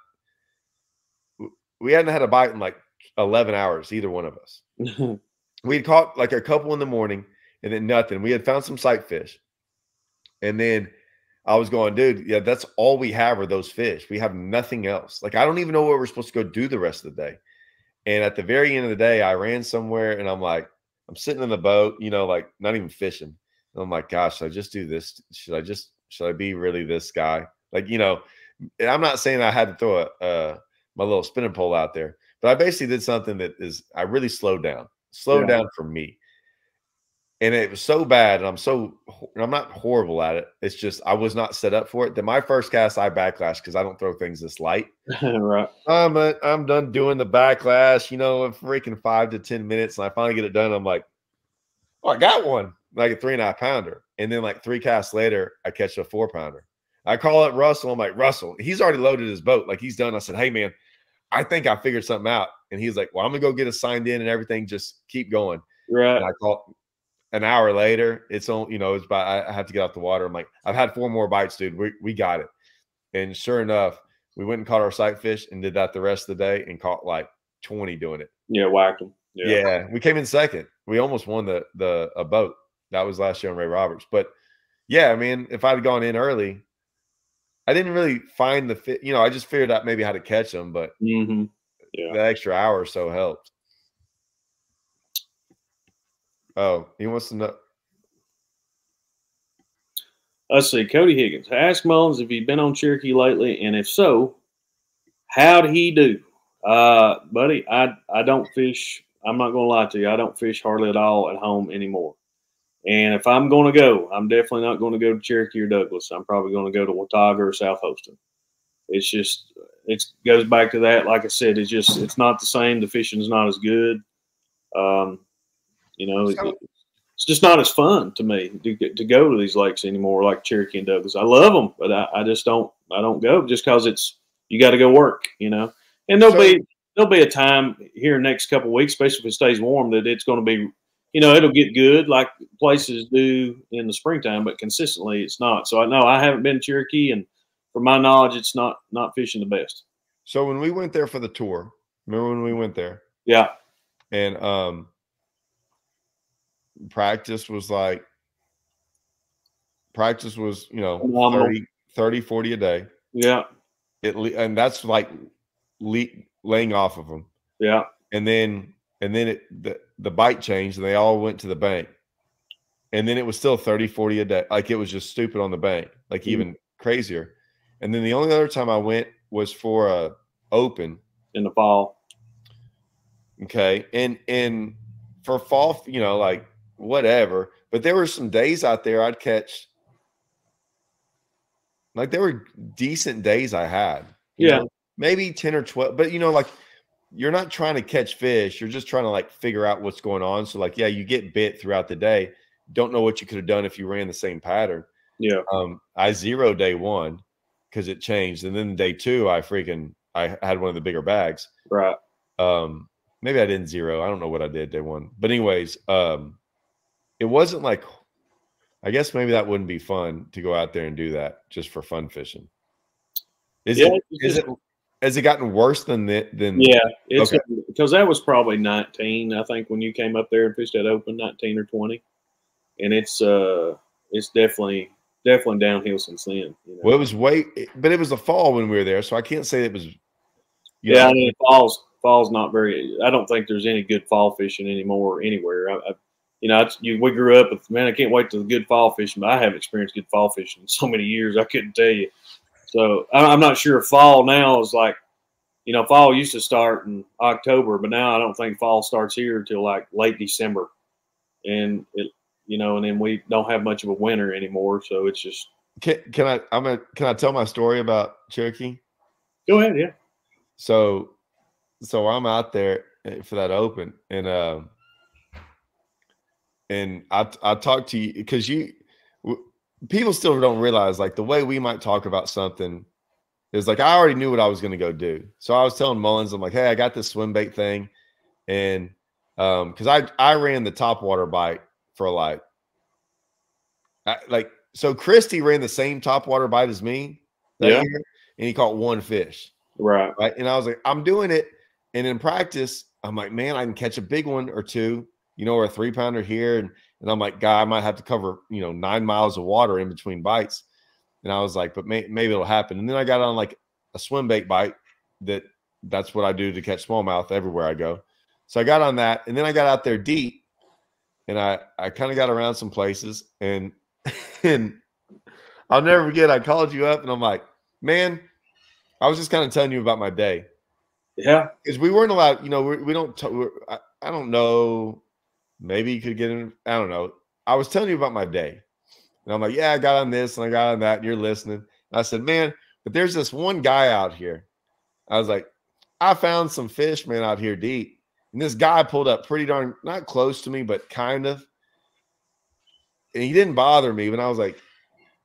we hadn't had a bite in like 11 hours, either one of us. we had caught like a couple in the morning and then nothing. We had found some sight fish. And then I was going, dude, yeah, that's all we have are those fish. We have nothing else. Like, I don't even know what we're supposed to go do the rest of the day. And at the very end of the day, I ran somewhere and I'm like, I'm sitting in the boat, you know, like not even fishing. And I'm like, gosh, should I just do this? Should I just, should I be really this guy? Like, you know, I'm not saying I had to throw a, uh, my little spinning pole out there, but I basically did something that is, I really slowed down, slowed yeah. down for me and it was so bad and i'm so i'm not horrible at it it's just i was not set up for it then my first cast i backlash because i don't throw things this light. Right. I'm a, i'm done doing the backlash you know in freaking five to ten minutes and i finally get it done i'm like oh i got one like a three and a half pounder and then like three casts later i catch a four pounder. I call up russell i'm like russell he's already loaded his boat like he's done i said hey man i think i figured something out and he's like well i'm gonna go get us signed in and everything just keep going. Right. And I call an hour later, it's on, you know, it's by I have to get out the water. I'm like, I've had four more bites, dude. We, we got it. And sure enough, we went and caught our sight fish and did that the rest of the day and caught like 20 doing it. Yeah, them. Yeah. yeah. we came in second. We almost won the the a boat. That was last year on Ray Roberts. But yeah, I mean, if I'd gone in early, I didn't really find the fit. You know, I just figured out maybe how to catch them, but mm-hmm. yeah. the extra hour or so helped. Oh, he wants to know. Let's see. Cody Higgins. Ask Mullins if he's been on Cherokee lately, and if so, how'd he do? Uh, buddy, I I don't fish. I'm not gonna lie to you. I don't fish hardly at all at home anymore. And if I'm going to go, I'm definitely not going to go to Cherokee or Douglas. I'm probably going to go to Watauga or South Holston. It's just it goes back to that. Like I said, it's just it's not the same. The fishing's not as good. Um, you know, so, it's just not as fun to me to, to go to these lakes anymore, like Cherokee and Douglas. I love them, but I, I just don't. I don't go just because it's you got to go work, you know. And there'll so, be there'll be a time here next couple weeks, especially if it stays warm, that it's going to be, you know, it'll get good like places do in the springtime, but consistently it's not. So I know I haven't been Cherokee, and from my knowledge, it's not not fishing the best. So when we went there for the tour, remember when we went there? Yeah. And um, practice was like practice was you know 30, 30 40 a day. Yeah. It and that's like le- laying off of them yeah. And then and then it the, the bite changed and they all went to the bank. And then it was still 30 40 a day like it was just stupid on the bank like mm-hmm. even crazier. And then the only other time i went was for a open. In the fall. Okay and and for fall you know like whatever. But there were some days out there I'd catch. Like there were decent days I had. Yeah. Know, maybe 10 or 12. But you know, like you're not trying to catch fish. You're just trying to like figure out what's going on. So, like, yeah, you get bit throughout the day. Don't know what you could have done if you ran the same pattern. Yeah. Um, I zero day one because it changed. And then day two, I freaking I had one of the bigger bags. Right. Um, maybe I didn't zero. I don't know what I did day one. But anyways, um, it wasn't like I guess maybe that wouldn't be fun to go out there and do that just for fun fishing. Is yeah, it is it has it gotten worse than that? Than Yeah, it's Okay. because that was probably 19, I think, when you came up there and fished that open, 19 or 20, and it's uh, it's definitely definitely downhill since then. You know? Well, it was way, but it was the fall when we were there, so I can't say it was. you yeah, know, I mean, falls falls not very. I don't think there's any good fall fishing anymore anywhere. I, I, you know, it's, you, we grew up with man. I can't wait to the good fall fishing, but I haven't experienced good fall fishing in so many years. I couldn't tell you. So I, I'm not sure if fall now is like, you know, fall used to start in October, but now I don't think fall starts here until like late December, and it, you know, and then we don't have much of a winter anymore. So it's just can, can I? I'm. Can I tell my story about Cherokee? go ahead, yeah. So, so I'm out there eh, for that open, and um, and I I talked to you because you people still don't realize like the way we might talk about something is like I already knew what I was going to go do. So I was telling Mullins, I'm like, hey, I got this swim bait thing, and um, because I I ran the top water bite for like, I, like so Christy ran the same top water bite as me Yeah. year, and he caught one fish Right. right? And I was like, I'm doing it. And in practice, I'm like, man, I can catch a big one or two, you know, or a three pounder here. And, and I'm like, God, I might have to cover, you know, nine miles of water in between bites. And I was like, but may, maybe it'll happen. And then I got on like a swim bait bite that that's what I do to catch smallmouth everywhere I go. So I got on that. And then I got out there deep and I, I kind of got around some places and, and I'll never forget. I called you up and I'm like, man, I was just kind of telling you about my day Yeah. because we weren't allowed. You know, we, we don't. T- we're, I, I don't know. Maybe you could get in. I don't know. I was telling you about my day, and I'm like, yeah, I got on this and I got on that. And you're listening. And I said, man, but there's this one guy out here. I was like, I found some fish, man, out here deep, and this guy pulled up pretty darn not close to me, but kind of. And he didn't bother me, but I was like,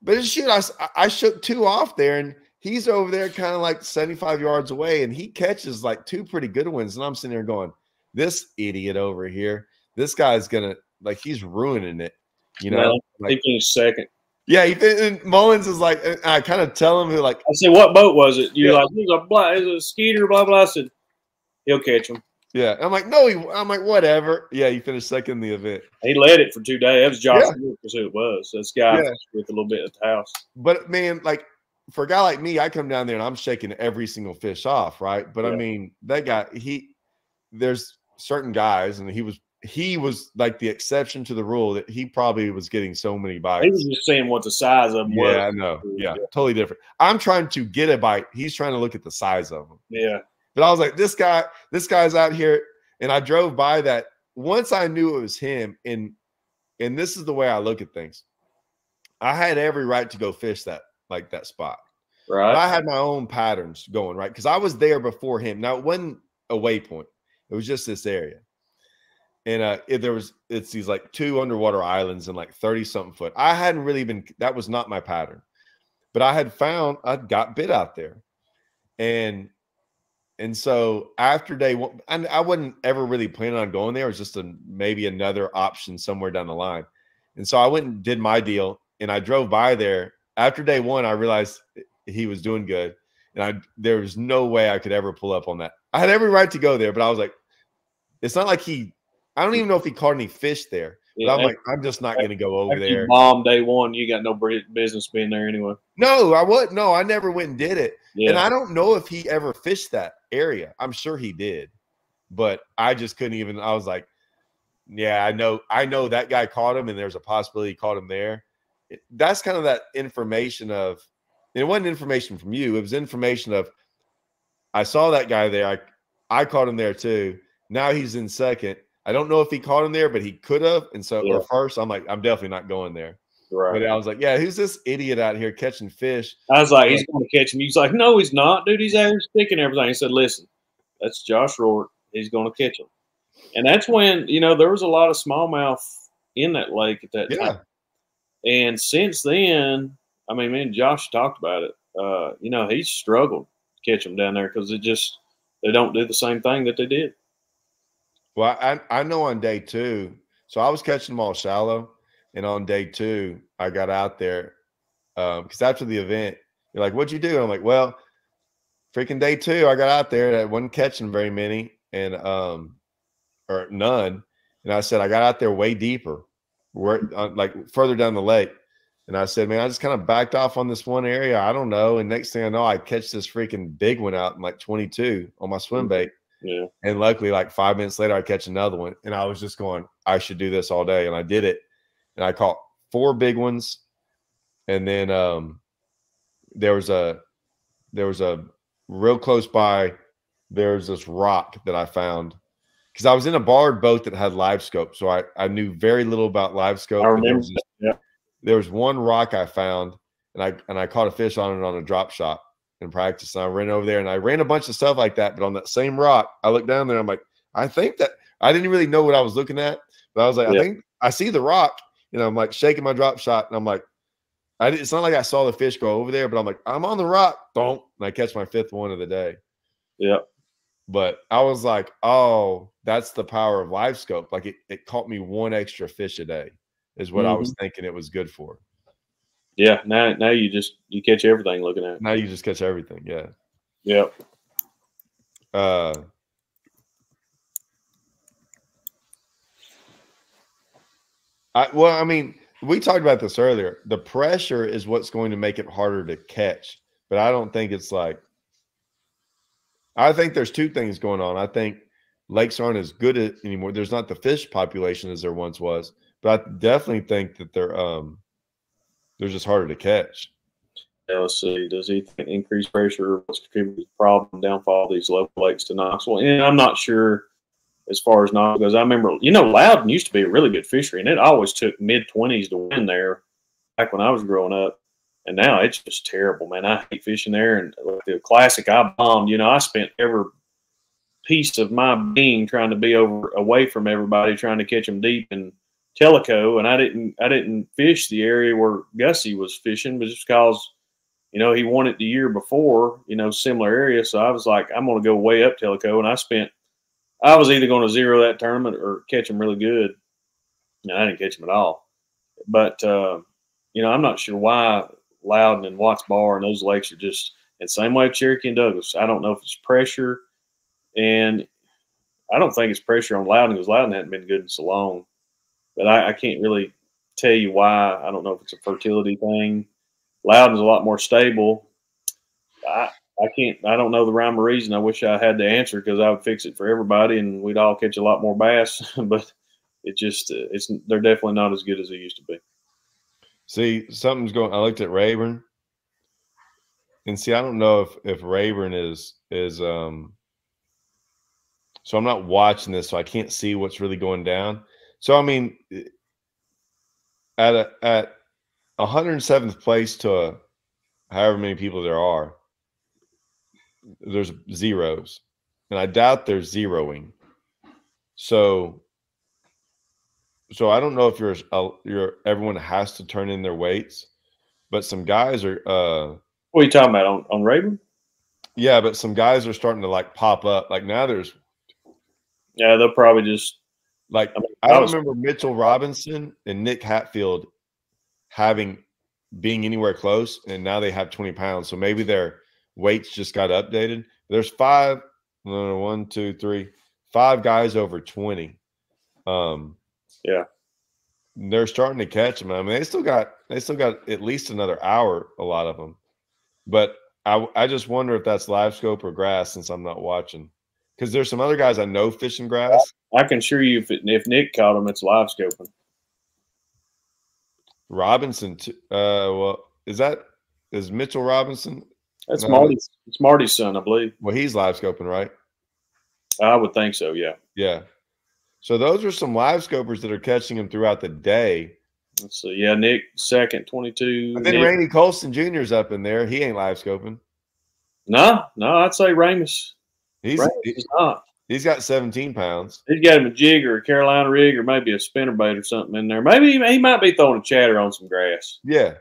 but shoot, I, I shook two off there, and he's over there kind of like 75 yards away and he catches like two pretty good ones and i'm sitting there going this idiot over here this guy's gonna like he's ruining it you know Well, like, he finished second. yeah he, and mullins is like and i kind of tell him who like I said, "What boat was it?" You're Yeah. like, "It was a blah, it was a skeeter." Blah blah. I said, "He'll catch him." yeah i'm like no he, i'm like whatever yeah he finished second in the event He led it for two days. That was Josh Yeah. Was who it was. This guy Yeah. with a little bit of the house. but man like for a guy like me i come down there and i'm shaking every single fish off right but i mean that guy he there's certain guys and he was he was like the exception to the rule that he probably was getting so many bites He was just saying what the size of them Yeah, I know. Yeah, Yeah. totally different. I'm trying to get a bite. He's trying to look at the size of them. Yeah. But I was like, this guy, this guy's out here, and I drove by that. Once I knew it was him, and and this is the way I look at things. I had every right to go fish that like that spot. But Right. I had my own patterns going right because I was there before him. Now it wasn't a waypoint; it was just this area. And uh, it, there was it's these like two underwater islands and like thirty something foot. I hadn't really been that was not my pattern, but I had found I got bit out there, and and so after day one, and I wasn't ever really planning on going there. It was just a maybe another option somewhere down the line. And so I went and did my deal, and I drove by there. After day one, I realized he was doing good, and I there was no way I could ever pull up on that. I had every right to go there, but I was like, it's not like he. I don't even know if he caught any fish there. But Yeah, I'm like, I'm just not going to go over there. bomb day one, you got no business being there anyway. No, I would no, I never went and did it. Yeah. And I don't know if he ever fished that area. I'm sure he did, but I just couldn't even. I was like, yeah, I know, I know that guy caught him, and there's a possibility he caught him there. That's kind of that information of. It wasn't information from you. It was information of. I saw that guy there. I I caught him there too. Now he's in second. I don't know if he caught him there, but he could have. And so, Yeah. or first, I'm like, I'm definitely not going there. right. But I was like, yeah, who's this idiot out here catching fish? I was like, he's going to catch him. He's like, no, he's not, dude. He's out here sticking everything. He said, listen, that's Josh Rourke. He's going to catch him. And that's when, you know, there was a lot of smallmouth in that lake at that Yeah. time. And since then, I mean, me and Josh talked about it. Uh, you know, he's struggled to catch them down there because it just, they don't do the same thing that they did. Well, I I know on day two, so I was catching them all shallow, and on day two, I got out there because after the event, you're like, "What'd you do?" And I'm like, "Well, freaking day two, I got out there. and I wasn't catching very many, and um, or none. And I said I got out there way deeper, where uh, like further down the lake. And I said, man, I just kind of backed off on this one area. I don't know. And next thing I know, I catch this freaking big one out in like 22 on my swim bait. Yeah. And luckily, like five minutes later, I catch another one. And I was just going, I should do this all day. And I did it. And I caught four big ones. And then um there was a there was a real close by, there's this rock that I found because I was in a barred boat that had live scope. So I, I knew very little about live scope. I but there was this- Yeah. there was one rock I found and I and I caught a fish on it on a drop shot in practice. And I ran over there and I ran a bunch of stuff like that. But on that same rock, I looked down there. I'm like, I think that I didn't really know what I was looking at, but I was like, Yeah. I think I see the rock. You know, I'm like shaking my drop shot, and I'm like, I didn't, it's not like I saw the fish go over there, but I'm like, I'm on the rock. Don't and I catch my fifth one of the day. Yeah. But I was like, oh, that's the power of live scope. Like it, it caught me one extra fish a day, is what I was mm-hmm. thinking it was good for. Yeah. Now, now you just you catch everything looking at. it. Now you just catch everything. Yeah. Yep. Uh I well, I mean, we talked about this earlier. The pressure is what's going to make it harder to catch, but I don't think it's like I think there's two things going on. I think lakes aren't as good anymore. There's not the fish population as there once was, but I definitely think that they're um they're just harder to catch. Yeah, let's see. Does he think increased pressure was contributing to the problem downfall of these local lakes to Knoxville? And I'm not sure as far as Knoxville goes. I remember, you know, Loudoun used to be a really good fishery, and it always took mid 20s to win there back when I was growing up. And now it's just terrible, man. I hate fishing there. And the classic, I bombed. You know, I spent every piece of my being trying to be over away from everybody, trying to catch them deep in Tellico, and I didn't. I didn't fish the area where Gussie was fishing, but just because you know, he won it the year before, you know, similar area. So I was like, I'm going to go way up Tellico. And I spent, I was either going to zero that tournament or catch him really good. And I didn't catch him at all. But, uh, you know, I'm not sure why Loudoun and Watts Bar and those lakes are just, and same way Cherokee and Douglas. I don't know if it's pressure. And I don't think it's pressure on Loudoun because Loudoun hadn't been good in so long. But I, I can't really tell you why. I don't know if it's a fertility thing. Loudoun's a lot more stable. I I can't. I don't know the rhyme or reason. I wish I had the answer because I would fix it for everybody, and we'd all catch a lot more bass. but it just uh, it's they're definitely not as good as they used to be. See, something's going. I looked at Rayburn, and see, I don't know if if Rayburn is is um. So I'm not watching this, so I can't see what's really going down. So I mean, at a at 107th place to a, however many people there are, there's zeros, and I doubt there's zeroing. So so I don't know if you're uh, you're everyone has to turn in their weights, but some guys are uh What are you talking about on on Rayburn? yeah, but some guys are starting to like pop up. Like now there's Yeah, they'll probably just. Like I mean, I was- remember Mitchell Robinson and Nick Hatfield having being anywhere close, and now they have 20 pounds. So maybe their weights just got updated. There's five, no, no, one, two, three, five guys over 20. Um Yeah. They're starting to catch them. I mean, they still got they still got at least another hour, a lot of them. But I I just wonder if that's live scope or grass since I'm not watching. Because there's some other guys I know fishing grass. I can assure you, if it, if Nick caught him, it's live scoping. Robinson, uh, well, is that is Mitchell Robinson? That's No, Marty's. It's Marty's son, I believe. Well, he's live scoping, right? I would think so. Yeah. Yeah. So those are some live scopers that are catching him throughout the day. Let's see. Yeah, Nick second, twenty-two. But then Nick- Randy Colson Jr.'s up in there. He ain't live scoping. No, no, I'd say Ramus. He's Ramus he, is not. he's got 17 pounds. He's got him a jig or a Carolina rig or maybe a spinnerbait or something in there. Maybe he, he might be throwing a chatter on some grass. Yeah.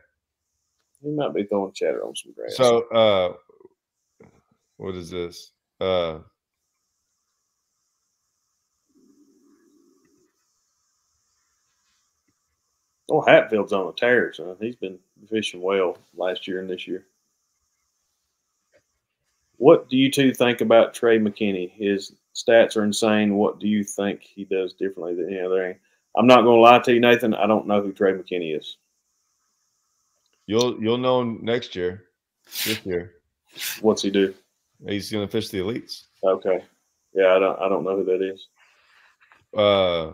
He might be throwing a chatter on some grass. So uh what is this? Uh oh, Hatfield's on the tear, so he's been fishing well last year and this year. What do you two think about Trey McKinney? His stats are insane. What do you think he does differently than any other? I'm not going to lie to you, Nathan. I don't know who Trey McKinney is. You'll you'll know next year. This year, What's he do? he's going to fish the elites. Okay. Yeah, I don't. I don't know who that is. Uh,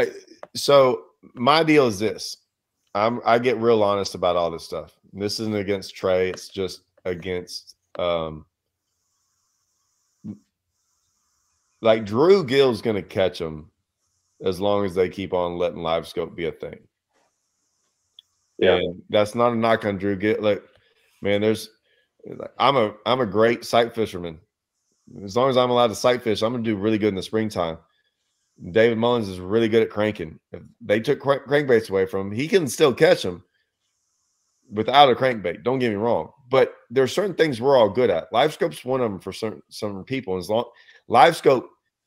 I, so my deal is this: I'm I get real honest about all this stuff. This isn't against Trey. It's just against um, like Drew Gill's going to catch them as long as they keep on letting live scope be a thing. Yeah. And that's not a knock on Drew Gill. Like, man, there's like, I'm a I'm a great sight fisherman. As long as I'm allowed to sight fish, I'm gonna do really good in the springtime. David Mullins is really good at cranking. If they took crank, crankbaits away from him, he can still catch them without a crankbait. Don't get me wrong, but there are certain things we're all good at. LiveScope's one of them for certain some people. As long LiveScope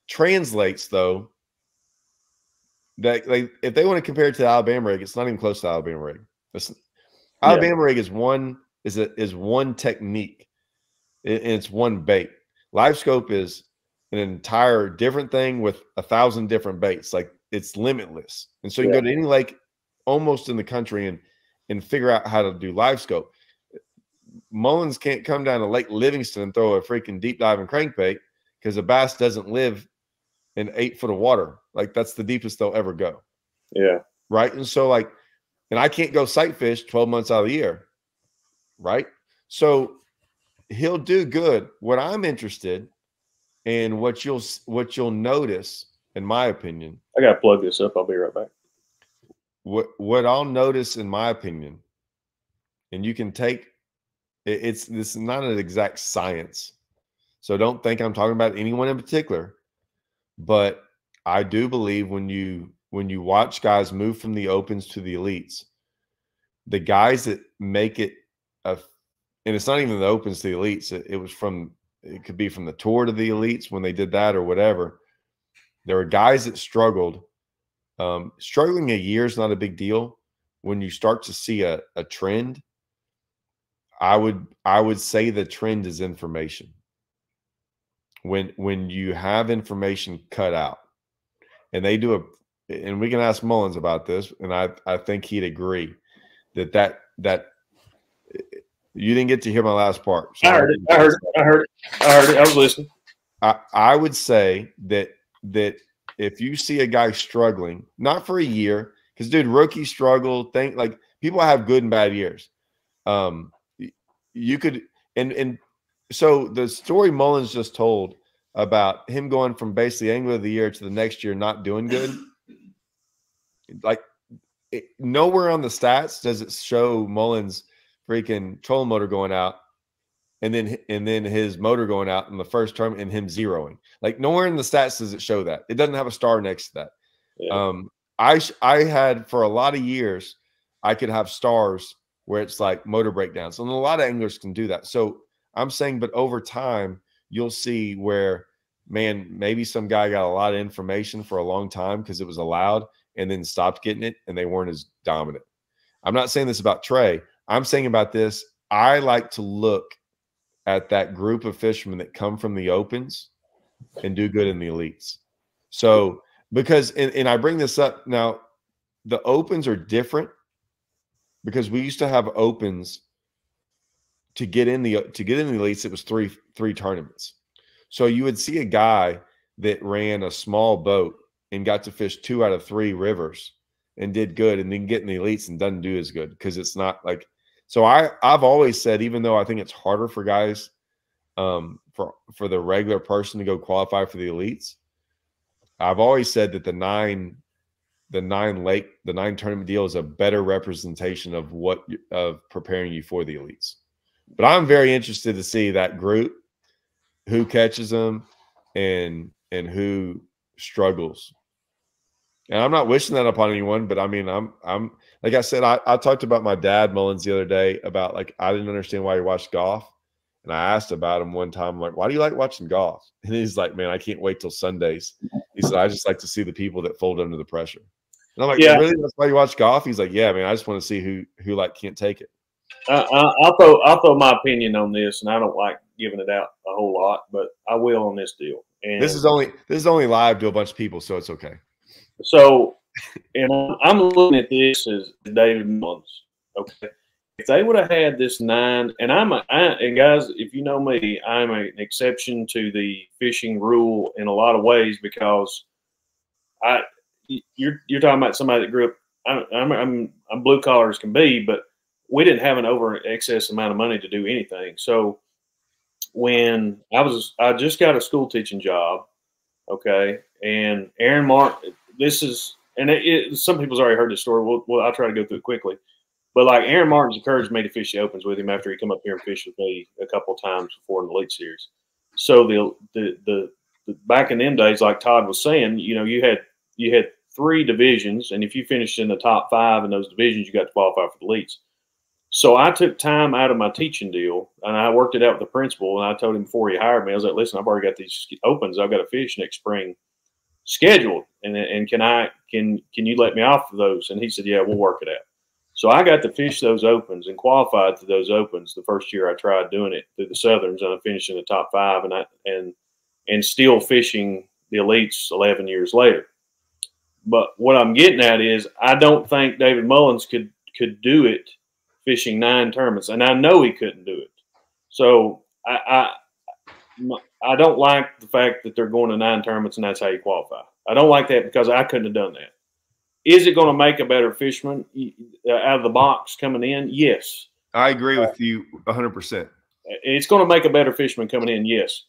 translates though that like if they want to compare it to the Alabama rig, it's not even close to the Alabama rig. It's, Yeah. Alabama rig is one is a, is one technique, and it's one bait. LiveScope is an entire different thing with a thousand different baits. Like it's limitless, and so you can go to any lake almost in the country and and figure out how to do live scope. Mullins can't come down to Lake Livingston and throw a freaking deep diving crankbait because a bass doesn't live in eight foot of water. Like that's the deepest they'll ever go. Yeah. Right. And so, like, and I can't go sight fish 12 months out of the year. Right. So he'll do good. What I'm interested in, what you'll what you'll notice, in my opinion, I gotta plug this up. I'll be right back. what what I'll notice, in my opinion, and you can take it, it's this is not an exact science. So don't think I'm talking about anyone in particular, but I do believe when you when you watch guys move from the opens to the elites, the guys that make it a and it's not even the opens to the elites, it, it was from it could be from the tour to the elites when they did that or whatever. There are guys that struggled um, struggling a year is not a big deal. When you start to see a, a trend, I would I would say the trend is information. When when you have information cut out, and they do a, and we can ask Mullins about this, and I I think he'd agree that that that you didn't get to hear my last part. so I heard it. I heard it. I heard it. I heard it. I was listening. I, I would say that that if you see a guy struggling, not for a year, because dude, rookie struggle, think like people have good and bad years. Um, you could and and so the story Mullins just told about him going from basically angler of the year to the next year not doing good. Like it, nowhere on the stats does it show Mullins freaking trolling motor going out and then and then his motor going out in the first term and him zeroing. Like nowhere in the stats does it show that. It doesn't have a star next to that. Yeah. Um, I I had for a lot of years, I could have stars where it's like motor breakdowns, and a lot of anglers can do that. So I'm saying, but over time, you'll see where, man, maybe some guy got a lot of information for a long time because it was allowed, and then stopped getting it, and they weren't as dominant. I'm not saying this about Trey. I'm saying about this. I like to look at that group of fishermen that come from the opens and do good in the elites. So because and, and I bring this up now, the opens are different because we used to have opens to get in the to get in the elites. It was three three tournaments. So you would see a guy that ran a small boat and got to fish two out of three rivers and did good, and then get in the elites and doesn't do as good because it's not like. So I I've always said even though I think it's harder for guys um for for the regular person to go qualify for the elites I've always said that the nine, the nine lake, the nine tournament deal is a better representation of what of preparing you for the elites. But I'm very interested to see that group, who catches them, and and who struggles. And I'm not wishing that upon anyone, but I mean, I'm I'm like I said, I, I talked about my dad Mullins the other day about like I didn't understand why he watched golf. And I asked about him one time, like, why do you like watching golf? And he's like, man, I can't wait till Sundays. He said, I just like to see the people that fold under the pressure. And I'm like, Yeah. really? That's why you watch golf? He's like, yeah, man, I just want to see who who like can't take it. I, I, I'll throw I'll throw my opinion on this, and I don't like giving it out a whole lot, but I will on this deal. And This is only this is only live to a bunch of people, so it's okay. So, and I'm- I'm looking at this as David Mullins. Okay, if they would have had this nine, and I'm a, I, and guys, if you know me, I'm an exception to the fishing rule in a lot of ways because I, you're you're talking about somebody that grew up. I'm I'm I'm, I'm blue collar as can be, but we didn't have an over excess amount of money to do anything. So when I was, I just got a school teaching job. Okay. And Aaron Martens, this is, and it, it, some people's already heard this story. Well, well, I'll try to go through it quickly. But like Aaron Martens encouraged me to fish the opens with him after he come up here and fish with me a couple times before in the Elite Series. So the, the the the back in them days, like Todd was saying, you know, you had you had three divisions, and if you finished in the top five in those divisions, you got to qualify for the elites. So I took time out of my teaching deal, and I worked it out with the principal. And I told him before he hired me, I was like, "Listen, I've already got these opens. I've got to fish next spring, scheduled, and and can I can can you let me off of those?" And he said, "Yeah, we'll work it out." So I got to fish those opens and qualified to those opens the first year I tried doing it through the Southerns, and I finished in the top five, and I and and still fishing the elites 11 years later. But what I'm getting at is I don't think David Mullins could could do it fishing nine tournaments, and I know he couldn't do it. So I, I I don't like the fact that they're going to nine tournaments and that's how you qualify. I don't like that because I couldn't have done that. Is it going to make a better fisherman uh, out of the box coming in? Yes. I agree with you 100%. It's going to make a better fisherman coming in. Yes.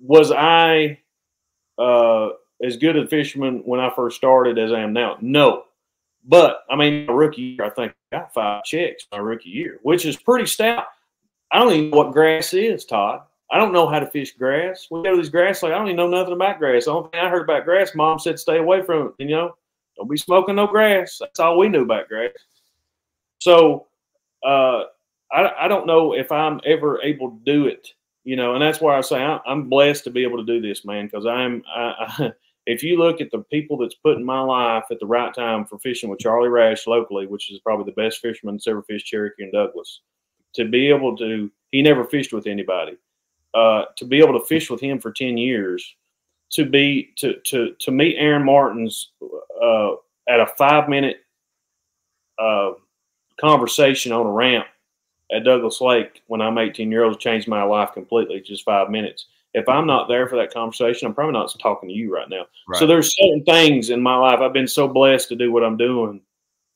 Was I uh, as good a fisherman when I first started as I am now? No. But I mean, rookie year, I think I got five checks my rookie year, which is pretty stout. I don't even know what grass is, Todd. I don't know how to fish grass. We go to these grass like I don't even know nothing about grass. The only thing I heard about grass, mom said stay away from it. You know, don't be smoking no grass. That's all we knew about grass. So uh, I, I don't know if I'm ever able to do it. You know, and that's why I say I'm, I'm blessed to be able to do this, man. Because I'm, I, I, if you look at the people that's put in my life at the right time for fishing with Charlie Rash locally, which is probably the best fisherman that's ever fished Cherokee and Douglas, to be able to, he never fished with anybody. Uh, to be able to fish with him for 10 years, to be, to, to, to meet Aaron Martens uh, at a five minute uh, conversation on a ramp at Douglas Lake when I'm 18 years old changed my life completely, just five minutes. If I'm not there for that conversation, I'm probably not talking to you right now. Right. So there's certain things in my life. I've been so blessed to do what I'm doing.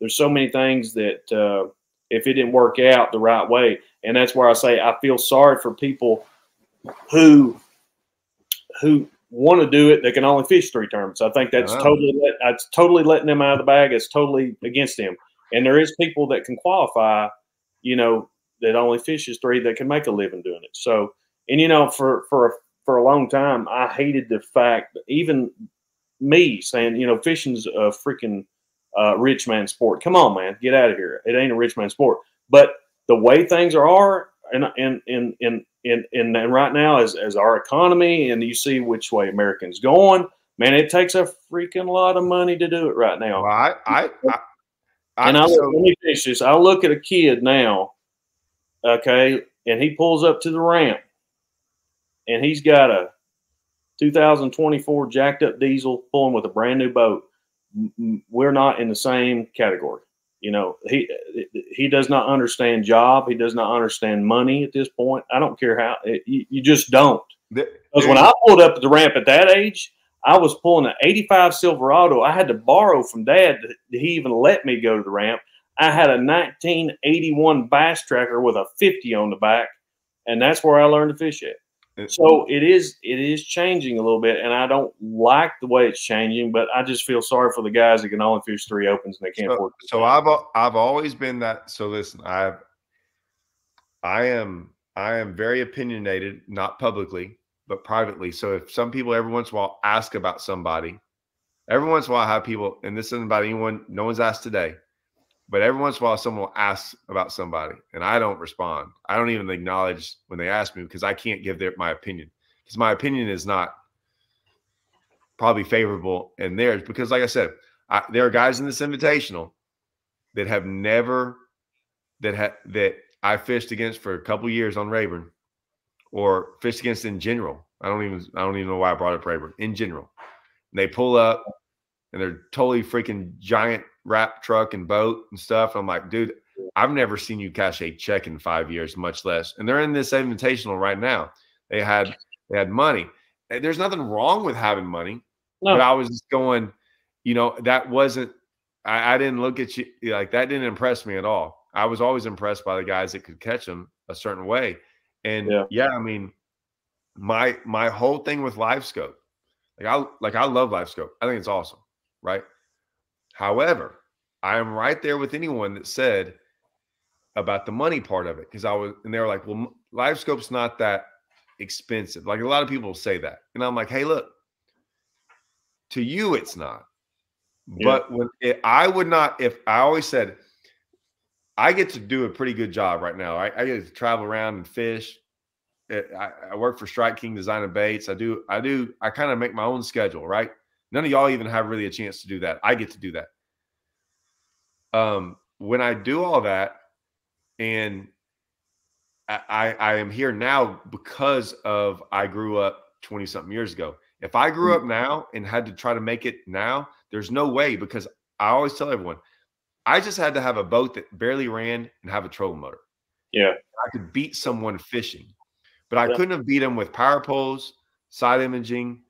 There's so many things that uh, if it didn't work out the right way, and that's where I say I feel sorry for people who who want to do it. They can only fish three tournaments. I think that's Wow. totally let, that's totally letting them out of the bag. It's totally against them. And there is people that can qualify, you know, that only fishes three that can make a living doing it. So, and you know, for for for a long time, I hated the fact that even me saying, you know, fishing's a freaking uh, rich man sport. Come on, man, get out of here. It ain't a rich man sport. But the way things are, and and and and and, and, and right now, as as our economy, and you see which way Americans going, man, it takes a freaking lot of money to do it right now. Well, I, I, I, I And I so- let me finish this. I look at a kid now, okay, and he pulls up to the ramp, and he's got a 2024 jacked up diesel pulling with a brand new boat. We're not in the same category. You know, he he does not understand job. He does not understand money at this point. I don't care how it, you, you just don't. Because when I pulled up at the ramp at that age, I was pulling an 85 Silverado. I had to borrow from dad to he even let me go to the ramp. I had a 1981 Bass Tracker with a 50 on the back, and that's where I learned to fish at. So it is it is changing a little bit, and I don't like the way it's changing, but I just feel sorry for the guys that can only fish three opens and they can't so, so I've I've always been that. So listen, I've I am I am very opinionated, not publicly, but privately. So if some people every once in a while ask about somebody, every once in a while I have people, and this isn't about anyone, no one's asked today, but every once in a while someone will ask about somebody, and I don't respond. I don't even acknowledge when they ask me because I can't give their my opinion because my opinion is not probably favorable in theirs because like I said, I, there are guys in this invitational that have never that ha- that I fished against for a couple years on Rayburn, or fished against in general. I don't even I don't even know why I brought up Rayburn in general. And they pull up and they're totally freaking giant wrap truck and boat and stuff. I'm like, dude, I've never seen you cash a check in five years, much less. And they're in this invitational right now. They had they had money. And there's nothing wrong with having money, No. but I was just going, you know, that wasn't. I, I didn't look at you like that. Didn't impress me at all. I was always impressed by the guys that could catch them a certain way. And Yeah. yeah, I mean, my my whole thing with live scope, like I like I love live scope. I think it's awesome, right? However, I am right there with anyone that said about the money part of it because I was, and they were like, "Well, m- live scope's not that expensive." Like a lot of people say that, and I'm like, "Hey, look, to you, it's not." Yeah. But when it, I would not, if I always said, I get to do a pretty good job right now. I, I get to travel around and fish. It- I, I work for Strike King Design and Baits. I do, I do, I kind of make my own schedule, right? None of y'all even have really a chance to do that. I get to do that. Um, when I do all that, and I, I, am here now because of I grew up 20 something years ago. If I grew up now and had to try to make it now, there's no way because I always tell everyone, I just had to have a boat that barely ran and have a trolling motor. Yeah. I could beat someone fishing, but I Yeah. couldn't have beat them with power poles, side imaging,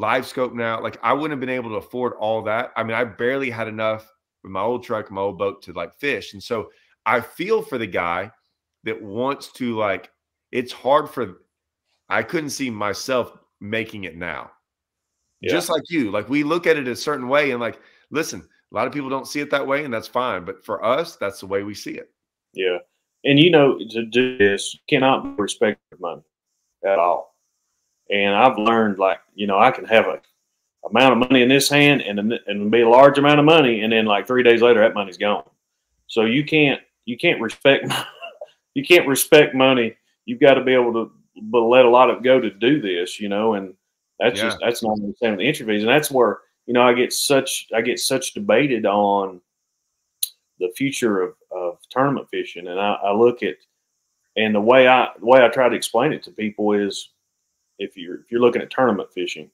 live scope now. Like I wouldn't have been able to afford all that. I mean, I barely had enough with my old truck, my old boat to like fish. And so I feel for the guy that wants to like it's hard for I couldn't see myself making it now. Yeah. Just like you. Like we look at it a certain way and like listen, a lot of people don't see it that way and that's fine, but for us that's the way we see it. Yeah. And you know, to do this, you cannot respect money at all. And I've learned, like, you know, I can have a amount of money in this hand and and be a large amount of money, and then like three days later, that money's gone. So you can't you can't respect you can't respect money. You've got to be able to but let a lot of go to do this, you know, and that's Yeah. just that's not the same with the entry fees, and that's where you know I get such I get such debated on the future of, of tournament fishing, and I, I look at and the way I the way I try to explain it to people is if you're if you're looking at tournament fishing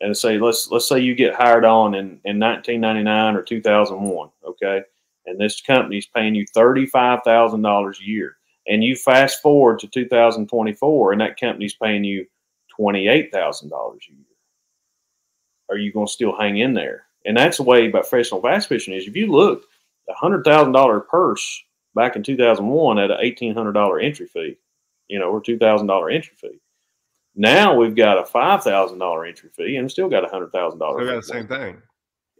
and say let's let's say you get hired on in, in 1999 or 2001, okay, and this company's paying you thirty five thousand dollars a year, and you fast forward to 2024, and that company's paying you twenty eight thousand dollars a year. Are you going to still hang in there? And that's the way about professional bass fishing is. If you look, a hundred thousand dollar purse back in 2001 at an $1,800 entry fee, you know, or $2,000 entry fee. Now we've got a $5,000 entry fee and still got a $100,000. Still got the same thing.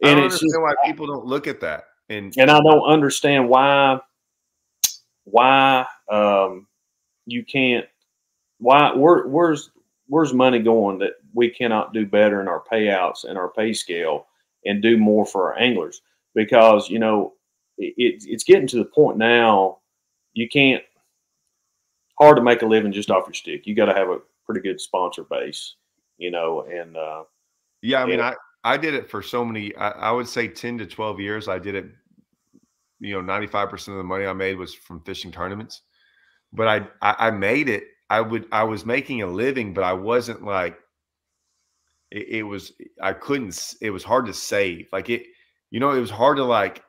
I And don't it's understand just, why people don't look at that. And and I don't understand why, why, um, you can't, why, where, where's, where's money going that we cannot do better in our payouts and our pay scale and do more for our anglers? Because, you know, it, it's getting to the point now you can't hard to make a living just off your stick. You got to have a pretty good sponsor base, you know, and uh, Yeah, I mean. I I did it for so many. I, I would say ten to twelve years. I did it. You know, ninety five percent of the money I made was from fishing tournaments, but I, I I made it. I would I was making a living, but I wasn't like. It, it was I couldn't. It was hard to save. Like it, you know, it was hard to like.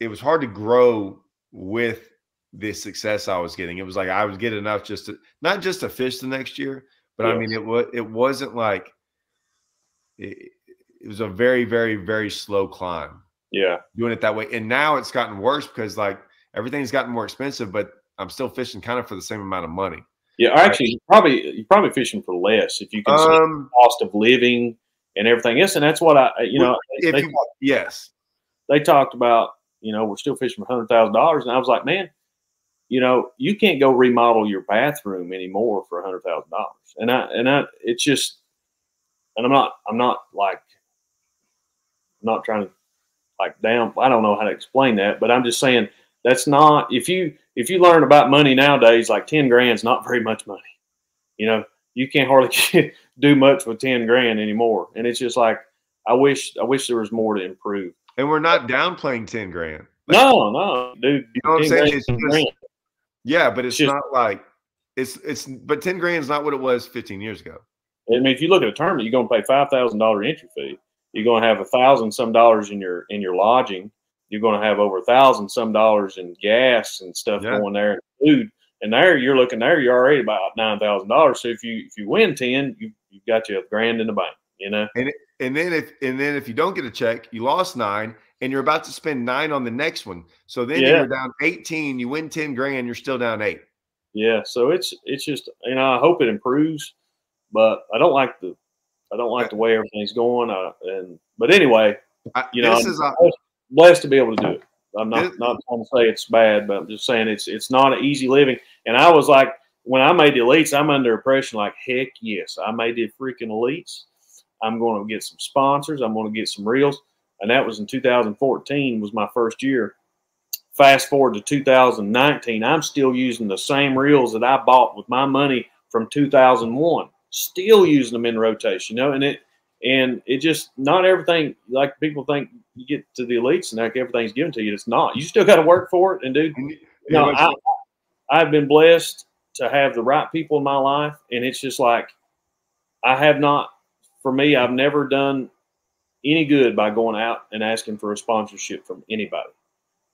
It was hard to grow with the success I was getting. It was like I was get enough just to not just to fish the next year, but I mean it was it wasn't like it, it was a very very very slow climb yeah, doing it that way and now it's gotten worse because like everything's gotten more expensive but i'm still fishing kind of for the same amount of money yeah. Actually, you're probably you're probably fishing for less if you consider um the cost of living and everything else. And that's what I, you know, they, you yes they talked about. You know, we're still fishing for hundred thousand dollars, and I was like, man, you know, you can't go remodel your bathroom anymore for a hundred thousand dollars. And I and I, it's just, and I'm not, I'm not like, I'm not trying to like down. I don't know how to explain that, but I'm just saying that's not if you if you learn about money nowadays, like ten grand's not very much money. You know, you can't hardly do much with ten grand anymore, and it's just like I wish I wish there was more to improve. and we're not downplaying 10 grand no, no, dude. You know what I'm saying? It's just-. Yeah, but it's not like it's it's but ten grand is not what it was 15 years ago. I mean, if you look at a tournament, you're going to pay five thousand dollar entry fee. You're going to have a thousand some dollars in your in your lodging. You're going to have over a thousand some dollars in gas and stuff Yeah. going there, and food. And there, you're looking there, you're already about nine thousand dollars. So if you if you win ten, you you've got you a grand in the bank. You know, And And then if and then if you don't get a check, you lost nine, and you're about to spend nine on the next one. So then Yeah. you're down 18. You win 10 grand, you're still down eight. yeah. So it's it's just you know I hope it improves, but I don't like the I don't like the way everything's going. Uh, and but anyway, I, You know, this is a, blessed to be able to do it. I'm not This- not trying to say it's bad, but I'm just saying it's it's not an easy living. And I was like, when I made the elites, I'm under impression like, heck yes, I made the freaking elites. I'm going to get some sponsors. I'm going to get some reels, and that was in 2014 was my first year. Fast forward to 2019, I'm still using the same reels that I bought with my money from 2001. Still using them in rotation, you know, and it and it just not everything like people think you get to the elites and like everything's given to you. It's not. You still got to work for it. And dude, you know, I, I've been blessed to have the right people in my life, and it's just like I have not. For me, I've never done any good by going out and asking for a sponsorship from anybody.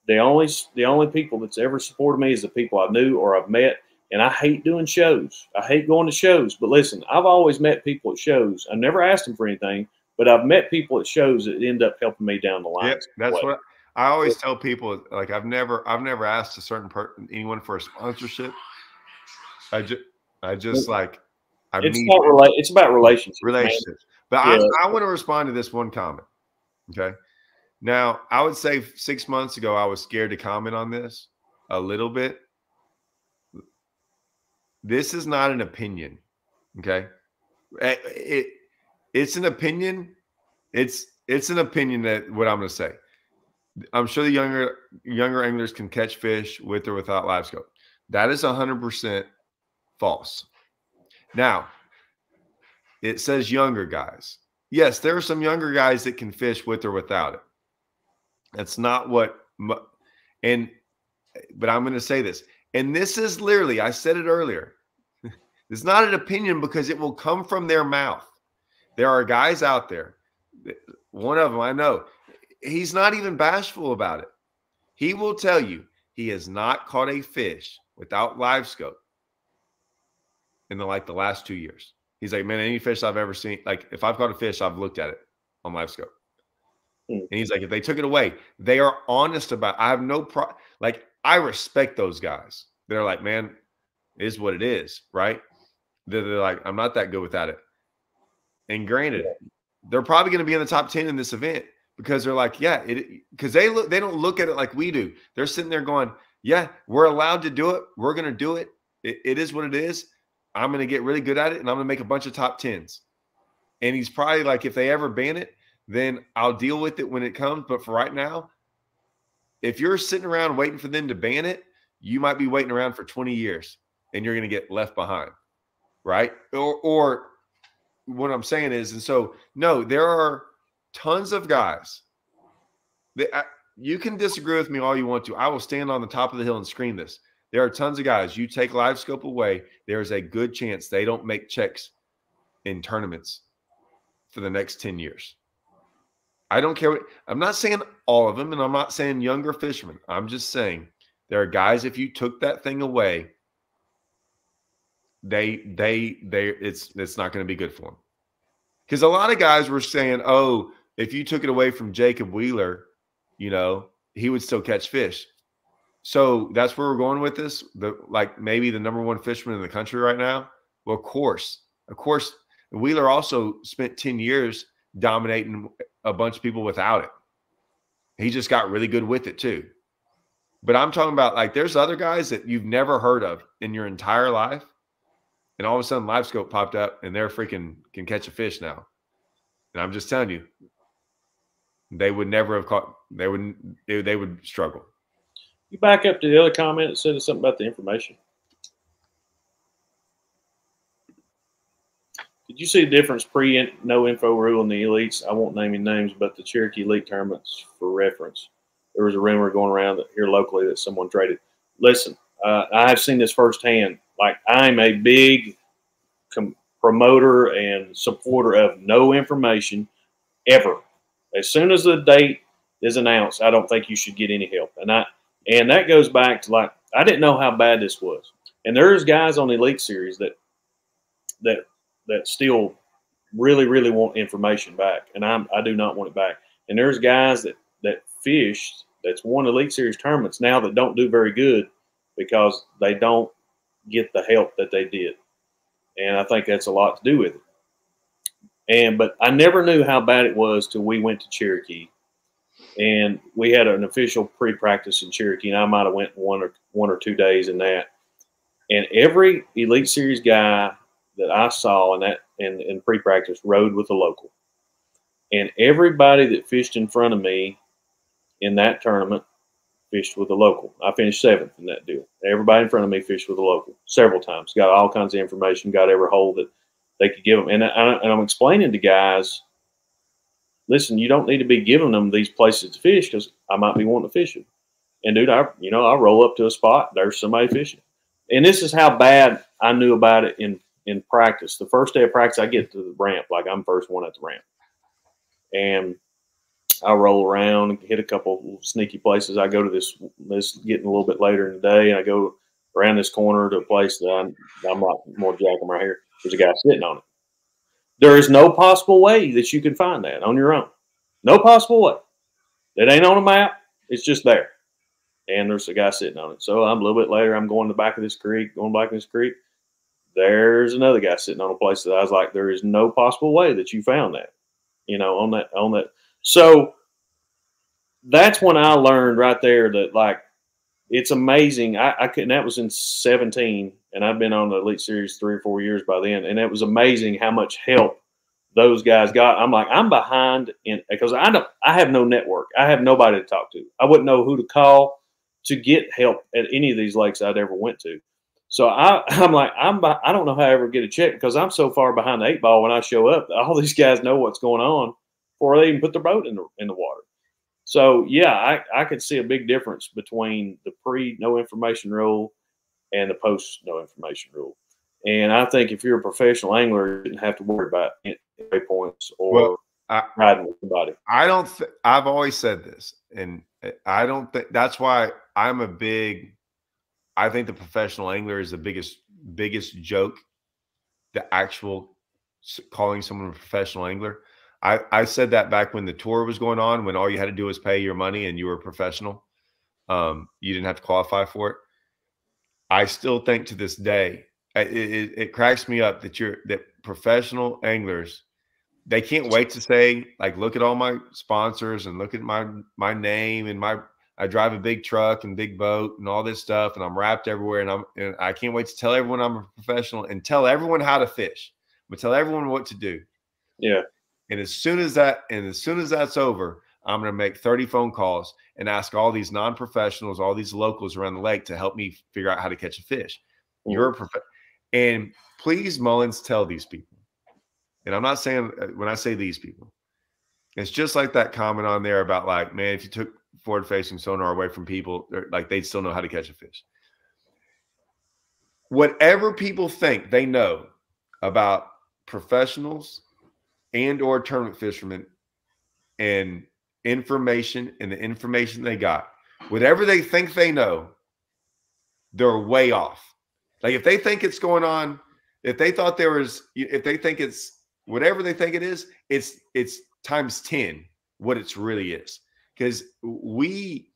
The only the only people that's ever supported me is the people I knew or I've met. And I hate doing shows. I hate going to shows. But listen, I've always met people at shows. I've never asked them for anything, but I've met people at shows that end up helping me down the line. Yep, that's what I always tell people. Like I've never, I've never asked a certain person, anyone for a sponsorship. I just, I just like, I It's not rela- It's about relationships. man. But Yeah. I, I want to respond to this one comment. Okay. Now, I would say six months ago, I was scared to comment on this a little bit. This is not an opinion. Okay. Eh, It, it's an opinion. It's it's an opinion that what I'm going to say. I'm sure the younger younger anglers can catch fish with or without live scope. That is 100% false. Now, it says younger guys. Yes, there are some younger guys that can fish with or without it. That's not what, and, but I'm going to say this. And this is literally, I said it earlier. It's not an opinion because it will come from their mouth. There are guys out there. One of them I know. He's not even bashful about it. He will tell you he has not caught a fish without live scope in the like the last two years. He's like, man, any fish I've ever seen, like if I've caught a fish, I've looked at it on live scope. Hmm. And he's like, if they took it away, they are honest about. I have no pro. Like I respect those guys. They're like, man, is what it is, right? They're, they're like, I'm not that good without it. And granted, they're probably going to be in the top ten in this event because they're like, yeah, it because they look they don't look at it like we do. They're sitting there going, yeah, we're allowed to do it. We're going to do it. it. It is what it is. I'm going to get really good at it, and I'm going to make a bunch of top tens. And he's probably like, if they ever ban it, then I'll deal with it when it comes. But for right now, if you're sitting around waiting for them to ban it, you might be waiting around for 20 years, and you're going to get left behind, right? Or, or what I'm saying is, and so no, there are tons of guys that I, you can disagree with me all you want to. I will stand on the top of the hill and scream this. There are tons of guys. You take live scope away, there's a good chance they don't make checks in tournaments for the next 10 years. I don't care what I'm not saying all of them, and I'm not saying younger fishermen. I'm just saying there are guys, if you took that thing away, they they they it's it's not going to be good for them. Because a lot of guys were saying, oh, if you took it away from Jacob Wheeler, you know, he would still catch fish. So that's where we're going with this. The like maybe the number one fisherman in the country right now. Well, of course, of course, Wheeler also spent 10 years dominating a bunch of people without it. He just got really good with it too. But I'm talking about like there's other guys that you've never heard of in your entire life. And all of a sudden LiveScope popped up and they're freaking can catch a fish now. And I'm just telling you, they would never have caught they would they, they would struggle. You back up to the other comment that said something about the information. Did you see the difference pre no info rule in the elites? I won't name any names, but the Cherokee Elite tournaments for reference. there was a rumor going around here locally that someone traded. Listen, uh, I have seen this firsthand. Like I'm a big promoter and supporter of no information ever. As soon as the date is announced, I don't think you should get any help. And I and that goes back to like I didn't know how bad this was. And there's guys on the Elite Series that that that still really, really want information back. And I'm I do not want it back. And there's guys that that fished that's won Elite Series tournaments now that don't do very good because they don't get the help that they did. And I think that's a lot to do with it. And but I never knew how bad it was till we went to Cherokee, and we had an official pre-practice in Cherokee, and I might have went one or one or two days in that. And every Elite Series guy that I saw in that in, in pre-practice rode with a local, and everybody that fished in front of me in that tournament fished with a local. I finished seventh in that deal. Everybody in front of me fished with a local several times. Got all kinds of information. Got every hole that they could give them. And, I, and I'm explaining to guys, listen, you don't need to be giving them these places to fish because I might be wanting to fish them. And dude, I you know I roll up to a spot. There's somebody fishing. And this is how bad I knew about it in in practice. The first day of practice, I get to the ramp like I'm first one at the ramp, and I roll around, hit a couple sneaky places. I go to this this getting a little bit later in the day, and I go around this corner to a place that I'm, I'm like more jacking right here. There's a guy sitting on it. There is no possible way that you can find that on your own. No possible way. It ain't on a map. It's just there. And there's a guy sitting on it. So I'm a little bit later. I'm going to the back of this creek, going back of this creek. There's another guy sitting on a place that I was like, there is no possible way that you found that. You know, on that on that. So that's when I learned right there that like it's amazing. I, I couldn't. That was in 17, and I've been on the Elite Series three or four years by then, and it was amazing how much help those guys got. I'm like, I'm behind in because I don't. I have no network. I have nobody to talk to. I wouldn't know who to call to get help at any of these lakes I'd ever went to. So I, I'm like, I'm. I don't know how I ever get a check because I'm so far behind the eight ball when I show up. All these guys know what's going on before they even put their boat in the in the water. So yeah, I, I could see a big difference between the pre no information rule and the post no information rule. And I think if you're a professional angler, you didn't have to worry about points or well, I, riding with somebody. I don't. I've always said this, and I don't think that's why I'm a big. I think the professional angler is the biggest biggest joke. The actual calling someone a professional angler I, I said that back when the tour was going on, when all you had to do was pay your money and you were a professional. Um, you didn't have to qualify for it. I still think to this day, it, it, it cracks me up that you're that professional anglers, they can't wait to say, like, look at all my sponsors and look at my my name and my I drive a big truck and big boat and all this stuff, and I'm wrapped everywhere, and I'm and I can't wait to tell everyone I'm a professional and tell everyone how to fish. But tell everyone what to do. Yeah. And as soon as that, and as soon as that's over, I'm going to make 30 phone calls and ask all these non-professionals, all these locals around the lake to help me figure out how to catch a fish. You're a prof- and please, Mullins, tell these people. And I'm not saying uh, when I say these people, it's just like that comment on there about like, man, if you took forward-facing sonar away from people, like they'd still know how to catch a fish. Whatever people think they know about professionals and or tournament fishermen and information and the information they got. Whatever they think they know they're way off. Like if they think it's going on if they thought there was if they think it's whatever they think it is it's it's times 10 what it's really is. Because we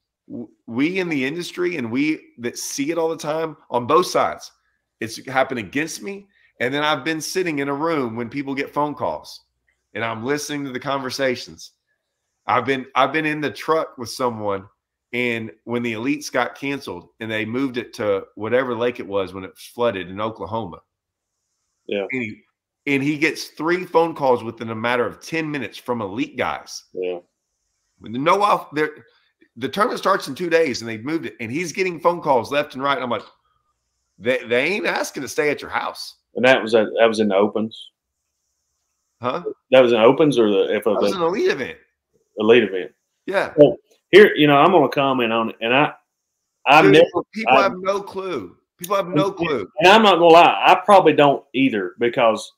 we in the industry and we that see it all the time on both sides it's happened against me and then i've been sitting in a room when people get phone calls and I'm listening to the conversations. I've been I've been in the truck with someone and when the elites got canceled and they moved it to whatever lake it was when it flooded in Oklahoma. Yeah. And he, and he gets three phone calls within a matter of 10 minutes from elite guys. Yeah. No off there the tournament starts in two days and they've moved it and he's getting phone calls left and right. And I'm like, they, they ain't asking to stay at your house. And that was that was in the opens. Huh? That was an opens or the if it was an elite event. Elite event. Yeah. Well, here, you know, I'm going to comment on it, and I, I've Dude, never, people I- have no clue. People have no clue. and I'm not going to lie, I probably don't either because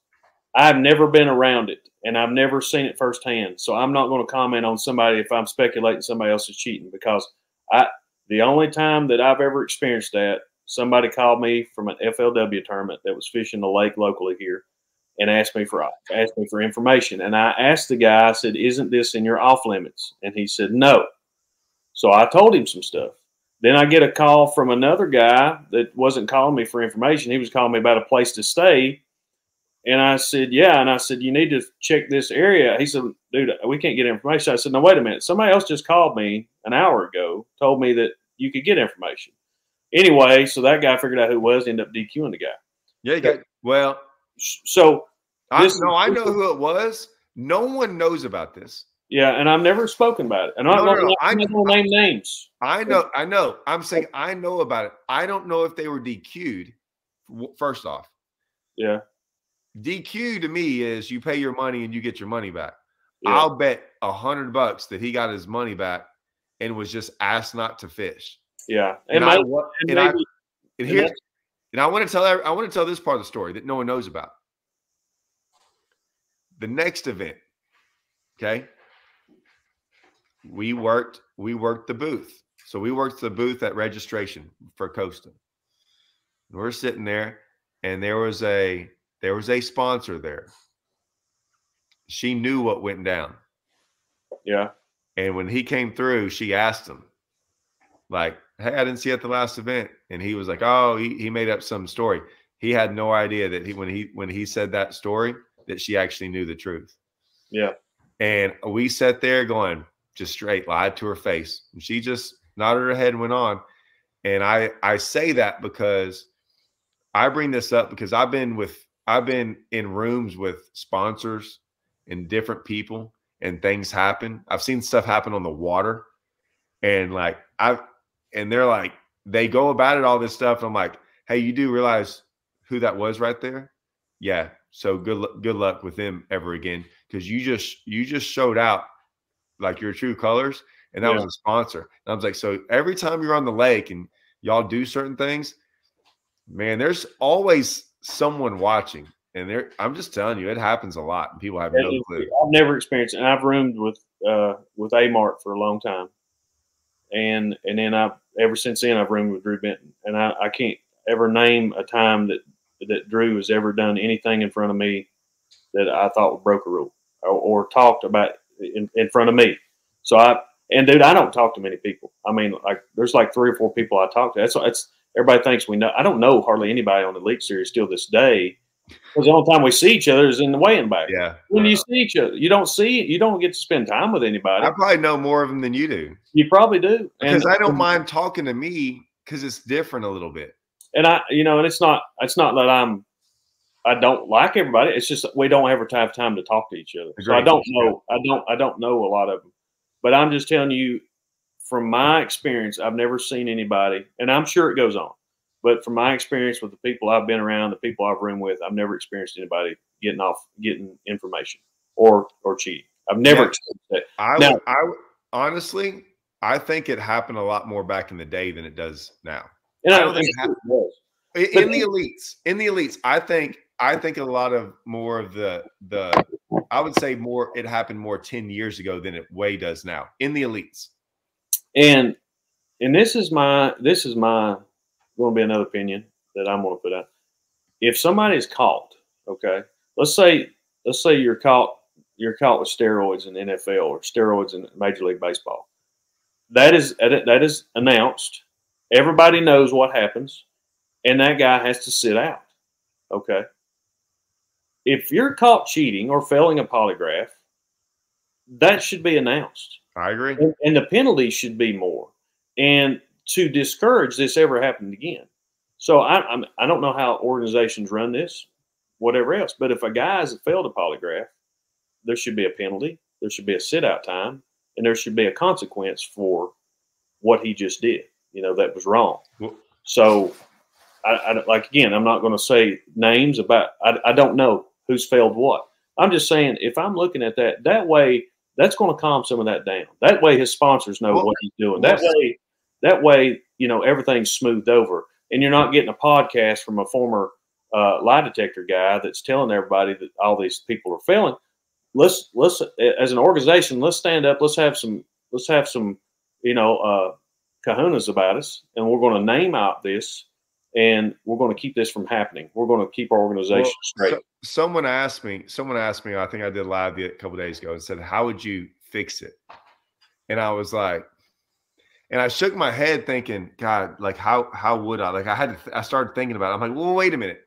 I've never been around it and I've never seen it firsthand. So I'm not going to comment on somebody if I'm speculating somebody else is cheating because I, the only time that I've ever experienced that, somebody called me from an FLW tournament that was fishing the lake locally here and asked me for asked me for information. And I asked the guy, I said, "Isn't this in your off limits?" And he said, "No." So I told him some stuff. Then I get a call from another guy that wasn't calling me for information. He was calling me about a place to stay. And I said, Yeah. And I said, You need to check this area. He said, Dude, we can't get information. I said, No, wait a minute. Somebody else just called me an hour ago, told me that you could get information. Anyway, so that guy figured out who was, ended up DQing the guy. Yeah, got, well, So, I, no, I know who it was. No one knows about this. yeah, and I've never spoken about it. And I'm not no, no, I- going to name names. I know, I know. I'm saying I know about it. I don't know if they were DQ'd. First off, Yeah. DQ to me is you pay your money and you get your money back. Yeah. I'll bet a hundred bucks that he got his money back and was just asked not to fish. yeah. And, And, I, maybe, and and I, maybe- and and here, that's- and I want to tell, I want to tell this part of the story that no one knows about. The next event, okay. We worked, we worked the booth. So we worked the booth at registration for Costa. We're sitting there, and there was a there was a sponsor there. She knew what went down. yeah. And when he came through, she asked him, like, hey, I didn't see you at the last event. And he was like, oh, he, he made up some story. He had no idea that he when he when he said that story, that she actually knew the truth. Yeah. And we sat there going, just straight lied to her face. And she just nodded her head and went on. And I I say that because I bring this up because I've been with I've been in rooms with sponsors and different people and things happen. I've seen stuff happen on the water and like I've and they're like they go about it all this stuff. I'm like, hey, you do realize who that was right there? Yeah. So good good luck with them ever again because you just you just showed out like your true colors and that was a sponsor. And I was like, so every time you're on the lake and y'all do certain things, man, there's always someone watching. And there, I'm just telling you, it happens a lot, and people have no clue. I've never experienced it. And I've roomed with uh with A Mart for a long time. And and then I've ever since then I've roomed with Drew Benton. And I, I can't ever name a time that that Drew has ever done anything in front of me that I thought broke a rule or, or talked about in, in front of me. So I and dude, I don't talk to many people. I mean, like there's like three or four people I talk to. That's that's everybody thinks we know. I don't know hardly anybody on the Elite Series still this day. Because the only time we see each other is in the weighing back. Yeah, When uh, you see each other, you don't see you don't get to spend time with anybody. I probably know more of them than you do you probably do, because and, I don't mind talking to me because it's different a little bit. And I, you know, and it's not it's not that I'm I don't like everybody. It's just we don't ever have time to talk to each other. So I don't know. I don't I don't know a lot of them, but I'm just telling you from my experience, I've never seen anybody, and I'm sure it goes on. But from my experience with the people I've been around, the people I've roomed with, I've never experienced anybody getting off, getting information or or cheating. I've never Yeah. experienced that. I Now- would, I would- honestly, I think it happened a lot more back in the day than it does now. And I I don't think it it was. In, But in the elites, in the elites, I think I think a lot of more of the the I would say more it happened more 10 years ago than it way does now in the elites. and and this is my this is my going to be another opinion that I'm going to put out. If somebody is caught, okay, let's say let's say you're caught you're caught with steroids in the NFL or steroids in Major League Baseball. That is that is announced. Everybody knows what happens, and that guy has to sit out. Okay. If you're caught cheating or failing a polygraph, that should be announced I agree. and, and the penalty should be more and to discourage this ever happening again so I, I'm, I don't know how organizations run this whatever else but if a guy has failed a polygraph there should be a penalty there should be a sit out time and there should be a consequence for what he just did you know that was wrong so I, I like again i'm not going to say names about I, I don't know who's failed what i'm just saying if i'm looking at that that way that's going to calm some of that down. That way, his sponsors know Well, what he's doing. That well, way, that way, you know, everything's smoothed over, and you're not getting a podcast from a former uh, lie detector guy that's telling everybody that all these people are failing. Let's let's as an organization, let's stand up. Let's have some let's have some you know uh, kahunas about us, and we're going to name out this, and we're going to keep this from happening. We're going to keep our organization Well, straight. so- someone asked me, someone asked me, I think I did live a couple days ago and said, How would you fix it? And I was like, and I shook my head thinking, God, like how how would I? Like I had to th- I started thinking about it. I'm like, well, wait a minute.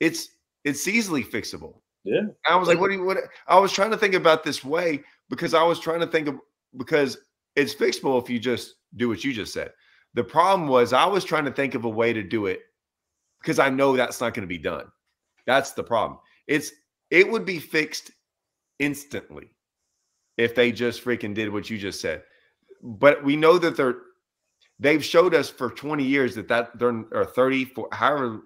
It's it's easily fixable. Yeah. I was like, what do you what I was trying to think about this way because I was trying to think of because it's fixable if you just do what you just said. The problem was I was trying to think of a way to do it because I know that's not going to be done. That's the problem. It's it would be fixed instantly if they just freaking did what you just said. But we know that they're they've showed us for 20 years that that they're or 30 for however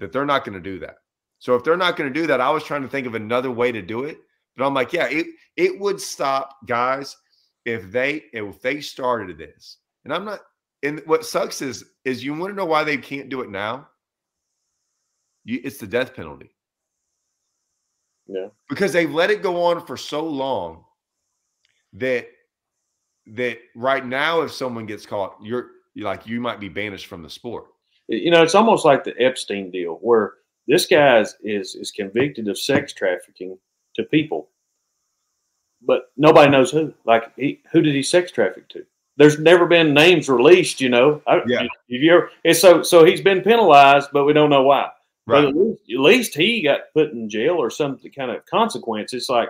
that they're not going to do that. So if they're not going to do that, I was trying to think of another way to do it. But I'm like, yeah, it it would stop guys if they if they started this. And I'm not and what sucks is is you want to know why they can't do it now? You, it's the death penalty Yeah. because they've let it go on for so long that that right now if someone gets caught you're, you're like you might be banished from the sport you know, it's almost like the Epstein deal, where this guy is, is is convicted of sex trafficking to people, but nobody knows who. Like, he, who did he sex traffic to? There's never been names released. You know, I, Yeah. Have you ever? And so, so he's been penalized, but we don't know why. But right at least, at least he got put in jail or some kind of consequence. It's like,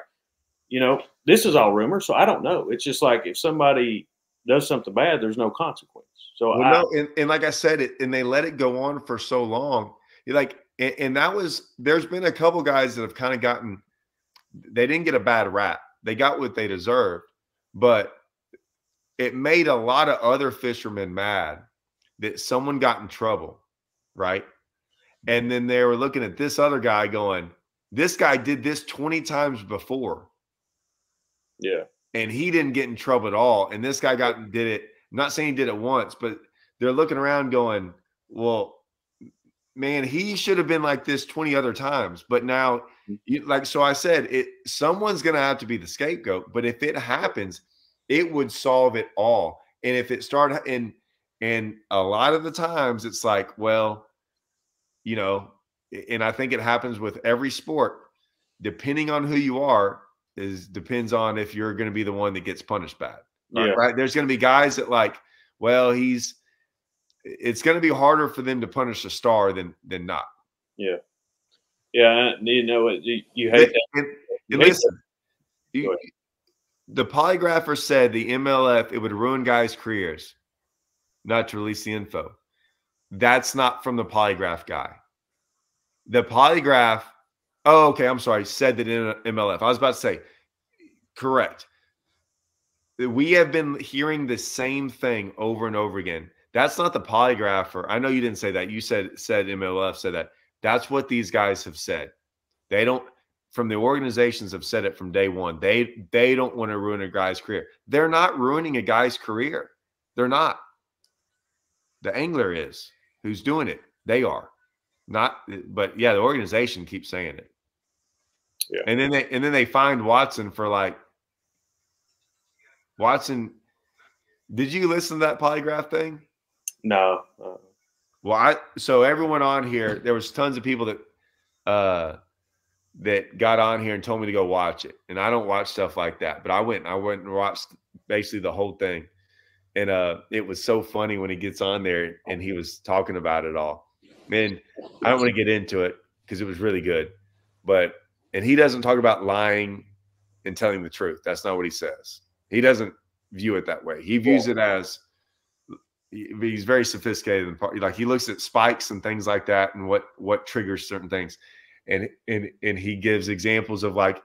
you know, this is all rumor, so I don't know. It's just like if somebody does something bad, there's no consequence. So I, no, and, and like I said, it and they let it go on for so long. You're Like, and, and that was there's been a couple guys that have kind of gotten they didn't get a bad rap. They got what they deserved, but it made a lot of other fishermen mad that someone got in trouble, right? And then they were looking at this other guy going, This guy did this 20 times before yeah, and he didn't get in trouble at all. And this guy got and did it. I'm not saying he did it once, but they're looking around going, "Well, man, he should have been like this 20 other times." But now, mm. you, like so, I said it. Someone's going to have to be the scapegoat. But if it happens, it would solve it all. And if it started, and and a lot of the times, it's like, well, you know, and I think it happens with every sport. Depending on who you are, is depends on if you're going to be the one that gets punished bad. Right, Yeah. right. There's going to be guys that like, well, he's. It's going to be harder for them to punish a star than than not. yeah, yeah. You know, what, you, you hate that. And, You and hate listen, Go you- the polygrapher said the MLF it would ruin guys' careers, not to release the info. That's not from the polygraph guy. The polygraph. Oh, okay. I'm sorry. Said that in MLF. I was about to say, correct. We have been hearing the same thing over and over again. That's not the polygrapher. I know you didn't say that. You said said MLF said that. That's what these guys have said. They don't from the organizations have said it from day one. They they don't want to ruin a guy's career. They're not ruining a guy's career. They're not. The angler is who's doing it. They are not. But yeah, the organization keeps saying it. Yeah. And then they and then they find Watson for like Watson. Did you listen to that polygraph thing? No, uh, Well, I so everyone on here, there was tons of people that uh that got on here and told me to go watch it. And I don't watch stuff like that, but I went I went and watched basically the whole thing. And uh it was so funny when he gets on there and he was talking about it all. And I don't want to get into it because it was really good. But and he doesn't talk about lying and telling the truth. That's not what he says. He doesn't view it that way. He views it as he's very sophisticated and part- like he looks at spikes and things like that and what what triggers certain things and and and he gives examples of like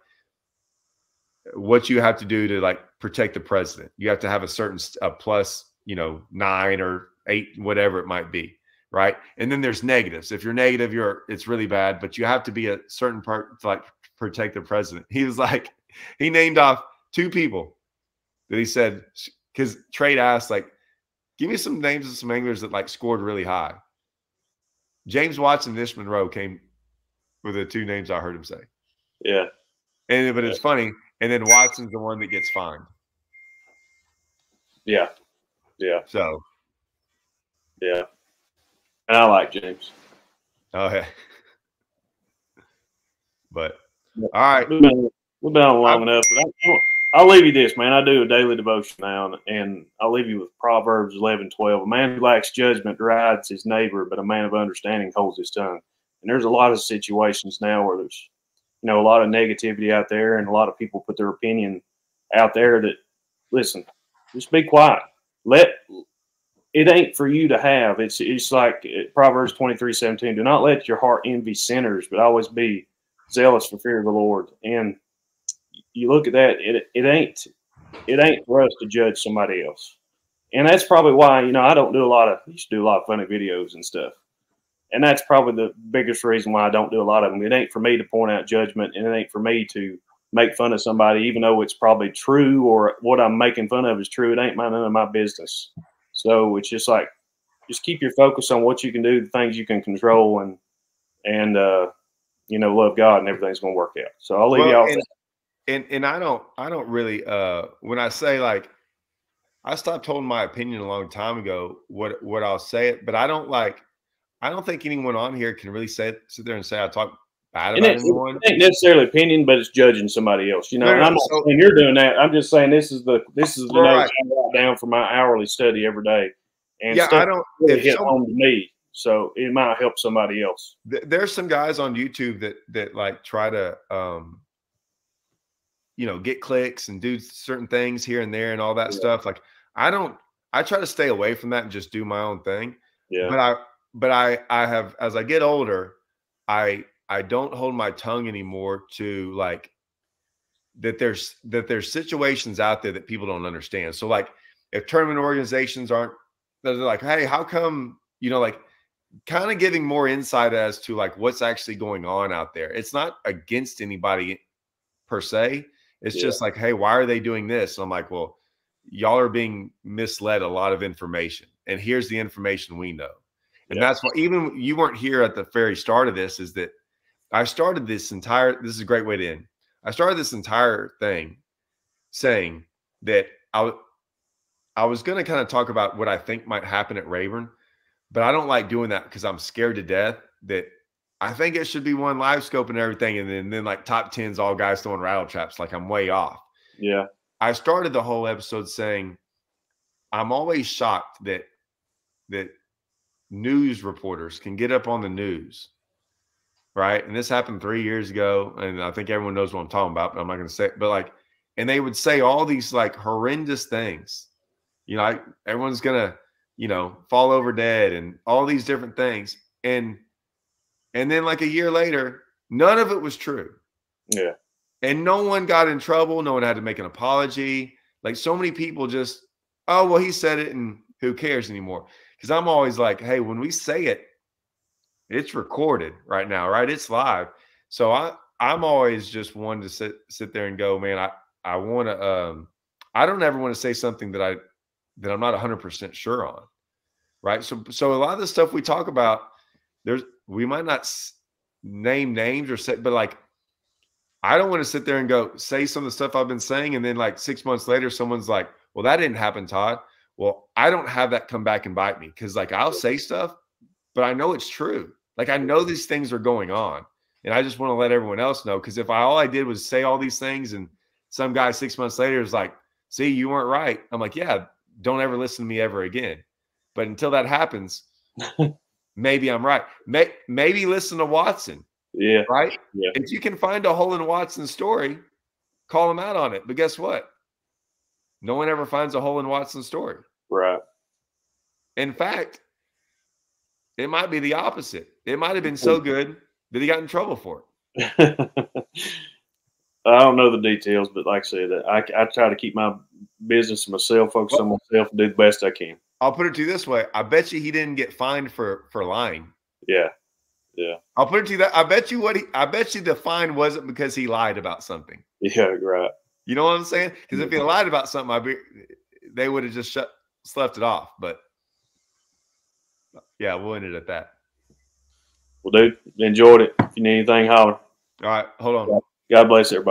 what you have to do to like protect the president you have to have a certain a plus you know nine or eight whatever it might be right and then there's negatives if you're negative you're it's really bad but you have to be a certain part like protect the president he was like he named off two people that he said because Trade asked like, give me some names of some anglers that like scored really high. James Watson and Ish Monroe came were the two names I heard him say. Yeah. And but it's funny. And then Watson's the one that gets fined. Yeah. Yeah. So Yeah. And I like James. oh yeah. But all right. We've been, we've been on long enough. But I, I'll leave you this, man. I do a daily devotion now, and, and I'll leave you with Proverbs 11, 12. A man who lacks judgment derides his neighbor, but a man of understanding holds his tongue. And there's a lot of situations now where there's, you know, a lot of negativity out there, and a lot of people put their opinion out there that, listen, just be quiet. Let it ain't for you to have. It's it's like eh, Proverbs 23, 17. Do not let your heart envy sinners, but always be zealous for fear of the Lord. And you look at that, it it ain't it ain't for us to judge somebody else. And that's probably why, you know, I don't do a lot of I used to do a lot of funny videos and stuff. And that's probably the biggest reason why I don't do a lot of them. It ain't for me to point out judgment and it ain't for me to make fun of somebody, even though it's probably true or what I'm making fun of is true. It ain't my, none of my business. So it's just like, just keep your focus on what you can do, the things you can control, and and uh, you know, love God, and everything's going to work out. So I'll leave Well, y'all. and, and and I don't I don't really uh when I say like I stopped holding my opinion a long time ago what what I'll say it, but I don't like I don't think anyone on here can really say sit there and say I talk bad about it, anyone. it ain't necessarily opinion, but it's judging somebody else. You know, No, and I'm not so- saying you're doing that. I'm just saying this is the this is the Right. I write down for my hourly study every day. And yeah, I don't really hit some- home to me, so it might help somebody else. there's some guys on YouTube that that like try to um you know get clicks and do certain things here and there and all that Yeah. stuff like I don't I try to stay away from that and just do my own thing Yeah, but I but I I have as I get older I I don't hold my tongue anymore to like that there's that there's situations out there that people don't understand so like if tournament organizations aren't they're like hey how come you know like kind of giving more insight as to like what's actually going on out there. It's not against anybody per se. It's Yeah. just like, hey, why are they doing this? And I'm like, well, y'all are being misled a lot of information. And here's the information we know. And Yeah. that's why even you weren't here at the very start of this, is that I started this entire this is a great way to end. I started this entire thing saying that I I was going to kind of talk about what I think might happen at Rayburn, but I don't like doing that because I'm scared to death that I think it should be one live scope and everything, and then then like top tens, all guys throwing rattle traps. Like I'm way off. yeah, I started the whole episode saying I'm always shocked that that news reporters can get up on the news, right? And this happened three years ago, and I think everyone knows what I'm talking about, but I'm not going to say. But like, and they would say all these like horrendous things, you know, like everyone's gonna, you know, fall over dead, and all these different things, and and then like a year later, none of it was true yeah, and no one got in trouble. No one had to make an apology. Like so many people just, oh well, he said it, and who cares anymore? Because I'm always like, hey, when we say it, it's recorded right now, right? It's live. So I I'm always just one to sit sit there and go, man, I I want to um I don't ever want to say something that I that I'm not 100% sure on. Right? So so a lot of the stuff we talk about there's we might not name names or say but like I don't want to sit there and go say some of the stuff I've been saying, and then like six months later, someone's like, "Well, that didn't happen, Todd." Well, I don't have that come back and bite me because like I'll say stuff, but I know it's true. Like I know these things are going on, and I just want to let everyone else know because if I all I did was say all these things, and some guy six months later is like, "See, you weren't right," I'm like, "Yeah, don't ever listen to me ever again." But until that happens, maybe I'm right. May, maybe listen to Watson yeah, right? Yeah. If you can find a hole in Watson's story, call him out on it. But guess what? No one ever finds a hole in Watson's story. right. In fact, it might be the opposite. It might have been so good that he got in trouble for it. I don't know the details, but like I said, I, I try to keep my business to myself, focus on myself, and do the best I can. I'll put it to you this way: I bet you he didn't get fined for for lying. Yeah, yeah. I'll put it to you that I bet you what he I bet you the fine wasn't because he lied about something. yeah, right. You know what I'm saying? Because if he mm-hmm. lied about something, I be, they would have just shut slept it off. But yeah, we'll end it at that. Well, dude, enjoyed it. If you need anything, holler. All right, hold on. God bless everybody.